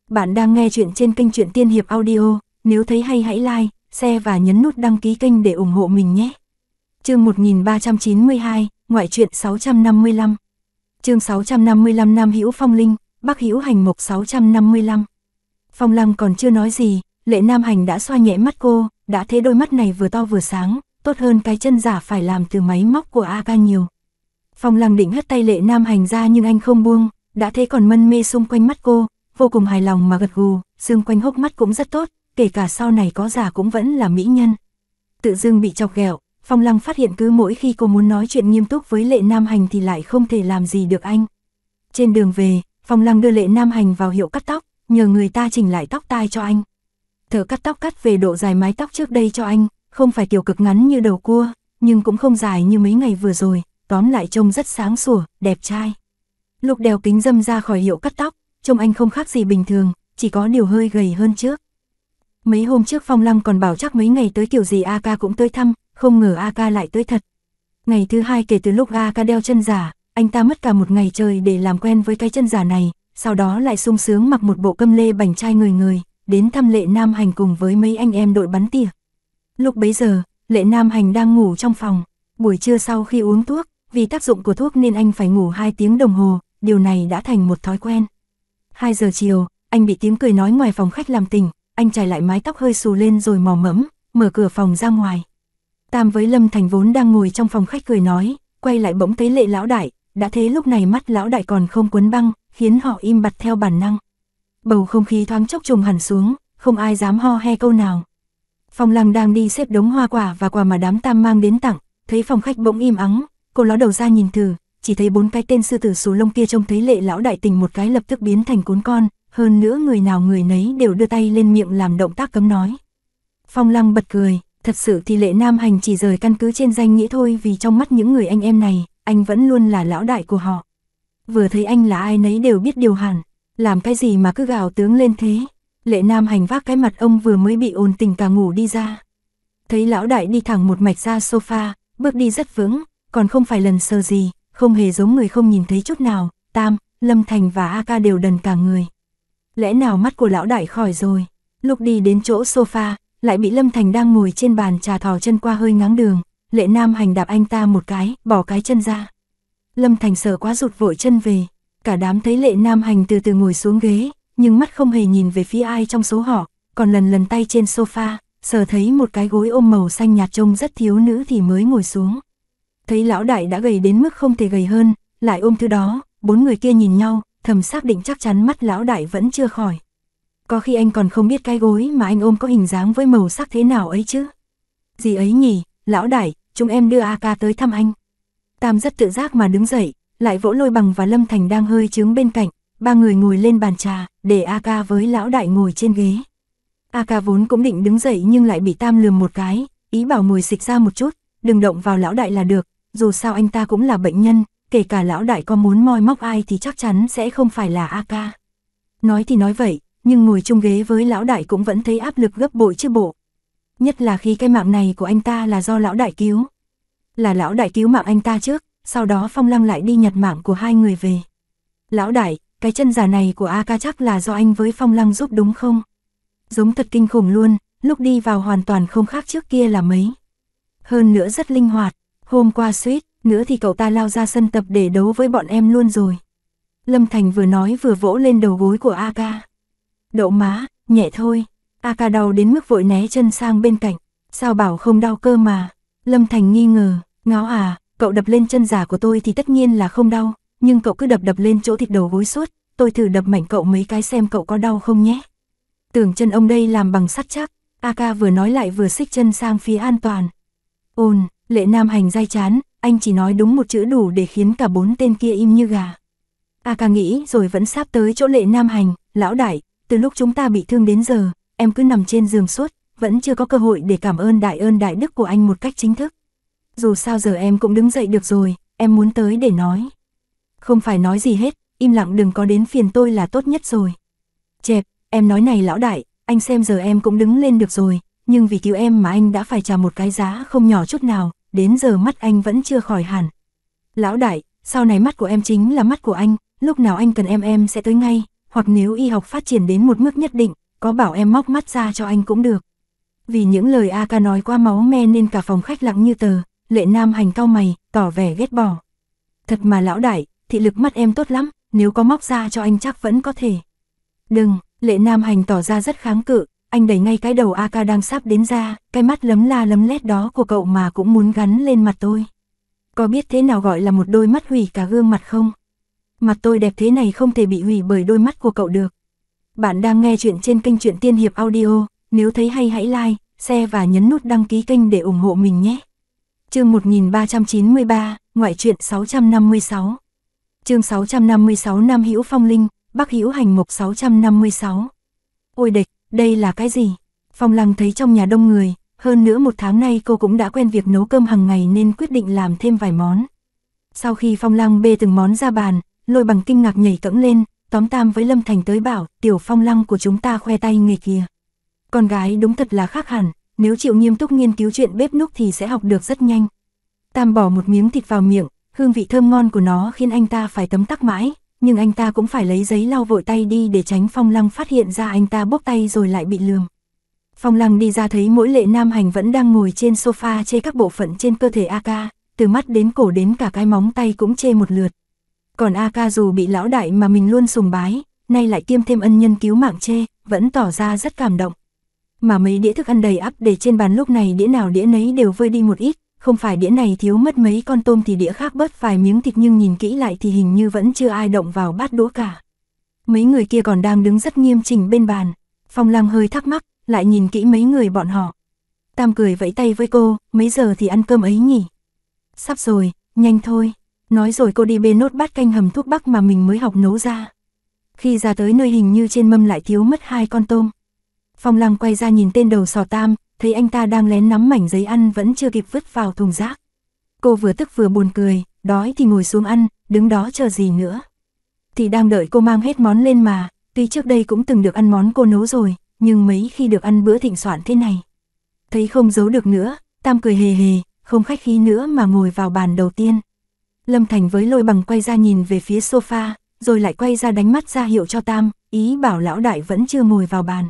Bạn đang nghe chuyện trên kênh truyện Tiên Hiệp Audio, nếu thấy hay hãy like, share và nhấn nút đăng ký kênh để ủng hộ mình nhé. Chương 1392, ngoại truyện 655. Chương 655 Nam Hữu Phong Linh, Bắc Hữu Hành Mộc 655. Phong Lăng còn chưa nói gì, Lệ Nam Hành đã xoa nhẹ mắt cô, đã thấy đôi mắt này vừa to vừa sáng, tốt hơn cái chân giả phải làm từ máy móc của A ca nhiều. Phong Lăng định hất tay Lệ Nam Hành ra nhưng anh không buông, đã thấy còn mân mê xung quanh mắt cô, vô cùng hài lòng mà gật gù, xương quanh hốc mắt cũng rất tốt, kể cả sau này có già cũng vẫn là mỹ nhân. Tự dưng bị chọc ghẹo, Phong Lăng phát hiện cứ mỗi khi cô muốn nói chuyện nghiêm túc với Lệ Nam Hành thì lại không thể làm gì được anh. Trên đường về, Phong Lăng đưa Lệ Nam Hành vào hiệu cắt tóc, nhờ người ta chỉnh lại tóc tai cho anh. Thợ cắt tóc cắt về độ dài mái tóc trước đây cho anh, không phải kiểu cực ngắn như đầu cua, nhưng cũng không dài như mấy ngày vừa rồi, tóm lại trông rất sáng sủa, đẹp trai. lục đeo kính dâm ra khỏi hiệu cắt tóc, trông anh không khác gì bình thường, chỉ có điều hơi gầy hơn trước. Mấy hôm trước Phong Lăng còn bảo chắc mấy ngày tới kiểu gì AK cũng tới thăm, không ngờ AK lại tới thật. Ngày thứ hai kể từ lúc AK đeo chân giả, anh ta mất cả một ngày trời để làm quen với cái chân giả này, sau đó lại sung sướng mặc một bộ câm lê bành trai người người, đến thăm Lệ Nam Hành cùng với mấy anh em đội bắn tỉa. Lúc bấy giờ, Lệ Nam Hành đang ngủ trong phòng, buổi trưa sau khi uống thuốc, vì tác dụng của thuốc nên anh phải ngủ 2 tiếng đồng hồ, điều này đã thành một thói quen. 2 giờ chiều, anh bị tiếng cười nói ngoài phòng khách làm tỉnh, anh trải lại mái tóc hơi xù lên rồi mò mẫm, mở cửa phòng ra ngoài. Tam với Lâm Thành vốn đang ngồi trong phòng khách cười nói, quay lại bỗng thấy lệ lão đại, đã thế lúc này mắt lão đại còn không quấn băng, khiến họ im bặt theo bản năng. Bầu không khí thoáng chốc trùng hẳn xuống, không ai dám ho he câu nào. Phong lăng đang đi xếp đống hoa quả và quà mà đám tam mang đến tặng, thấy phòng khách bỗng im ắng, cô ló đầu ra nhìn thử, chỉ thấy bốn cái tên sư tử xù lông kia trông thấy lệ lão đại tình một cái lập tức biến thành cuốn con, hơn nữa người nào người nấy đều đưa tay lên miệng làm động tác cấm nói. Phong lăng bật cười, thật sự thì lệ nam hành chỉ rời căn cứ trên danh nghĩa thôi vì trong mắt những người anh em này, anh vẫn luôn là lão đại của họ. Vừa thấy anh là ai nấy đều biết điều hẳn, làm cái gì mà cứ gào tướng lên thế. Lệ nam hành vác cái mặt ông vừa mới bị ồn tình cả ngủ đi ra. Thấy lão đại đi thẳng một mạch ra sofa, bước đi rất vững, còn không phải lần sơ gì, không hề giống người không nhìn thấy chút nào, Tam, Lâm Thành và A ca đều đần cả người. Lẽ nào mắt của lão đại khỏi rồi, lúc đi đến chỗ sofa, lại bị Lâm Thành đang ngồi trên bàn trà thò chân qua hơi ngáng đường, lệ nam hành đạp anh ta một cái, bỏ cái chân ra. Lâm Thành sợ quá rụt vội chân về, cả đám thấy lệ nam hành từ từ ngồi xuống ghế, nhưng mắt không hề nhìn về phía ai trong số họ, còn lần lần tay trên sofa, sờ thấy một cái gối ôm màu xanh nhạt trông rất thiếu nữ thì mới ngồi xuống. Thấy lão đại đã gầy đến mức không thể gầy hơn, lại ôm thứ đó, bốn người kia nhìn nhau, thầm xác định chắc chắn mắt lão đại vẫn chưa khỏi. Có khi anh còn không biết cái gối mà anh ôm có hình dáng với màu sắc thế nào ấy chứ. Gì ấy nhỉ, lão đại, chúng em đưa AK tới thăm anh. Tam rất tự giác mà đứng dậy, lại vỗ lôi bằng và Lâm Thành đang hơi trướng bên cạnh, ba người ngồi lên bàn trà, để AK với lão đại ngồi trên ghế. AK vốn cũng định đứng dậy nhưng lại bị Tam lườm một cái, ý bảo ngồi xịch ra một chút, đừng động vào lão đại là được, dù sao anh ta cũng là bệnh nhân, kể cả lão đại có muốn moi móc ai thì chắc chắn sẽ không phải là a ca Nói thì nói vậy, nhưng ngồi chung ghế với lão đại cũng vẫn thấy áp lực gấp bội chứ bộ. Nhất là khi cái mạng này của anh ta là do lão đại cứu. Là lão đại cứu mạng anh ta trước, sau đó Phong Lăng lại đi nhặt mạng của hai người về. Lão đại, cái chân giả này của a ca chắc là do anh với Phong Lăng giúp đúng không? Giống thật kinh khủng luôn, lúc đi vào hoàn toàn không khác trước kia là mấy. Hơn nữa rất linh hoạt, hôm qua suýt, nữa thì cậu ta lao ra sân tập để đấu với bọn em luôn rồi. Lâm Thành vừa nói vừa vỗ lên đầu gối của A Ca. Đậu má, nhẹ thôi. A Ca đau đến mức vội né chân sang bên cạnh. Sao bảo không đau cơ mà. Lâm Thành nghi ngờ, ngáo à, cậu đập lên chân giả của tôi thì tất nhiên là không đau, nhưng cậu cứ đập đập lên chỗ thịt đầu gối suốt, tôi thử đập mạnh cậu mấy cái xem cậu có đau không nhé. Tưởng chân ông đây làm bằng sắt chắc, A ca vừa nói lại vừa xích chân sang phía an toàn. Ôn, lệ nam hành dai chán, anh chỉ nói đúng một chữ đủ để khiến cả bốn tên kia im như gà. A ca nghĩ rồi vẫn sắp tới chỗ lệ nam hành, lão đại, từ lúc chúng ta bị thương đến giờ, em cứ nằm trên giường suốt, vẫn chưa có cơ hội để cảm ơn đại ơn đại đức của anh một cách chính thức. Dù sao giờ em cũng đứng dậy được rồi, em muốn tới để nói. Không phải nói gì hết, im lặng đừng có đến phiền tôi là tốt nhất rồi. Chẹp, em nói này lão đại, anh xem giờ em cũng đứng lên được rồi, nhưng vì cứu em mà anh đã phải trả một cái giá không nhỏ chút nào, đến giờ mắt anh vẫn chưa khỏi hẳn. Lão đại, sau này mắt của em chính là mắt của anh, lúc nào anh cần em em sẽ tới ngay, hoặc nếu y học phát triển đến một mức nhất định, có bảo em móc mắt ra cho anh cũng được. Vì những lời A ca nói qua máu me nên cả phòng khách lặng như tờ, lệ nam hành cao mày, tỏ vẻ ghét bỏ. Thật mà lão đại, thị lực mắt em tốt lắm, nếu có móc ra cho anh chắc vẫn có thể. Đừng, lệ nam hành tỏ ra rất kháng cự, anh đẩy ngay cái đầu A ca đang sắp đến ra, cái mắt lấm la lấm lét đó của cậu mà cũng muốn gắn lên mặt tôi. Có biết thế nào gọi là một đôi mắt hủy cả gương mặt không? Mặt tôi đẹp thế này không thể bị hủy bởi đôi mắt của cậu được. Bạn đang nghe chuyện trên kênh truyện Tiên Hiệp Audio, nếu thấy hay hãy like, share và nhấn nút đăng ký kênh để ủng hộ mình nhé. Chương 1393, ngoại truyện 656. Chương 656 Nam Hữu Phong Linh, Bắc Hữu Hành Mục 656. Ôi địch, đây là cái gì? Phong Lăng thấy trong nhà đông người, hơn nữa một tháng nay cô cũng đã quen việc nấu cơm hàng ngày nên quyết định làm thêm vài món. Sau khi Phong Lăng bê từng món ra bàn, lôi bằng kinh ngạc nhảy cẫng lên, tóm tam với Lâm Thành tới bảo, tiểu Phong Lăng của chúng ta khoe tay nghề kìa. Con gái đúng thật là khác hẳn, nếu chịu nghiêm túc nghiên cứu chuyện bếp núc thì sẽ học được rất nhanh. Tam bỏ một miếng thịt vào miệng, hương vị thơm ngon của nó khiến anh ta phải tấm tắc mãi, nhưng anh ta cũng phải lấy giấy lau vội tay đi để tránh Phong Lăng phát hiện ra anh ta bốc tay rồi lại bị lườm. Phong Lăng đi ra thấy mỗi lệ nam hành vẫn đang ngồi trên sofa chê các bộ phận trên cơ thể AK, từ mắt đến cổ đến cả cái móng tay cũng chê một lượt. Còn AK dù bị lão đại mà mình luôn sùng bái, nay lại kiêm thêm ân nhân cứu mạng chê, vẫn tỏ ra rất cảm động. Mà mấy đĩa thức ăn đầy ắp để trên bàn lúc này đĩa nào đĩa nấy đều vơi đi một ít, không phải đĩa này thiếu mất mấy con tôm thì đĩa khác bớt vài miếng thịt nhưng nhìn kỹ lại thì hình như vẫn chưa ai động vào bát đũa cả. Mấy người kia còn đang đứng rất nghiêm chỉnh bên bàn. Phong Lăng hơi thắc mắc, lại nhìn kỹ mấy người bọn họ. Tam cười vẫy tay với cô, mấy giờ thì ăn cơm ấy nhỉ? Sắp rồi, nhanh thôi. Nói rồi cô đi bê nốt bát canh hầm thuốc bắc mà mình mới học nấu ra. Khi ra tới nơi hình như trên mâm lại thiếu mất hai con tôm. Phong Lăng quay ra nhìn tên đầu sò tam, thấy anh ta đang lén nắm mảnh giấy ăn vẫn chưa kịp vứt vào thùng rác. Cô vừa tức vừa buồn cười, đói thì ngồi xuống ăn, đứng đó chờ gì nữa. Thì đang đợi cô mang hết món lên mà, tuy trước đây cũng từng được ăn món cô nấu rồi, nhưng mấy khi được ăn bữa thịnh soạn thế này. Thấy không giấu được nữa, Tam cười hề hề, không khách khí nữa mà ngồi vào bàn đầu tiên. Lâm Thành với lôi bằng quay ra nhìn về phía sofa, rồi lại quay ra đánh mắt ra hiệu cho Tam, ý bảo lão đại vẫn chưa ngồi vào bàn.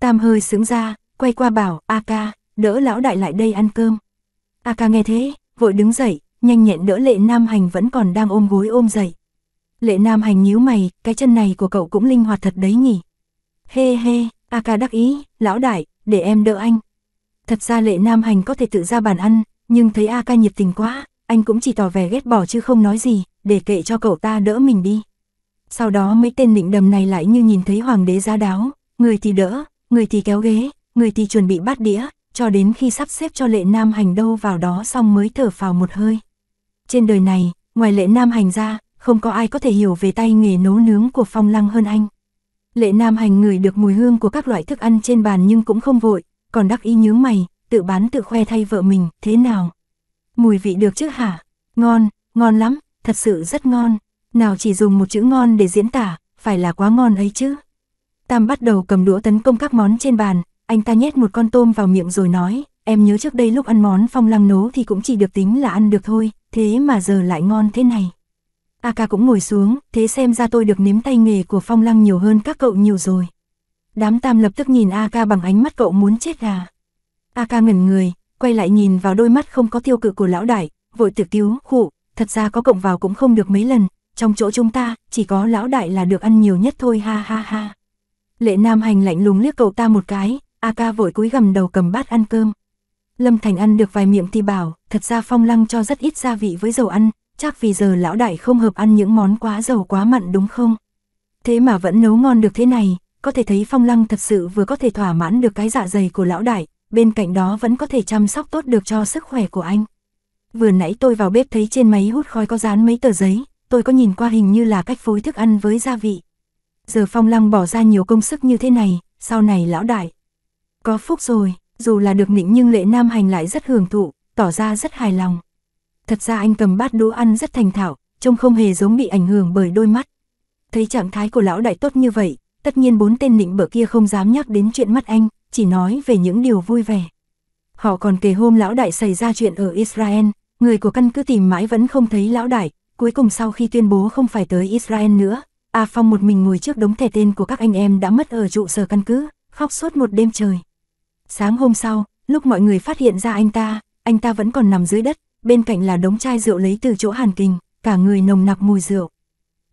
Tam hơi sướng ra, quay qua bảo, A ca, đỡ lão đại lại đây ăn cơm. A ca nghe thế, vội đứng dậy, nhanh nhẹn đỡ lệ nam hành vẫn còn đang ôm gối ôm dậy. Lệ nam hành nhíu mày, cái chân này của cậu cũng linh hoạt thật đấy nhỉ. Hê hê, A ca đắc ý, lão đại, để em đỡ anh. Thật ra lệ nam hành có thể tự ra bàn ăn, nhưng thấy A ca nhiệt tình quá, anh cũng chỉ tỏ vẻ ghét bỏ chứ không nói gì, để kệ cho cậu ta đỡ mình đi. Sau đó mấy tên nịnh đầm này lại như nhìn thấy hoàng đế giá đáo, người thì đỡ, người thì kéo ghế, người thì chuẩn bị bát đĩa, cho đến khi sắp xếp cho lệ nam hành đâu vào đó xong mới thở phào một hơi. Trên đời này, ngoài lệ nam hành ra, không có ai có thể hiểu về tay nghề nấu nướng của phong lăng hơn anh. Lệ nam hành ngửi được mùi hương của các loại thức ăn trên bàn nhưng cũng không vội, còn đắc ý nhướng mày, tự bán tự khoe thay vợ mình, thế nào? Mùi vị được chứ hả? Ngon, ngon lắm, thật sự rất ngon. Nào chỉ dùng một chữ ngon để diễn tả, phải là quá ngon ấy chứ. Tam bắt đầu cầm đũa tấn công các món trên bàn, anh ta nhét một con tôm vào miệng rồi nói, em nhớ trước đây lúc ăn món phong lăng nấu thì cũng chỉ được tính là ăn được thôi, thế mà giờ lại ngon thế này. A ca cũng ngồi xuống, thế xem ra tôi được nếm tay nghề của phong lăng nhiều hơn các cậu nhiều rồi. Đám tam lập tức nhìn A ca bằng ánh mắt cậu muốn chết gà. A ca ngẩn người, quay lại nhìn vào đôi mắt không có tiêu cự của lão đại, vội tự cứu, khụ, thật ra có cộng vào cũng không được mấy lần, trong chỗ chúng ta, chỉ có lão đại là được ăn nhiều nhất thôi ha ha ha. Lệ Nam Hành lạnh lùng liếc cậu ta một cái, A ca vội cúi gầm đầu cầm bát ăn cơm. Lâm Thành ăn được vài miệng thì bảo, thật ra Phong Lăng cho rất ít gia vị với dầu ăn, chắc vì giờ lão đại không hợp ăn những món quá dầu quá mặn đúng không? Thế mà vẫn nấu ngon được thế này, có thể thấy Phong Lăng thật sự vừa có thể thỏa mãn được cái dạ dày của lão đại, bên cạnh đó vẫn có thể chăm sóc tốt được cho sức khỏe của anh. Vừa nãy tôi vào bếp thấy trên máy hút khói có dán mấy tờ giấy, tôi có nhìn qua hình như là cách phối thức ăn với gia vị. Giờ Phong Lăng bỏ ra nhiều công sức như thế này, sau này lão đại. Có phúc rồi, dù là được nịnh nhưng lệ nam hành lại rất hưởng thụ, tỏ ra rất hài lòng. Thật ra anh cầm bát đũa ăn rất thành thạo, trông không hề giống bị ảnh hưởng bởi đôi mắt. Thấy trạng thái của lão đại tốt như vậy, tất nhiên bốn tên nịnh bợ kia không dám nhắc đến chuyện mắt anh, chỉ nói về những điều vui vẻ. Họ còn kể hôm lão đại xảy ra chuyện ở Israel, người của căn cứ tìm mãi vẫn không thấy lão đại, cuối cùng sau khi tuyên bố không phải tới Israel nữa, A Phong một mình ngồi trước đống thẻ tên của các anh em đã mất ở trụ sở căn cứ, khóc suốt một đêm trời. Sáng hôm sau, lúc mọi người phát hiện ra anh ta, anh ta vẫn còn nằm dưới đất, bên cạnh là đống chai rượu lấy từ chỗ Hàn Kình, cả người nồng nặc mùi rượu.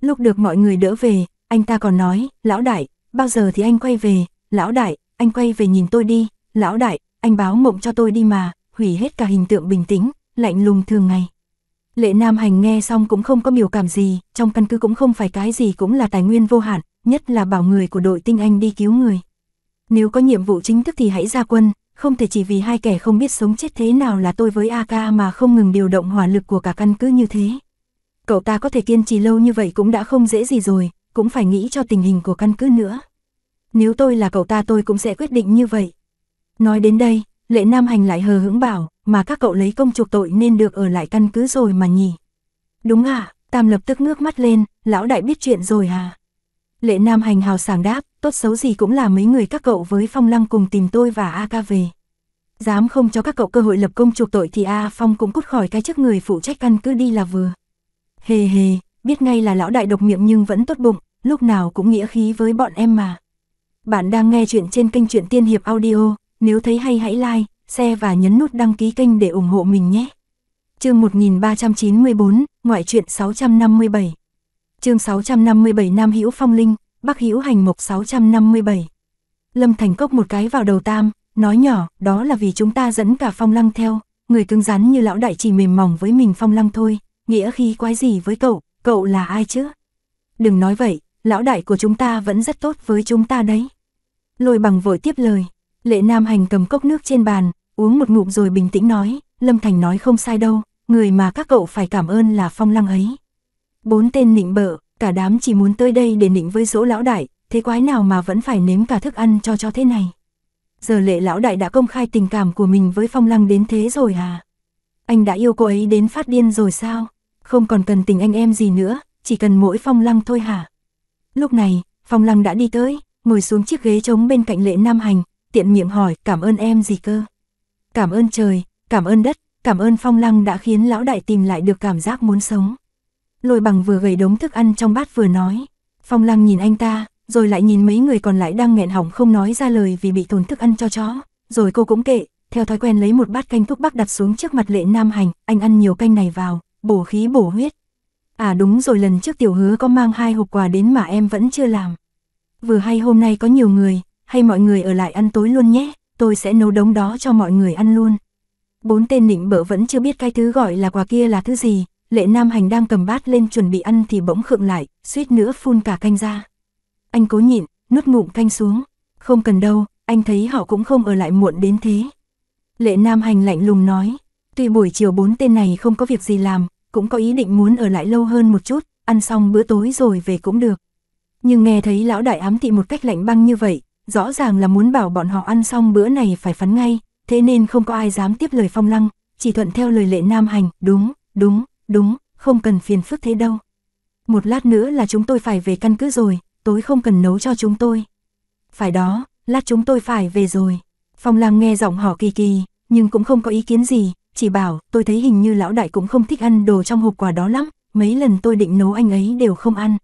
Lúc được mọi người đỡ về, anh ta còn nói, lão đại, bao giờ thì anh quay về, lão đại, anh quay về nhìn tôi đi, lão đại, anh báo mộng cho tôi đi mà, hủy hết cả hình tượng bình tĩnh, lạnh lùng thường ngày. Lệ Nam Hành nghe xong cũng không có biểu cảm gì, trong căn cứ cũng không phải cái gì cũng là tài nguyên vô hạn, nhất là bảo người của đội tinh anh đi cứu người. Nếu có nhiệm vụ chính thức thì hãy ra quân, không thể chỉ vì hai kẻ không biết sống chết thế nào là tôi với AK mà không ngừng điều động hỏa lực của cả căn cứ như thế. Cậu ta có thể kiên trì lâu như vậy cũng đã không dễ gì rồi, cũng phải nghĩ cho tình hình của căn cứ nữa. Nếu tôi là cậu ta tôi cũng sẽ quyết định như vậy. Nói đến đây, lệ nam hành lại hờ hững bảo, mà các cậu lấy công chuộc tội nên được ở lại căn cứ rồi mà nhỉ. Đúng à, Tam lập tức ngước mắt lên, lão đại biết chuyện rồi à. Lệ nam hành hào sảng đáp, tốt xấu gì cũng là mấy người các cậu với Phong Lăng cùng tìm tôi và A ca về. Dám không cho các cậu cơ hội lập công chuộc tội thì A Phong cũng cút khỏi cái chức người phụ trách căn cứ đi là vừa. Hề hề, biết ngay là lão đại độc miệng nhưng vẫn tốt bụng, lúc nào cũng nghĩa khí với bọn em mà. Bạn đang nghe chuyện trên kênh truyện Tiên Hiệp Audio, nếu thấy hay hãy like, share và nhấn nút đăng ký kênh để ủng hộ mình nhé. Chương 1394, ngoại truyện 657. Chương 657 Nam Hữu Phong Linh, Bắc Hữu Hành Mộc 657. Lâm Thành cốc một cái vào đầu Tam, nói nhỏ, đó là vì chúng ta dẫn cả Phong Lăng theo, người cứng rắn như lão đại chỉ mềm mỏng với mình Phong Lăng thôi, nghĩa khi quái gì với cậu, cậu là ai chứ? Đừng nói vậy, lão đại của chúng ta vẫn rất tốt với chúng ta đấy. Lôi bằng vội tiếp lời, lệ nam hành cầm cốc nước trên bàn, uống một ngụm rồi bình tĩnh nói, Lâm Thành nói không sai đâu, người mà các cậu phải cảm ơn là phong lăng ấy. Bốn tên nịnh bợ, cả đám chỉ muốn tới đây để nịnh với dỗ lão đại, thế quái nào mà vẫn phải nếm cả thức ăn cho cho thế này. Giờ lệ lão đại đã công khai tình cảm của mình với phong lăng đến thế rồi à? Anh đã yêu cô ấy đến phát điên rồi sao? Không còn cần tình anh em gì nữa, chỉ cần mỗi phong lăng thôi hả? Lúc này, phong lăng đã đi tới, ngồi xuống chiếc ghế trống bên cạnh lệ nam hành, tiện miệng hỏi cảm ơn em gì cơ. Cảm ơn trời, cảm ơn đất, cảm ơn phong lăng đã khiến lão đại tìm lại được cảm giác muốn sống. Lôi bằng vừa gầy đống thức ăn trong bát vừa nói. Phong lăng nhìn anh ta, rồi lại nhìn mấy người còn lại đang nghẹn hỏng không nói ra lời vì bị tổn thức ăn cho chó. Rồi cô cũng kệ, theo thói quen lấy một bát canh thuốc bắc đặt xuống trước mặt lệ nam hành, anh ăn nhiều canh này vào, bổ khí bổ huyết. À đúng rồi lần trước tiểu hứa có mang hai hộp quà đến mà em vẫn chưa làm. Vừa hay hôm nay có nhiều người, hay mọi người ở lại ăn tối luôn nhé, tôi sẽ nấu đống đó cho mọi người ăn luôn. Bốn tên nịnh bợ vẫn chưa biết cái thứ gọi là quà kia là thứ gì, lệ nam hành đang cầm bát lên chuẩn bị ăn thì bỗng khựng lại, suýt nữa phun cả canh ra. Anh cố nhịn, nuốt ngụm canh xuống. Không cần đâu, anh thấy họ cũng không ở lại muộn đến thế. Lệ nam hành lạnh lùng nói, tuy buổi chiều bốn tên này không có việc gì làm, cũng có ý định muốn ở lại lâu hơn một chút, ăn xong bữa tối rồi về cũng được. Nhưng nghe thấy lão đại ám thị một cách lạnh băng như vậy, rõ ràng là muốn bảo bọn họ ăn xong bữa này phải phắn ngay, thế nên không có ai dám tiếp lời phong lăng, chỉ thuận theo lời lệ nam hành, đúng, đúng, đúng, không cần phiền phức thế đâu. Một lát nữa là chúng tôi phải về căn cứ rồi, tối không cần nấu cho chúng tôi. Phải đó, lát chúng tôi phải về rồi. Phong Lam nghe giọng họ kỳ kỳ, nhưng cũng không có ý kiến gì, chỉ bảo tôi thấy hình như lão đại cũng không thích ăn đồ trong hộp quà đó lắm, mấy lần tôi định nấu anh ấy đều không ăn.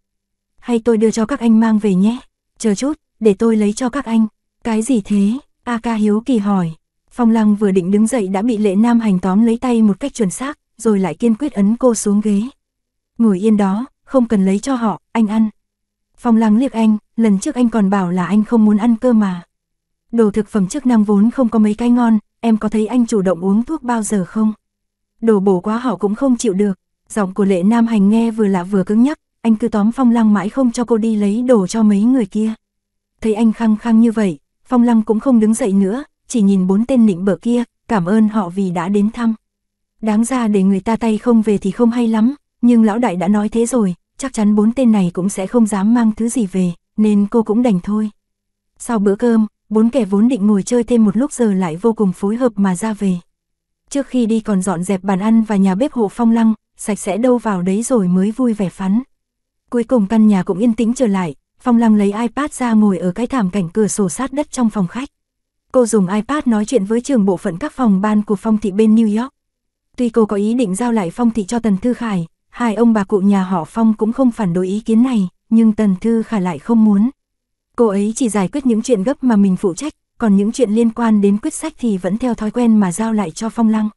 Hay tôi đưa cho các anh mang về nhé, chờ chút, để tôi lấy cho các anh. Cái gì thế? A ca hiếu kỳ hỏi. Phong lăng vừa định đứng dậy đã bị lệ nam hành tóm lấy tay một cách chuẩn xác, rồi lại kiên quyết ấn cô xuống ghế. Ngồi yên đó, không cần lấy cho họ, anh ăn. Phong lăng liếc anh, lần trước anh còn bảo là anh không muốn ăn cơ mà. Đồ thực phẩm chức năng vốn không có mấy cái ngon, em có thấy anh chủ động uống thuốc bao giờ không? Đồ bổ quá họ cũng không chịu được. Giọng của lệ nam hành nghe vừa lạ vừa cứng nhắc, anh cứ tóm Phong Lăng mãi không cho cô đi lấy đồ cho mấy người kia. Thấy anh khăng khăng như vậy, Phong Lăng cũng không đứng dậy nữa, chỉ nhìn bốn tên nịnh bờ kia, cảm ơn họ vì đã đến thăm. Đáng ra để người ta tay không về thì không hay lắm, nhưng lão đại đã nói thế rồi, chắc chắn bốn tên này cũng sẽ không dám mang thứ gì về, nên cô cũng đành thôi. Sau bữa cơm, bốn kẻ vốn định ngồi chơi thêm một lúc giờ lại vô cùng phối hợp mà ra về. Trước khi đi còn dọn dẹp bàn ăn và nhà bếp hộ phong lăng, sạch sẽ đâu vào đấy rồi mới vui vẻ phắn. Cuối cùng căn nhà cũng yên tĩnh trở lại, phong lăng lấy iPad ra ngồi ở cái thảm cảnh cửa sổ sát đất trong phòng khách. Cô dùng iPad nói chuyện với trường bộ phận các phòng ban của phong thị bên New York. Tuy cô có ý định giao lại phong thị cho Tần Thư Khải, hai ông bà cụ nhà họ phong cũng không phản đối ý kiến này, nhưng Tần Thư Khải lại không muốn. Cô ấy chỉ giải quyết những chuyện gấp mà mình phụ trách, còn những chuyện liên quan đến quyết sách thì vẫn theo thói quen mà giao lại cho Phong Lăng.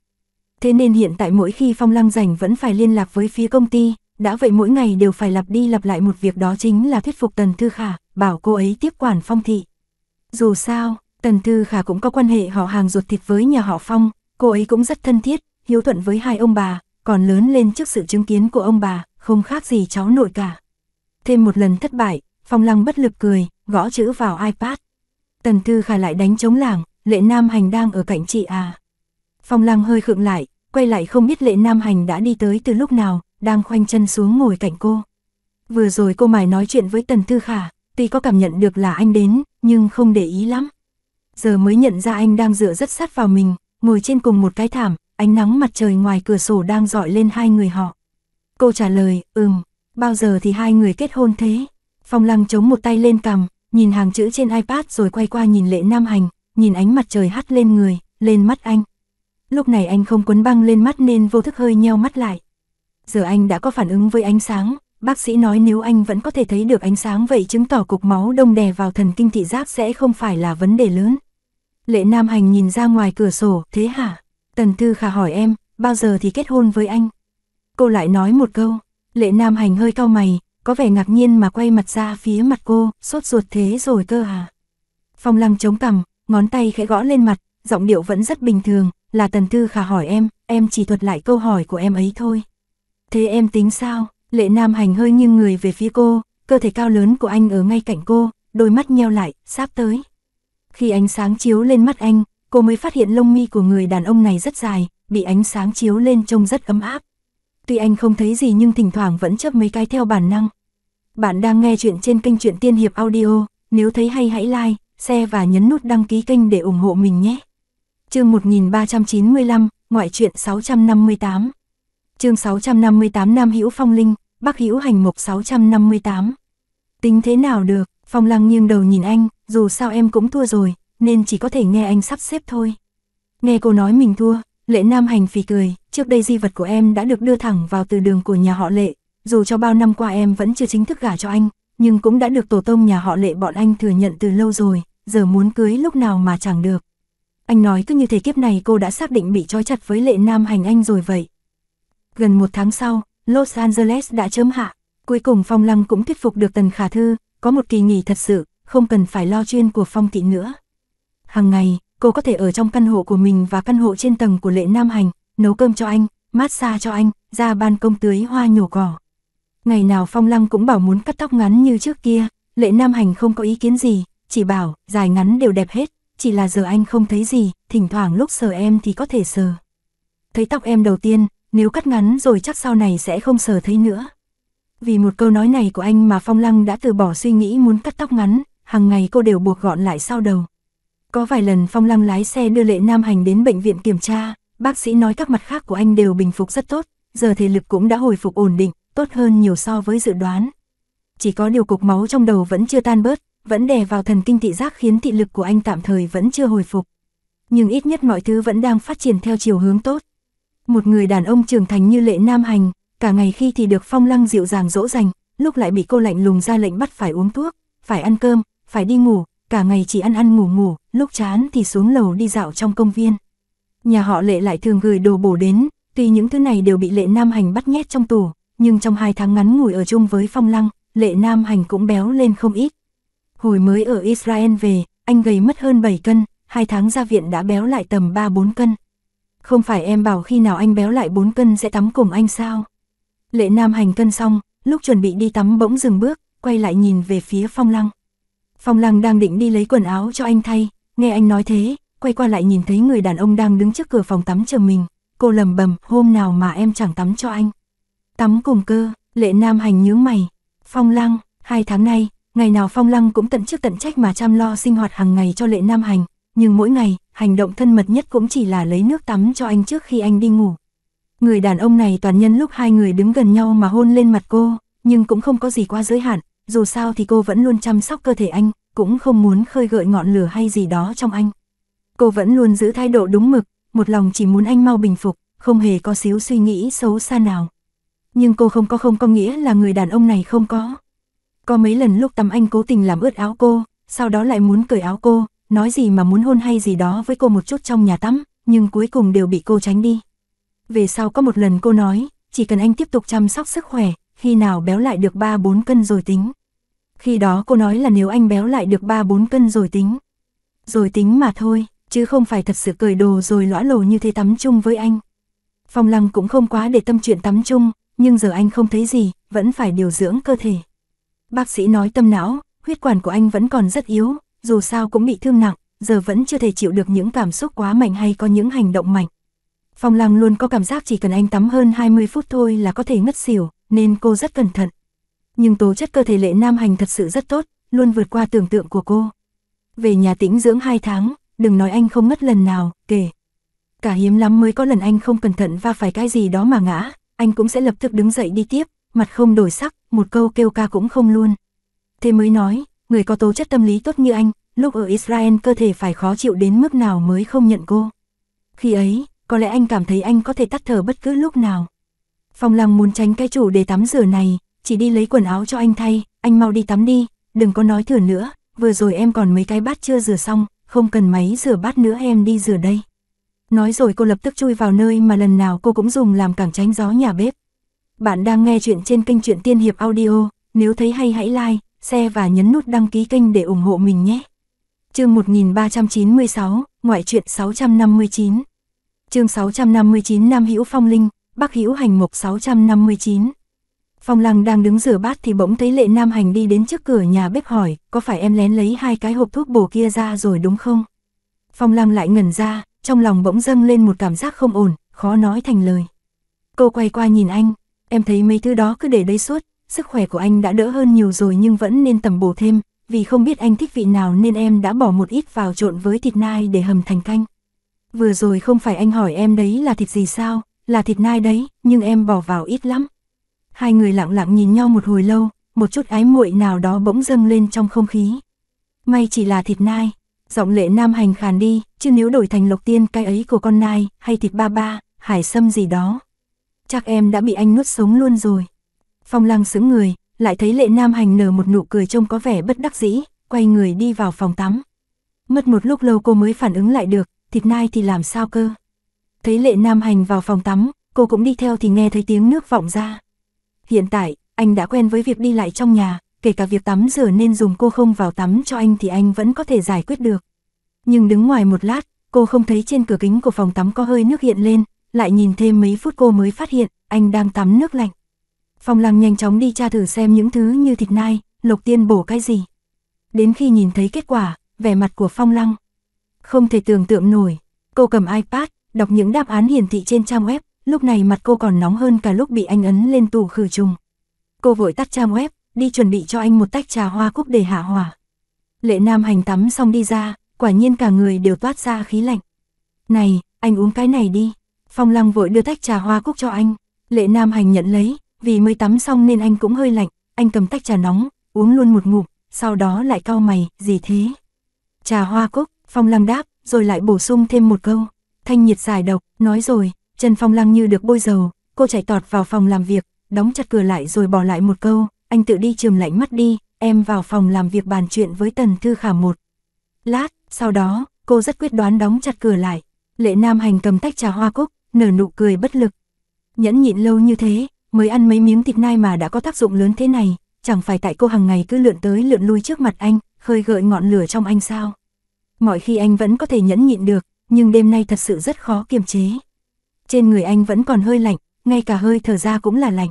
Thế nên hiện tại mỗi khi Phong Lăng rảnh vẫn phải liên lạc với phía công ty, đã vậy mỗi ngày đều phải lặp đi lặp lại một việc đó chính là thuyết phục Tần Thư Khả, bảo cô ấy tiếp quản Phong Thị. Dù sao, Tần Thư Khả cũng có quan hệ họ hàng ruột thịt với nhà họ Phong, cô ấy cũng rất thân thiết, hiếu thuận với hai ông bà, còn lớn lên trước sự chứng kiến của ông bà, không khác gì cháu nội cả. Thêm một lần thất bại, Phong Lăng bất lực cười, gõ chữ vào iPad. Tần Thư Khả lại đánh chống làng, lệ Nam Hành đang ở cạnh chị à. Phong Lăng hơi khựng lại, quay lại không biết lệ Nam Hành đã đi tới từ lúc nào, đang khoanh chân xuống ngồi cạnh cô. Vừa rồi cô mải nói chuyện với Tần Thư Khả, tuy có cảm nhận được là anh đến, nhưng không để ý lắm. Giờ mới nhận ra anh đang dựa rất sát vào mình, ngồi trên cùng một cái thảm, ánh nắng mặt trời ngoài cửa sổ đang dọi lên hai người họ. Cô trả lời, ừm, bao giờ thì hai người kết hôn thế? Phong lăng chống một tay lên cằm, nhìn hàng chữ trên iPad rồi quay qua nhìn lệ nam hành, nhìn ánh mặt trời hắt lên người, lên mắt anh. Lúc này anh không quấn băng lên mắt nên vô thức hơi nheo mắt lại. Giờ anh đã có phản ứng với ánh sáng, bác sĩ nói nếu anh vẫn có thể thấy được ánh sáng vậy chứng tỏ cục máu đông đè vào thần kinh thị giác sẽ không phải là vấn đề lớn. Lệ Nam Hành nhìn ra ngoài cửa sổ, thế hả? Tần Thư Khả hỏi em, bao giờ thì kết hôn với anh? Cô lại nói một câu, Lệ Nam Hành hơi cau mày, có vẻ ngạc nhiên mà quay mặt ra phía mặt cô, sốt ruột thế rồi cơ à. Phong lăng chống cằm, ngón tay khẽ gõ lên mặt, giọng điệu vẫn rất bình thường, là Tần Thư Khả hỏi em, em chỉ thuật lại câu hỏi của em ấy thôi. Thế em tính sao? Lệ Nam Hành hơi nghiêng người về phía cô, cơ thể cao lớn của anh ở ngay cạnh cô, đôi mắt nheo lại, sáp tới. Khi ánh sáng chiếu lên mắt anh, cô mới phát hiện lông mi của người đàn ông này rất dài, bị ánh sáng chiếu lên trông rất ấm áp. Tuy anh không thấy gì nhưng thỉnh thoảng vẫn chớp mấy cái theo bản năng. Bạn đang nghe chuyện trên kênh truyện Tiên Hiệp Audio, nếu thấy hay hãy like, share và nhấn nút đăng ký kênh để ủng hộ mình nhé. Chương 1395, ngoại truyện 658. Chương 658 Nam Hữu Phong Linh, Bắc Hữu Hành Mục 658. Tính thế nào được, Phong Lăng nghiêng đầu nhìn anh, dù sao em cũng thua rồi, nên chỉ có thể nghe anh sắp xếp thôi. Nghe cô nói mình thua, Lệ Nam Hành phì cười, trước đây di vật của em đã được đưa thẳng vào từ đường của nhà họ Lệ, dù cho bao năm qua em vẫn chưa chính thức gả cho anh, nhưng cũng đã được tổ tông nhà họ Lệ bọn anh thừa nhận từ lâu rồi, giờ muốn cưới lúc nào mà chẳng được. Anh nói cứ như thế kiếp này cô đã xác định bị trói chặt với Lệ Nam Hành anh rồi vậy. Gần một tháng sau, Los Angeles đã chớm hạ, cuối cùng Phong Lăng cũng thuyết phục được Tần Khả Thư, có một kỳ nghỉ thật sự, không cần phải lo chuyên của Phong Thị nữa. Hàng ngày, cô có thể ở trong căn hộ của mình và căn hộ trên tầng của Lệ Nam Hành, nấu cơm cho anh, massage cho anh, ra ban công tưới hoa nhổ cỏ. Ngày nào Phong Lăng cũng bảo muốn cắt tóc ngắn như trước kia, Lệ Nam Hành không có ý kiến gì, chỉ bảo, dài ngắn đều đẹp hết, chỉ là giờ anh không thấy gì, thỉnh thoảng lúc sờ em thì có thể sờ. Thấy tóc em đầu tiên, nếu cắt ngắn rồi chắc sau này sẽ không sờ thấy nữa. Vì một câu nói này của anh mà Phong Lăng đã từ bỏ suy nghĩ muốn cắt tóc ngắn, hàng ngày cô đều buộc gọn lại sau đầu. Có vài lần Phong Lăng lái xe đưa Lệ Nam Hành đến bệnh viện kiểm tra, bác sĩ nói các mặt khác của anh đều bình phục rất tốt, giờ thể lực cũng đã hồi phục ổn định, tốt hơn nhiều so với dự đoán. Chỉ có điều cục máu trong đầu vẫn chưa tan bớt, vẫn đè vào thần kinh thị giác khiến thị lực của anh tạm thời vẫn chưa hồi phục. Nhưng ít nhất mọi thứ vẫn đang phát triển theo chiều hướng tốt. Một người đàn ông trưởng thành như lệ nam hành, cả ngày khi thì được phong lăng dịu dàng dỗ dành, lúc lại bị cô lạnh lùng ra lệnh bắt phải uống thuốc, phải ăn cơm, phải đi ngủ, cả ngày chỉ ăn ăn ngủ ngủ, lúc chán thì xuống lầu đi dạo trong công viên. Nhà họ lệ lại thường gửi đồ bổ đến, tuy những thứ này đều bị lệ nam hành bắt nhét trong tủ, nhưng trong hai tháng ngắn ngủi ở chung với phong lăng, lệ nam hành cũng béo lên không ít. Hồi mới ở Israel về, anh gầy mất hơn 7 cân, hai tháng ra viện đã béo lại tầm 3-4 cân. Không phải em bảo khi nào anh béo lại 4 cân sẽ tắm cùng anh sao? Lệ nam hành cân xong, lúc chuẩn bị đi tắm bỗng dừng bước, quay lại nhìn về phía Phong Lăng. Phong Lăng đang định đi lấy quần áo cho anh thay, nghe anh nói thế, quay qua lại nhìn thấy người đàn ông đang đứng trước cửa phòng tắm chờ mình, cô lầm bầm, hôm nào mà em chẳng tắm cho anh. Tắm cùng cơ, lệ nam hành nhướng mày, Phong Lăng, hai tháng nay, ngày nào Phong Lăng cũng tận chức tận trách mà chăm lo sinh hoạt hàng ngày cho lệ nam hành, nhưng mỗi ngày, hành động thân mật nhất cũng chỉ là lấy nước tắm cho anh trước khi anh đi ngủ. Người đàn ông này toàn nhân lúc hai người đứng gần nhau mà hôn lên mặt cô, nhưng cũng không có gì quá giới hạn, dù sao thì cô vẫn luôn chăm sóc cơ thể anh, cũng không muốn khơi gợi ngọn lửa hay gì đó trong anh. Cô vẫn luôn giữ thái độ đúng mực, một lòng chỉ muốn anh mau bình phục, không hề có xíu suy nghĩ xấu xa nào. Nhưng cô không có không có nghĩa là người đàn ông này không có. Có mấy lần lúc tắm anh cố tình làm ướt áo cô, sau đó lại muốn cởi áo cô, nói gì mà muốn hôn hay gì đó với cô một chút trong nhà tắm, nhưng cuối cùng đều bị cô tránh đi. Về sau có một lần cô nói, chỉ cần anh tiếp tục chăm sóc sức khỏe, khi nào béo lại được 3-4 cân rồi tính. Khi đó cô nói là nếu anh béo lại được 3-4 cân rồi tính. Rồi tính mà thôi, chứ không phải thật sự cởi đồ rồi lõa lồ như thế tắm chung với anh. Phong Lăng cũng không quá để tâm chuyện tắm chung, nhưng giờ anh không thấy gì, vẫn phải điều dưỡng cơ thể. Bác sĩ nói tâm não, huyết quản của anh vẫn còn rất yếu, dù sao cũng bị thương nặng, giờ vẫn chưa thể chịu được những cảm xúc quá mạnh hay có những hành động mạnh. Phong Lăng luôn có cảm giác chỉ cần anh tắm hơn 20 phút thôi là có thể ngất xỉu, nên cô rất cẩn thận. Nhưng tố chất cơ thể lệ nam hành thật sự rất tốt, luôn vượt qua tưởng tượng của cô. Về nhà tĩnh dưỡng 2 tháng, đừng nói anh không mất lần nào, kể. Cả hiếm lắm mới có lần anh không cẩn thận va phải cái gì đó mà ngã, anh cũng sẽ lập tức đứng dậy đi tiếp, mặt không đổi sắc, một câu kêu ca cũng không luôn. Thế mới nói, người có tố chất tâm lý tốt như anh, lúc ở Israel cơ thể phải khó chịu đến mức nào mới không nhận cô. Khi ấy, có lẽ anh cảm thấy anh có thể tắt thở bất cứ lúc nào. Phong Lăng muốn tránh cái chủ đề tắm rửa này, chỉ đi lấy quần áo cho anh thay, anh mau đi tắm đi, đừng có nói thừa nữa, vừa rồi em còn mấy cái bát chưa rửa xong, không cần máy rửa bát nữa em đi rửa đây. Nói rồi cô lập tức chui vào nơi mà lần nào cô cũng dùng làm cảng tránh gió nhà bếp. Bạn đang nghe chuyện trên kênh truyện Tiên Hiệp Audio, nếu thấy hay hãy like, share và nhấn nút đăng ký kênh để ủng hộ mình nhé. Chương 1396, ngoại truyện 659. Chương 659 Nam Hữu Phong Linh, Bắc Hữu Hành Mục 659. Phong Lăng đang đứng rửa bát thì bỗng thấy Lệ Nam Hành đi đến trước cửa nhà bếp hỏi, có phải em lén lấy hai cái hộp thuốc bổ kia ra rồi đúng không? Phong Lăng lại ngẩn ra, trong lòng bỗng dâng lên một cảm giác không ổn, khó nói thành lời. Cô quay qua nhìn anh, em thấy mấy thứ đó cứ để đây suốt, sức khỏe của anh đã đỡ hơn nhiều rồi nhưng vẫn nên tầm bổ thêm, vì không biết anh thích vị nào nên em đã bỏ một ít vào trộn với thịt nai để hầm thành canh. Vừa rồi không phải anh hỏi em đấy là thịt gì sao, là thịt nai đấy, nhưng em bỏ vào ít lắm. Hai người lặng lặng nhìn nhau một hồi lâu, một chút ái muội nào đó bỗng dâng lên trong không khí. May chỉ là thịt nai, giọng lệ nam hành khàn đi, chứ nếu đổi thành lộc tiên cái ấy của con nai, hay thịt ba ba, hải sâm gì đó. Chắc em đã bị anh nuốt sống luôn rồi. Phong lăng sững người, lại thấy lệ nam hành nở một nụ cười trông có vẻ bất đắc dĩ, quay người đi vào phòng tắm. Mất một lúc lâu cô mới phản ứng lại được, thịt nai thì làm sao cơ. Thấy lệ nam hành vào phòng tắm, cô cũng đi theo thì nghe thấy tiếng nước vọng ra. Hiện tại, anh đã quen với việc đi lại trong nhà, kể cả việc tắm rửa nên dùng cô không vào tắm cho anh thì anh vẫn có thể giải quyết được. Nhưng đứng ngoài một lát, cô không thấy trên cửa kính của phòng tắm có hơi nước hiện lên, lại nhìn thêm mấy phút cô mới phát hiện, anh đang tắm nước lạnh. Phong lăng nhanh chóng đi tra thử xem những thứ như thịt nai, lộc tiên bổ cái gì. Đến khi nhìn thấy kết quả, vẻ mặt của Phong lăng. Không thể tưởng tượng nổi, cô cầm iPad, đọc những đáp án hiển thị trên trang web, lúc này mặt cô còn nóng hơn cả lúc bị anh ấn lên tù khử trùng. Cô vội tắt trang web, đi chuẩn bị cho anh một tách trà hoa cúc để hạ hỏa. Lệ Nam hành tắm xong đi ra, quả nhiên cả người đều toát ra khí lạnh. Này, anh uống cái này đi. Phong Lăng vội đưa tách trà hoa cúc cho anh. Lệ Nam hành nhận lấy, vì mới tắm xong nên anh cũng hơi lạnh, anh cầm tách trà nóng, uống luôn một ngụm, sau đó lại cau mày, gì thế? Trà hoa cúc, Phong Lăng đáp, rồi lại bổ sung thêm một câu. Thanh nhiệt giải độc, nói rồi, chân Phong Lăng như được bôi dầu, cô chạy tọt vào phòng làm việc, đóng chặt cửa lại rồi bỏ lại một câu, anh tự đi trường lạnh mắt đi, em vào phòng làm việc bàn chuyện với Tần Thư Khả một. Lát, sau đó, cô rất quyết đoán đóng chặt cửa lại. Lệ Nam Hành cầm tách trà hoa cúc, nở nụ cười bất lực. Nhẫn nhịn lâu như thế, mới ăn mấy miếng thịt nai mà đã có tác dụng lớn thế này, chẳng phải tại cô hàng ngày cứ lượn tới lượn lui trước mặt anh, khơi gợi ngọn lửa trong anh sao. Mọi khi anh vẫn có thể nhẫn nhịn được, nhưng đêm nay thật sự rất khó kiềm chế. Trên người anh vẫn còn hơi lạnh, ngay cả hơi thở ra cũng là lạnh.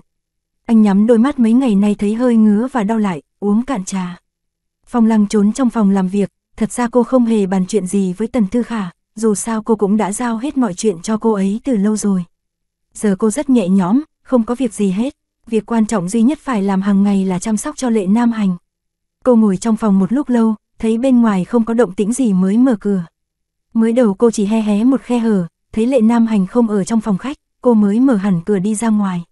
Anh nhắm đôi mắt mấy ngày nay thấy hơi ngứa và đau lại, uống cạn trà. Phong Lăng trốn trong phòng làm việc, thật ra cô không hề bàn chuyện gì với Tần Thư Khả, dù sao cô cũng đã giao hết mọi chuyện cho cô ấy từ lâu rồi. Giờ cô rất nhẹ nhõm, không có việc gì hết, việc quan trọng duy nhất phải làm hàng ngày là chăm sóc cho lệ nam hành. Cô ngồi trong phòng một lúc lâu, thấy bên ngoài không có động tĩnh gì mới mở cửa. Mới đầu cô chỉ he hé một khe hở, thấy lệ nam hành không ở trong phòng khách, cô mới mở hẳn cửa đi ra ngoài.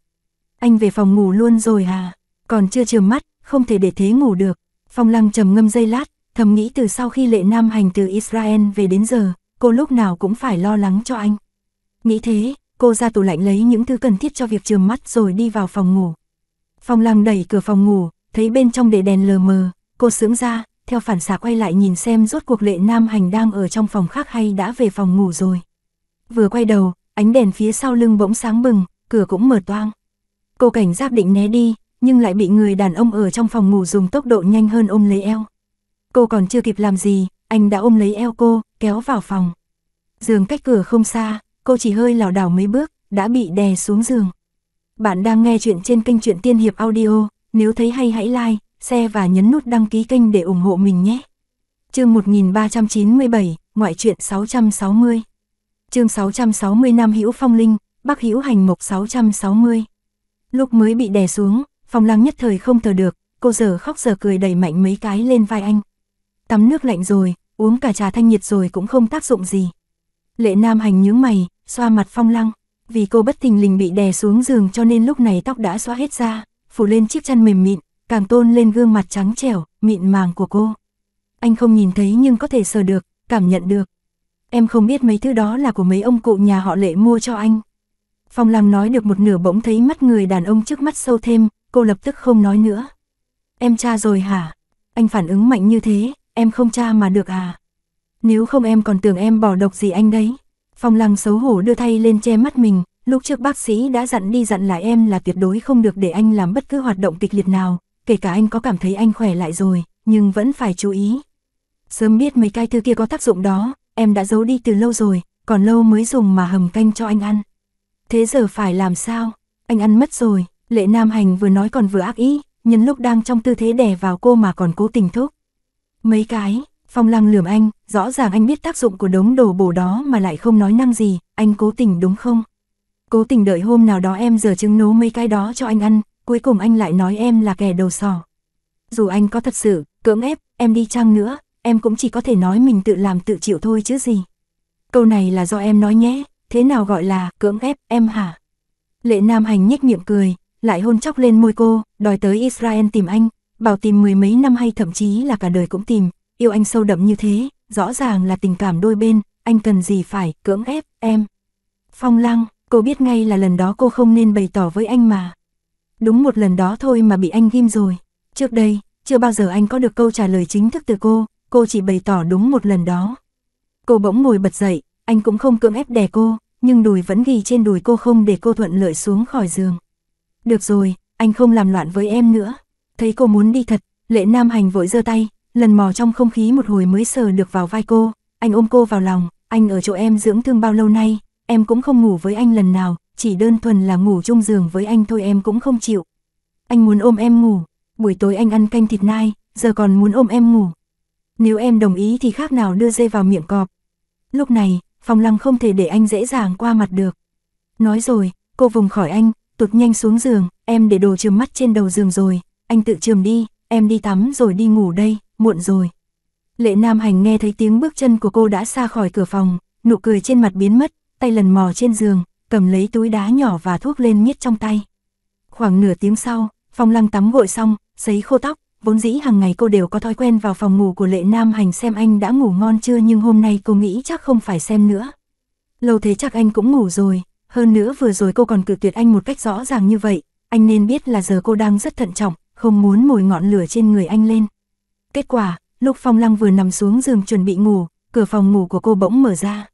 Anh về phòng ngủ luôn rồi à, còn chưa chườm mắt, không thể để thế ngủ được. Phong lăng trầm ngâm dây lát, thầm nghĩ từ sau khi lệ nam hành từ Israel về đến giờ, cô lúc nào cũng phải lo lắng cho anh. Nghĩ thế, cô ra tủ lạnh lấy những thứ cần thiết cho việc chườm mắt rồi đi vào phòng ngủ. Phong lăng đẩy cửa phòng ngủ, thấy bên trong để đèn lờ mờ, cô sướng ra, theo phản xạ quay lại nhìn xem rốt cuộc lệ nam hành đang ở trong phòng khác hay đã về phòng ngủ rồi. Vừa quay đầu, ánh đèn phía sau lưng bỗng sáng bừng, cửa cũng mở toang. Cô cảnh giác định né đi, nhưng lại bị người đàn ông ở trong phòng ngủ dùng tốc độ nhanh hơn ôm lấy eo. Cô còn chưa kịp làm gì, anh đã ôm lấy eo cô, kéo vào phòng. Giường cách cửa không xa, cô chỉ hơi lảo đảo mấy bước, đã bị đè xuống giường. Bạn đang nghe chuyện trên kênh truyện Tiên Hiệp Audio, nếu thấy hay hãy like, share và nhấn nút đăng ký kênh để ủng hộ mình nhé. Chương 1397, ngoại truyện 660. Chương 660 Nam Hữu Phong Linh, Bắc Hữu Hành Mộc 660. Lúc mới bị đè xuống, Phong Lăng nhất thời không thở được, cô giờ khóc giờ cười đẩy mạnh mấy cái lên vai anh. Tắm nước lạnh rồi, uống cả trà thanh nhiệt rồi cũng không tác dụng gì. Lệ Nam Hành nhướng mày, xoa mặt Phong Lăng, vì cô bất thình lình bị đè xuống giường cho nên lúc này tóc đã xóa hết ra, phủ lên chiếc chăn mềm mịn, càng tôn lên gương mặt trắng trẻo, mịn màng của cô. Anh không nhìn thấy nhưng có thể sờ được, cảm nhận được. Em không biết mấy thứ đó là của mấy ông cụ nhà họ lệ mua cho anh. Phong Lam nói được một nửa bỗng thấy mắt người đàn ông trước mắt sâu thêm, cô lập tức không nói nữa. Em cha rồi hả? Anh phản ứng mạnh như thế, em không cha mà được à? Nếu không em còn tưởng em bỏ độc gì anh đấy. Phong Lăng xấu hổ đưa tay lên che mắt mình, lúc trước bác sĩ đã dặn đi dặn lại em là tuyệt đối không được để anh làm bất cứ hoạt động kịch liệt nào, kể cả anh có cảm thấy anh khỏe lại rồi, nhưng vẫn phải chú ý. Sớm biết mấy cái thứ kia có tác dụng đó, em đã giấu đi từ lâu rồi, còn lâu mới dùng mà hầm canh cho anh ăn. Thế giờ phải làm sao? Anh ăn mất rồi, lệ nam hành vừa nói còn vừa ác ý, nhân lúc đang trong tư thế đè vào cô mà còn cố tình thúc. Mấy cái, phong lăng lườm anh, rõ ràng anh biết tác dụng của đống đồ bổ đó mà lại không nói năng gì, anh cố tình đúng không? Cố tình đợi hôm nào đó em giờ trứng nấu mấy cái đó cho anh ăn, cuối cùng anh lại nói em là kẻ đầu sò. Dù anh có thật sự, cưỡng ép, em đi chăng nữa, em cũng chỉ có thể nói mình tự làm tự chịu thôi chứ gì. Câu này là do em nói nhé, thế nào gọi là cưỡng ép em hả? Lệ Nam Hành nhếch miệng cười, lại hôn chóc lên môi cô, đòi tới Israel tìm anh, bảo tìm mười mấy năm hay thậm chí là cả đời cũng tìm, yêu anh sâu đậm như thế, rõ ràng là tình cảm đôi bên, anh cần gì phải cưỡng ép em. Phong Lăng, cô biết ngay là lần đó cô không nên bày tỏ với anh mà. Đúng một lần đó thôi mà bị anh ghim rồi. Trước đây, chưa bao giờ anh có được câu trả lời chính thức từ cô, cô chỉ bày tỏ đúng một lần đó. Cô bỗng ngồi bật dậy, anh cũng không cưỡng ép đè cô, nhưng đùi vẫn ghi trên đùi cô không để cô thuận lợi xuống khỏi giường. Được rồi, anh không làm loạn với em nữa. Thấy cô muốn đi thật, lệ nam hành vội giơ tay, lần mò trong không khí một hồi mới sờ được vào vai cô, anh ôm cô vào lòng, anh ở chỗ em dưỡng thương bao lâu nay, em cũng không ngủ với anh lần nào, chỉ đơn thuần là ngủ chung giường với anh thôi em cũng không chịu. Anh muốn ôm em ngủ, buổi tối anh ăn canh thịt nai, giờ còn muốn ôm em ngủ. Nếu em đồng ý thì khác nào đưa dây vào miệng cọp. Lúc này, phòng Lăng không thể để anh dễ dàng qua mặt được. Nói rồi, cô vùng khỏi anh, tụt nhanh xuống giường, em để đồ trường mắt trên đầu giường rồi, anh tự trường đi, em đi tắm rồi đi ngủ đây, muộn rồi. Lệ Nam Hành nghe thấy tiếng bước chân của cô đã xa khỏi cửa phòng, nụ cười trên mặt biến mất, tay lần mò trên giường, cầm lấy túi đá nhỏ và thuốc lên miết trong tay. Khoảng nửa tiếng sau, Phong Lăng tắm gội xong, sấy khô tóc, vốn dĩ hàng ngày cô đều có thói quen vào phòng ngủ của Lệ Nam Hành xem anh đã ngủ ngon chưa nhưng hôm nay cô nghĩ chắc không phải xem nữa. Lâu thế chắc anh cũng ngủ rồi, hơn nữa vừa rồi cô còn cự tuyệt anh một cách rõ ràng như vậy, anh nên biết là giờ cô đang rất thận trọng, không muốn mồi ngọn lửa trên người anh lên. Kết quả, lúc Phong Lăng vừa nằm xuống giường chuẩn bị ngủ, cửa phòng ngủ của cô bỗng mở ra.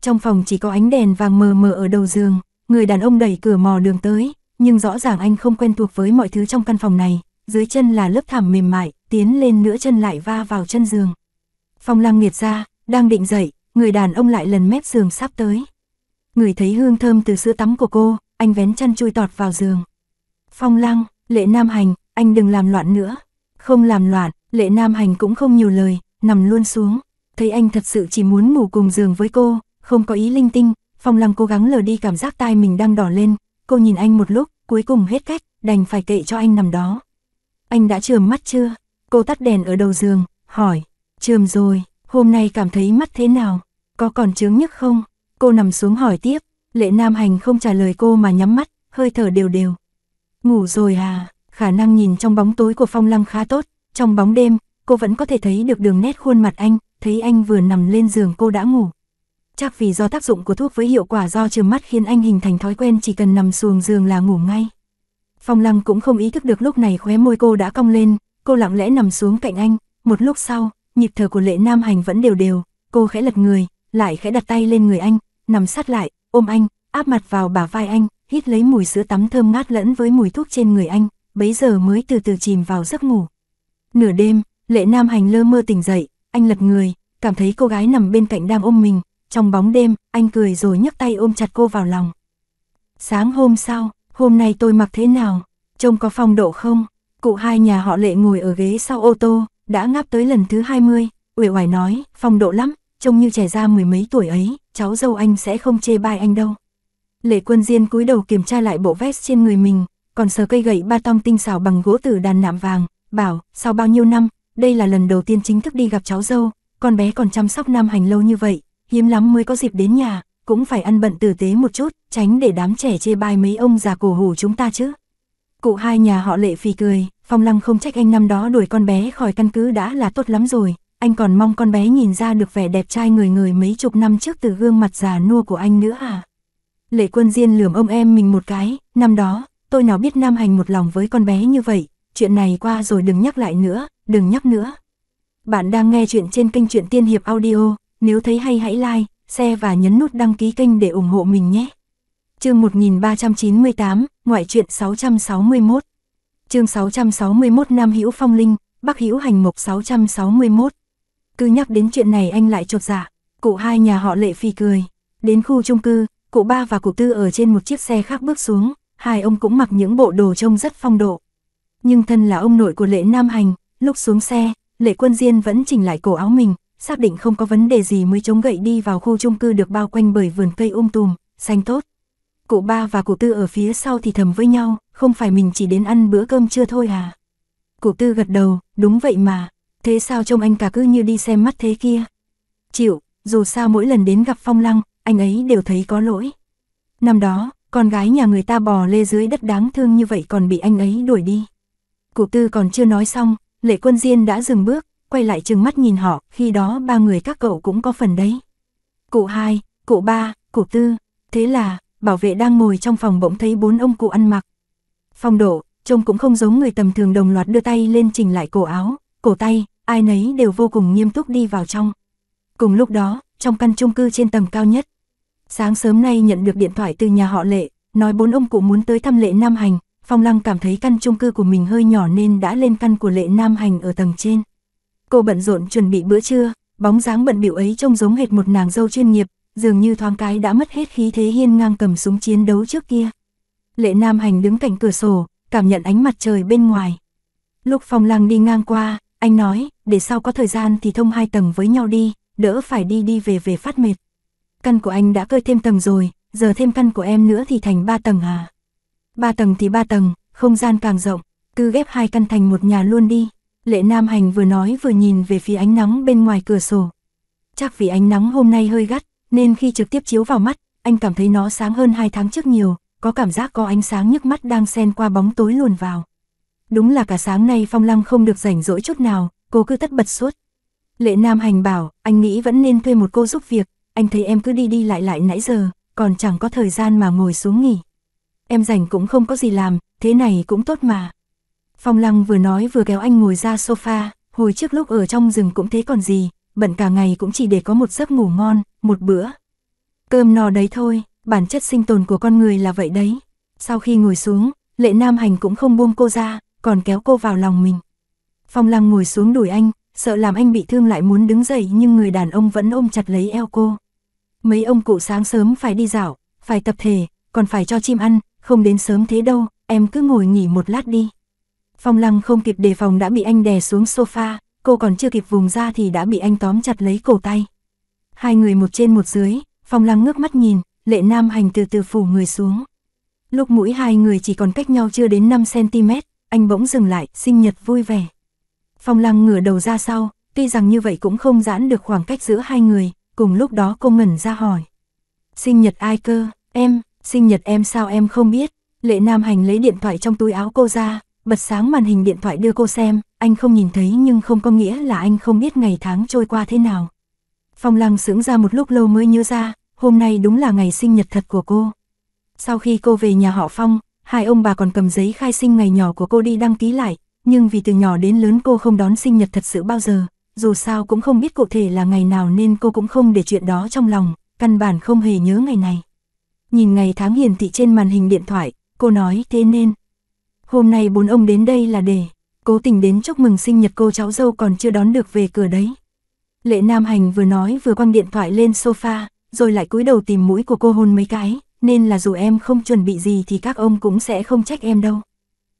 Trong phòng chỉ có ánh đèn vàng mờ mờ ở đầu giường, người đàn ông đẩy cửa mò đường tới, nhưng rõ ràng anh không quen thuộc với mọi thứ trong căn phòng này, dưới chân là lớp thảm mềm mại, tiến lên nữa chân lại va vào chân giường. Phong lăng nghiệt ra, đang định dậy, người đàn ông lại lần mép giường sắp tới. Người thấy hương thơm từ sữa tắm của cô, anh vén chân chui tọt vào giường. Phong lăng, lệ nam hành, anh đừng làm loạn nữa. Không làm loạn, lệ nam hành cũng không nhiều lời, nằm luôn xuống. Thấy anh thật sự chỉ muốn ngủ cùng giường với cô, không có ý linh tinh, phong lăng cố gắng lờ đi cảm giác tai mình đang đỏ lên. Cô nhìn anh một lúc, cuối cùng hết cách, đành phải kệ cho anh nằm đó. Anh đã trườm mắt chưa? Cô tắt đèn ở đầu giường, hỏi. Trườm rồi, hôm nay cảm thấy mắt thế nào? Có còn chướng nhức không? Cô nằm xuống hỏi tiếp, lệ nam hành không trả lời cô mà nhắm mắt, hơi thở đều đều. Ngủ rồi à, khả năng nhìn trong bóng tối của phong lăng khá tốt, trong bóng đêm, cô vẫn có thể thấy được đường nét khuôn mặt anh, thấy anh vừa nằm lên giường cô đã ngủ. Chắc vì do tác dụng của thuốc với hiệu quả do trừ mắt khiến anh hình thành thói quen chỉ cần nằm xuồng giường là ngủ ngay. Phong lăng cũng không ý thức được lúc này khóe môi cô đã cong lên, cô lặng lẽ nằm xuống cạnh anh, một lúc sau, nhịp thở của lệ nam hành vẫn đều đều, cô khẽ lật người, lại khẽ đặt tay lên người anh, nằm sát lại, ôm anh, áp mặt vào bả vai anh, hít lấy mùi sữa tắm thơm ngát lẫn với mùi thuốc trên người anh, bấy giờ mới từ từ chìm vào giấc ngủ. Nửa đêm, lệ nam hành lơ mơ tỉnh dậy, anh lật người, cảm thấy cô gái nằm bên cạnh đang ôm mình, trong bóng đêm, anh cười rồi nhấc tay ôm chặt cô vào lòng. Sáng hôm sau, hôm nay tôi mặc thế nào, trông có phong độ không? Cụ hai nhà họ lệ ngồi ở ghế sau ô tô, đã ngáp tới lần thứ 20, uể oải nói, phong độ lắm, trông như trẻ ra mười mấy tuổi ấy, cháu dâu anh sẽ không chê bai anh đâu. Lệ quân diên cúi đầu kiểm tra lại bộ vest trên người mình, còn sờ cây gậy ba tong tinh xảo bằng gỗ tử đàn nạm vàng, bảo, sau bao nhiêu năm, đây là lần đầu tiên chính thức đi gặp cháu dâu, con bé còn chăm sóc Nam Hành lâu như vậy, hiếm lắm mới có dịp đến nhà, cũng phải ăn bận tử tế một chút, tránh để đám trẻ chê bai mấy ông già cổ hủ chúng ta chứ. Cụ hai nhà họ lệ phì cười, Phong Lăng không trách anh năm đó đuổi con bé khỏi căn cứ đã là tốt lắm rồi, anh còn mong con bé nhìn ra được vẻ đẹp trai người người mấy chục năm trước từ gương mặt già nua của anh nữa à. Lệ quân diên lườm ông em mình một cái, năm đó, tôi nào biết Nam Hành một lòng với con bé như vậy, chuyện này qua rồi đừng nhắc lại nữa, đừng nhắc nữa. Bạn đang nghe chuyện trên kênh truyện Tiên Hiệp Audio, nếu thấy hay hãy like, share và nhấn nút đăng ký kênh để ủng hộ mình nhé. Chương 1398, ngoại truyện 661. Chương 661 Nam Hữu Phong Linh, Bắc Hữu Hành Mộc 661. Cứ nhắc đến chuyện này anh lại chột dạ. Cụ hai nhà họ Lệ Phi cười. Đến khu chung cư, cụ ba và cụ tư ở trên một chiếc xe khác bước xuống, hai ông cũng mặc những bộ đồ trông rất phong độ. Nhưng thân là ông nội của Lệ Nam Hành, lúc xuống xe, Lệ Quân Diên vẫn chỉnh lại cổ áo mình, xác định không có vấn đề gì mới chống gậy đi vào khu chung cư được bao quanh bởi vườn cây um tùm, xanh tốt. Cụ ba và cụ tư ở phía sau thì thầm với nhau, không phải mình chỉ đến ăn bữa cơm trưa thôi à. Cụ tư gật đầu, đúng vậy mà, thế sao trông anh cả cứ như đi xem mắt thế kia. Chịu, dù sao mỗi lần đến gặp Phong Lăng, anh ấy đều thấy có lỗi. Năm đó, con gái nhà người ta bò lê dưới đất đáng thương như vậy còn bị anh ấy đuổi đi. Cụ tư còn chưa nói xong, lệ quân diên đã dừng bước, quay lại chừng mắt nhìn họ, khi đó ba người các cậu cũng có phần đấy. Cụ hai, cụ ba, cụ tư, thế là, bảo vệ đang ngồi trong phòng bỗng thấy bốn ông cụ ăn mặc. Phong độ, trông cũng không giống người tầm thường đồng loạt đưa tay lên chỉnh lại cổ áo, cổ tay, ai nấy đều vô cùng nghiêm túc đi vào trong. Cùng lúc đó, trong căn chung cư trên tầng cao nhất. Sáng sớm nay nhận được điện thoại từ nhà họ Lệ, nói bốn ông cụ muốn tới thăm Lệ Nam Hành, Phong Lăng cảm thấy căn chung cư của mình hơi nhỏ nên đã lên căn của Lệ Nam Hành ở tầng trên. Cô bận rộn chuẩn bị bữa trưa, bóng dáng bận biểu ấy trông giống hệt một nàng dâu chuyên nghiệp, dường như thoáng cái đã mất hết khí thế hiên ngang cầm súng chiến đấu trước kia. Lệ Nam Hành đứng cạnh cửa sổ, cảm nhận ánh mặt trời bên ngoài. Lúc Phong Lăng đi ngang qua, anh nói, để sau có thời gian thì thông hai tầng với nhau đi, đỡ phải đi đi về về phát mệt. Căn của anh đã cơi thêm tầng rồi, giờ thêm căn của em nữa thì thành ba tầng à. Ba tầng thì ba tầng, không gian càng rộng, cứ ghép hai căn thành một nhà luôn đi. Lệ Nam Hành vừa nói vừa nhìn về phía ánh nắng bên ngoài cửa sổ. Chắc vì ánh nắng hôm nay hơi gắt, nên khi trực tiếp chiếu vào mắt, anh cảm thấy nó sáng hơn hai tháng trước nhiều, có cảm giác có ánh sáng nhức mắt đang xen qua bóng tối luồn vào. Đúng là cả sáng nay Phong Lăng không được rảnh rỗi chút nào, cô cứ tất bật suốt. Lệ Nam Hành bảo, anh nghĩ vẫn nên thuê một cô giúp việc, anh thấy em cứ đi đi lại lại nãy giờ, còn chẳng có thời gian mà ngồi xuống nghỉ. Em rảnh cũng không có gì làm, thế này cũng tốt mà. Phong Lăng vừa nói vừa kéo anh ngồi ra sofa, hồi trước lúc ở trong rừng cũng thế còn gì, bận cả ngày cũng chỉ để có một giấc ngủ ngon, một bữa. Cơm no đấy thôi, bản chất sinh tồn của con người là vậy đấy. Sau khi ngồi xuống, lệ nam hành cũng không buông cô ra, còn kéo cô vào lòng mình. Phong Lăng ngồi xuống đuổi anh, sợ làm anh bị thương lại muốn đứng dậy nhưng người đàn ông vẫn ôm chặt lấy eo cô. Mấy ông cụ sáng sớm phải đi dạo, phải tập thể, còn phải cho chim ăn, không đến sớm thế đâu, em cứ ngồi nghỉ một lát đi. Phong lăng không kịp đề phòng đã bị anh đè xuống sofa, cô còn chưa kịp vùng ra thì đã bị anh tóm chặt lấy cổ tay. Hai người một trên một dưới, phong lăng ngước mắt nhìn, lệ nam hành từ từ phủ người xuống. Lúc mũi hai người chỉ còn cách nhau chưa đến 5cm, anh bỗng dừng lại, sinh nhật vui vẻ. Phong lăng ngửa đầu ra sau, tuy rằng như vậy cũng không giãn được khoảng cách giữa hai người, cùng lúc đó cô ngẩn ra hỏi. Sinh nhật ai cơ, em, sinh nhật em sao em không biết, lệ nam hành lấy điện thoại trong túi áo cô ra, bật sáng màn hình điện thoại đưa cô xem, anh không nhìn thấy nhưng không có nghĩa là anh không biết ngày tháng trôi qua thế nào. Phong lăng sững ra một lúc lâu mới nhớ ra, hôm nay đúng là ngày sinh nhật thật của cô. Sau khi cô về nhà họ Phong, hai ông bà còn cầm giấy khai sinh ngày nhỏ của cô đi đăng ký lại, nhưng vì từ nhỏ đến lớn cô không đón sinh nhật thật sự bao giờ, dù sao cũng không biết cụ thể là ngày nào nên cô cũng không để chuyện đó trong lòng, căn bản không hề nhớ ngày này. Nhìn ngày tháng hiển thị trên màn hình điện thoại, cô nói thế nên. Hôm nay bốn ông đến đây là để, cố tình đến chúc mừng sinh nhật cô cháu dâu còn chưa đón được về cửa đấy. Lệ Nam Hành vừa nói vừa quăng điện thoại lên sofa, rồi lại cúi đầu tìm mũi của cô hôn mấy cái, nên là dù em không chuẩn bị gì thì các ông cũng sẽ không trách em đâu.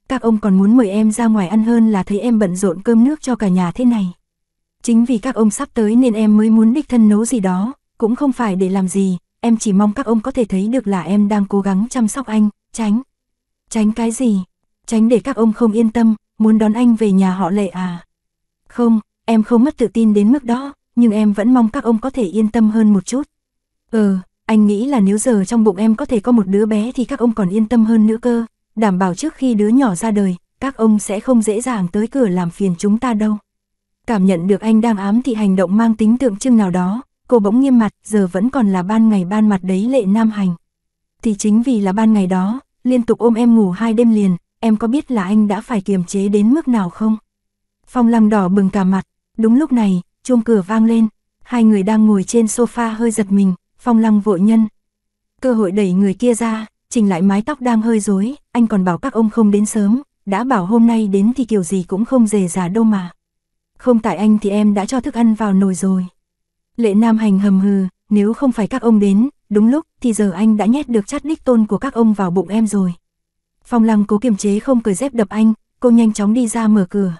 Các ông còn muốn mời em ra ngoài ăn hơn là thấy em bận rộn cơm nước cho cả nhà thế này. Chính vì các ông sắp tới nên em mới muốn đích thân nấu gì đó, cũng không phải để làm gì, em chỉ mong các ông có thể thấy được là em đang cố gắng chăm sóc anh, tránh. Tránh cái gì? Tránh để các ông không yên tâm, muốn đón anh về nhà họ lệ à? Không, em không mất tự tin đến mức đó, nhưng em vẫn mong các ông có thể yên tâm hơn một chút. Ừ, anh nghĩ là nếu giờ trong bụng em có thể có một đứa bé thì các ông còn yên tâm hơn nữa cơ, đảm bảo trước khi đứa nhỏ ra đời, các ông sẽ không dễ dàng tới cửa làm phiền chúng ta đâu. Cảm nhận được anh đang ám thị hành động mang tính tượng trưng nào đó, cô bỗng nghiêm mặt, giờ vẫn còn là ban ngày ban mặt đấy lệ nam hành. Thì chính vì là ban ngày đó, liên tục ôm em ngủ hai đêm liền, em có biết là anh đã phải kiềm chế đến mức nào không? Phong lăng đỏ bừng cả mặt, đúng lúc này, chuông cửa vang lên, hai người đang ngồi trên sofa hơi giật mình, phong lăng vội nhân. Cơ hội đẩy người kia ra, chỉnh lại mái tóc đang hơi rối, anh còn bảo các ông không đến sớm, đã bảo hôm nay đến thì kiểu gì cũng không dề già đâu mà. Không tại anh thì em đã cho thức ăn vào nồi rồi. Lệ Nam Hành hầm hừ, nếu không phải các ông đến, đúng lúc thì giờ anh đã nhét được chát đích tôn của các ông vào bụng em rồi. Phong lăng cố kiềm chế không cười dép đập anh, cô nhanh chóng đi ra mở cửa.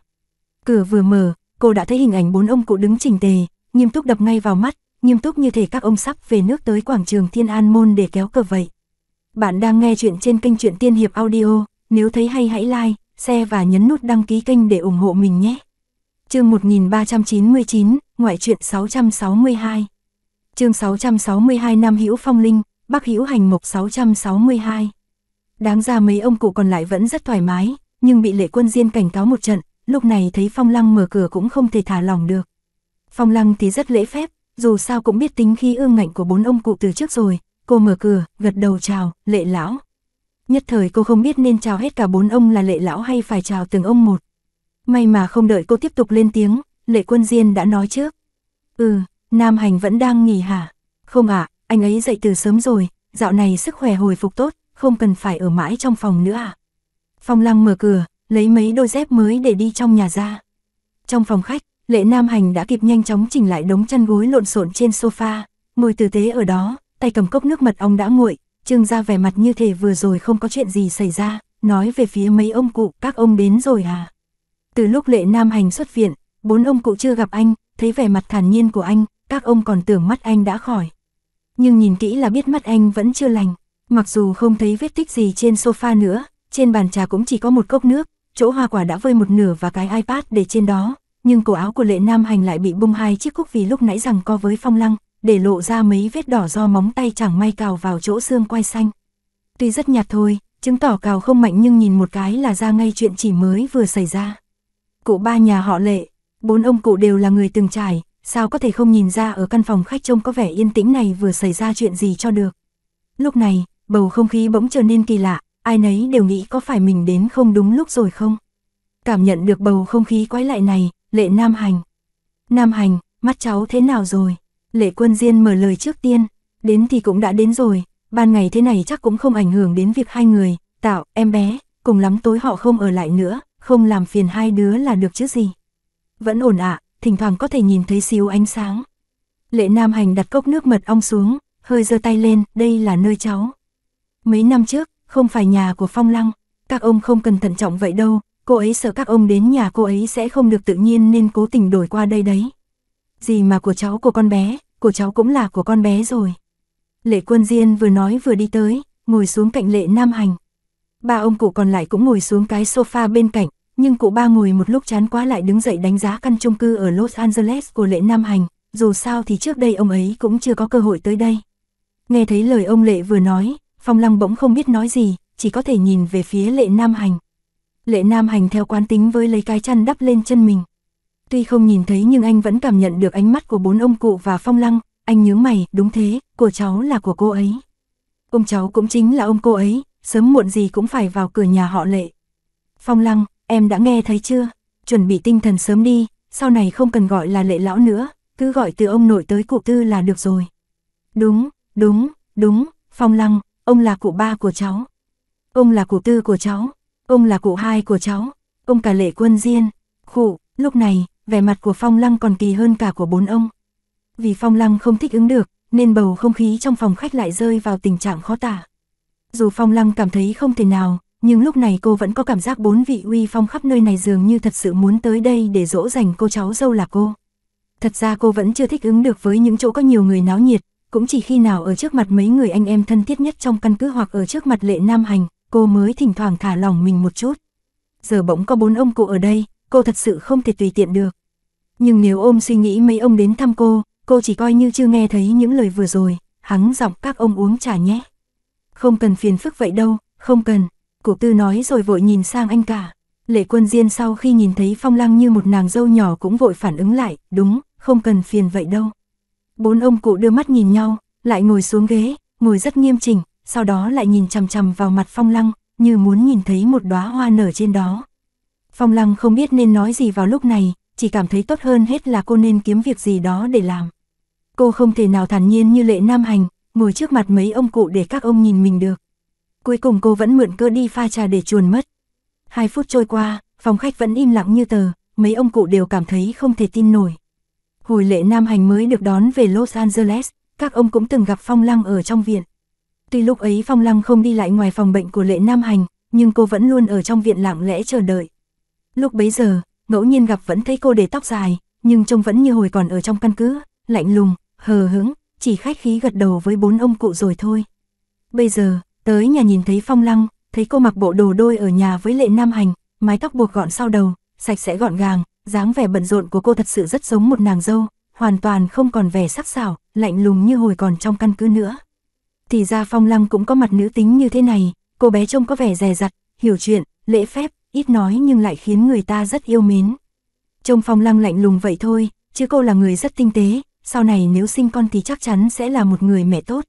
Cửa vừa mở, cô đã thấy hình ảnh bốn ông cụ đứng chỉnh tề, nghiêm túc đập ngay vào mắt, nghiêm túc như thể các ông sắp về nước tới quảng trường Thiên An Môn để kéo cờ vậy. Bạn đang nghe chuyện trên kênh truyện Tiên Hiệp Audio, nếu thấy hay hãy like, share và nhấn nút đăng ký kênh để ủng hộ mình nhé. Chương 1399, ngoại truyện 662. Chương 662 Nam Hữu Phong Linh, Bắc Hữu Hành Mộc 662. Đáng ra mấy ông cụ còn lại vẫn rất thoải mái, nhưng bị Lệ Quân Diên cảnh cáo một trận, lúc này thấy Phong Lăng mở cửa cũng không thể thả lòng được. Phong Lăng thì rất lễ phép, dù sao cũng biết tính khi ương ngạnh của bốn ông cụ từ trước rồi, cô mở cửa, gật đầu chào, Lệ lão. Nhất thời cô không biết nên chào hết cả bốn ông là Lệ lão hay phải chào từng ông một. May mà không đợi cô tiếp tục lên tiếng, Lệ Quân Diên đã nói trước. Ừ, Nam Hành vẫn đang nghỉ hả? Không ạ, anh ấy dậy từ sớm rồi, dạo này sức khỏe hồi phục tốt, không cần phải ở mãi trong phòng nữa à? Phong Lăng mở cửa, lấy mấy đôi dép mới để đi trong nhà ra. Trong phòng khách, Lệ Nam Hành đã kịp nhanh chóng chỉnh lại đống chăn gối lộn xộn trên sofa, ngồi tử tế ở đó, tay cầm cốc nước mật ong đã nguội, Trương ra vẻ mặt như thể vừa rồi không có chuyện gì xảy ra, nói về phía mấy ông cụ, các ông đến rồi à. Từ lúc Lệ Nam Hành xuất viện, bốn ông cụ chưa gặp anh, thấy vẻ mặt thản nhiên của anh, các ông còn tưởng mắt anh đã khỏi. Nhưng nhìn kỹ là biết mắt anh vẫn chưa lành, mặc dù không thấy vết tích gì trên sofa nữa, trên bàn trà cũng chỉ có một cốc nước, chỗ hoa quả đã vơi một nửa và cái iPad để trên đó, nhưng cổ áo của Lệ Nam Hành lại bị bung hai chiếc cúc vì lúc nãy rằng co với phong lăng, để lộ ra mấy vết đỏ do móng tay chẳng may cào vào chỗ xương quai xanh. Tuy rất nhạt thôi, chứng tỏ cào không mạnh nhưng nhìn một cái là ra ngay chuyện chỉ mới vừa xảy ra. Cụ ba nhà họ Lệ, bốn ông cụ đều là người từng trải, sao có thể không nhìn ra ở căn phòng khách trông có vẻ yên tĩnh này vừa xảy ra chuyện gì cho được. Lúc này, bầu không khí bỗng trở nên kỳ lạ, ai nấy đều nghĩ có phải mình đến không đúng lúc rồi không. Cảm nhận được bầu không khí quái lại này, lệ Nam Hành. Nam Hành, mắt cháu thế nào rồi? Lệ quân diên mở lời trước tiên, đến thì cũng đã đến rồi, ban ngày thế này chắc cũng không ảnh hưởng đến việc hai người, tạo, em bé, cùng lắm tối họ không ở lại nữa, không làm phiền hai đứa là được chứ gì. Vẫn ổn ạ, thỉnh thoảng có thể nhìn thấy xíu ánh sáng. Lệ Nam Hành đặt cốc nước mật ong xuống, hơi giơ tay lên, đây là nơi cháu. Mấy năm trước, không phải nhà của Phong Lăng, các ông không cần thận trọng vậy đâu, cô ấy sợ các ông đến nhà cô ấy sẽ không được tự nhiên nên cố tình đổi qua đây đấy. Gì mà của cháu của con bé, của cháu cũng là của con bé rồi. Lệ quân diên vừa nói vừa đi tới, ngồi xuống cạnh lệ nam hành. Ba ông cụ còn lại cũng ngồi xuống cái sofa bên cạnh, nhưng cụ ba ngồi một lúc chán quá lại đứng dậy đánh giá căn chung cư ở Los Angeles của lệ nam hành, dù sao thì trước đây ông ấy cũng chưa có cơ hội tới đây. Nghe thấy lời ông Lệ vừa nói, Phong Lăng bỗng không biết nói gì, chỉ có thể nhìn về phía Lệ Nam Hành. Lệ Nam Hành theo quán tính với lấy cái chăn đắp lên chân mình. Tuy không nhìn thấy nhưng anh vẫn cảm nhận được ánh mắt của bốn ông cụ và Phong Lăng, anh nhướng mày, đúng thế, của cháu là của cô ấy. Ông cháu cũng chính là ông cô ấy, sớm muộn gì cũng phải vào cửa nhà họ Lệ. Phong Lăng, em đã nghe thấy chưa? Chuẩn bị tinh thần sớm đi, sau này không cần gọi là Lệ lão nữa, cứ gọi từ ông nội tới cụ tư là được rồi. Đúng, đúng, đúng, Phong Lăng, ông là cụ ba của cháu. Ông là cụ tư của cháu, ông là cụ hai của cháu, ông cả lệ quân diên. Khụ, lúc này, vẻ mặt của Phong Lăng còn kỳ hơn cả của bốn ông. Vì Phong Lăng không thích ứng được, nên bầu không khí trong phòng khách lại rơi vào tình trạng khó tả. Dù Phong Lăng cảm thấy không thể nào, nhưng lúc này cô vẫn có cảm giác bốn vị uy phong khắp nơi này dường như thật sự muốn tới đây để dỗ dành cô cháu dâu là cô. Thật ra cô vẫn chưa thích ứng được với những chỗ có nhiều người náo nhiệt, cũng chỉ khi nào ở trước mặt mấy người anh em thân thiết nhất trong căn cứ hoặc ở trước mặt lệ nam hành, cô mới thỉnh thoảng thả lòng mình một chút. Giờ bỗng có bốn ông cụ ở đây, cô thật sự không thể tùy tiện được. Nhưng nếu ôm suy nghĩ mấy ông đến thăm cô, cô chỉ coi như chưa nghe thấy những lời vừa rồi, hắng giọng các ông uống trà nhé. Không cần phiền phức vậy đâu, không cần, cụ tư nói rồi vội nhìn sang anh cả. Lệ quân diên sau khi nhìn thấy phong lăng như một nàng dâu nhỏ cũng vội phản ứng lại, đúng, không cần phiền vậy đâu. Bốn ông cụ đưa mắt nhìn nhau, lại ngồi xuống ghế, ngồi rất nghiêm chỉnh, sau đó lại nhìn chằm chằm vào mặt Phong Lăng, như muốn nhìn thấy một đóa hoa nở trên đó. Phong Lăng không biết nên nói gì vào lúc này, chỉ cảm thấy tốt hơn hết là cô nên kiếm việc gì đó để làm. Cô không thể nào thản nhiên như lệ nam hành, ngồi trước mặt mấy ông cụ để các ông nhìn mình được. Cuối cùng cô vẫn mượn cơ đi pha trà để chuồn mất. Hai phút trôi qua, phòng khách vẫn im lặng như tờ, mấy ông cụ đều cảm thấy không thể tin nổi. Hồi lệ Nam Hành mới được đón về Los Angeles, các ông cũng từng gặp Phong Lăng ở trong viện. Tuy lúc ấy Phong Lăng không đi lại ngoài phòng bệnh của lệ Nam Hành, nhưng cô vẫn luôn ở trong viện lặng lẽ chờ đợi. Lúc bấy giờ, ngẫu nhiên gặp vẫn thấy cô để tóc dài, nhưng trông vẫn như hồi còn ở trong căn cứ, lạnh lùng, hờ hững, chỉ khách khí gật đầu với bốn ông cụ rồi thôi. Bây giờ, tới nhà nhìn thấy Phong Lăng, thấy cô mặc bộ đồ đôi ở nhà với lệ Nam Hành, mái tóc buộc gọn sau đầu, sạch sẽ gọn gàng, dáng vẻ bận rộn của cô thật sự rất giống một nàng dâu, hoàn toàn không còn vẻ sắc sảo, lạnh lùng như hồi còn trong căn cứ nữa. Thì ra Phong Lăng cũng có mặt nữ tính như thế này, cô bé trông có vẻ dè dặt, hiểu chuyện, lễ phép, ít nói nhưng lại khiến người ta rất yêu mến. Trông Phong Lăng lạnh lùng vậy thôi, chứ cô là người rất tinh tế, sau này nếu sinh con thì chắc chắn sẽ là một người mẹ tốt.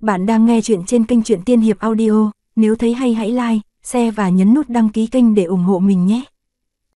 Bạn đang nghe chuyện trên kênh truyện Tiên Hiệp Audio, nếu thấy hay hãy like, share và nhấn nút đăng ký kênh để ủng hộ mình nhé.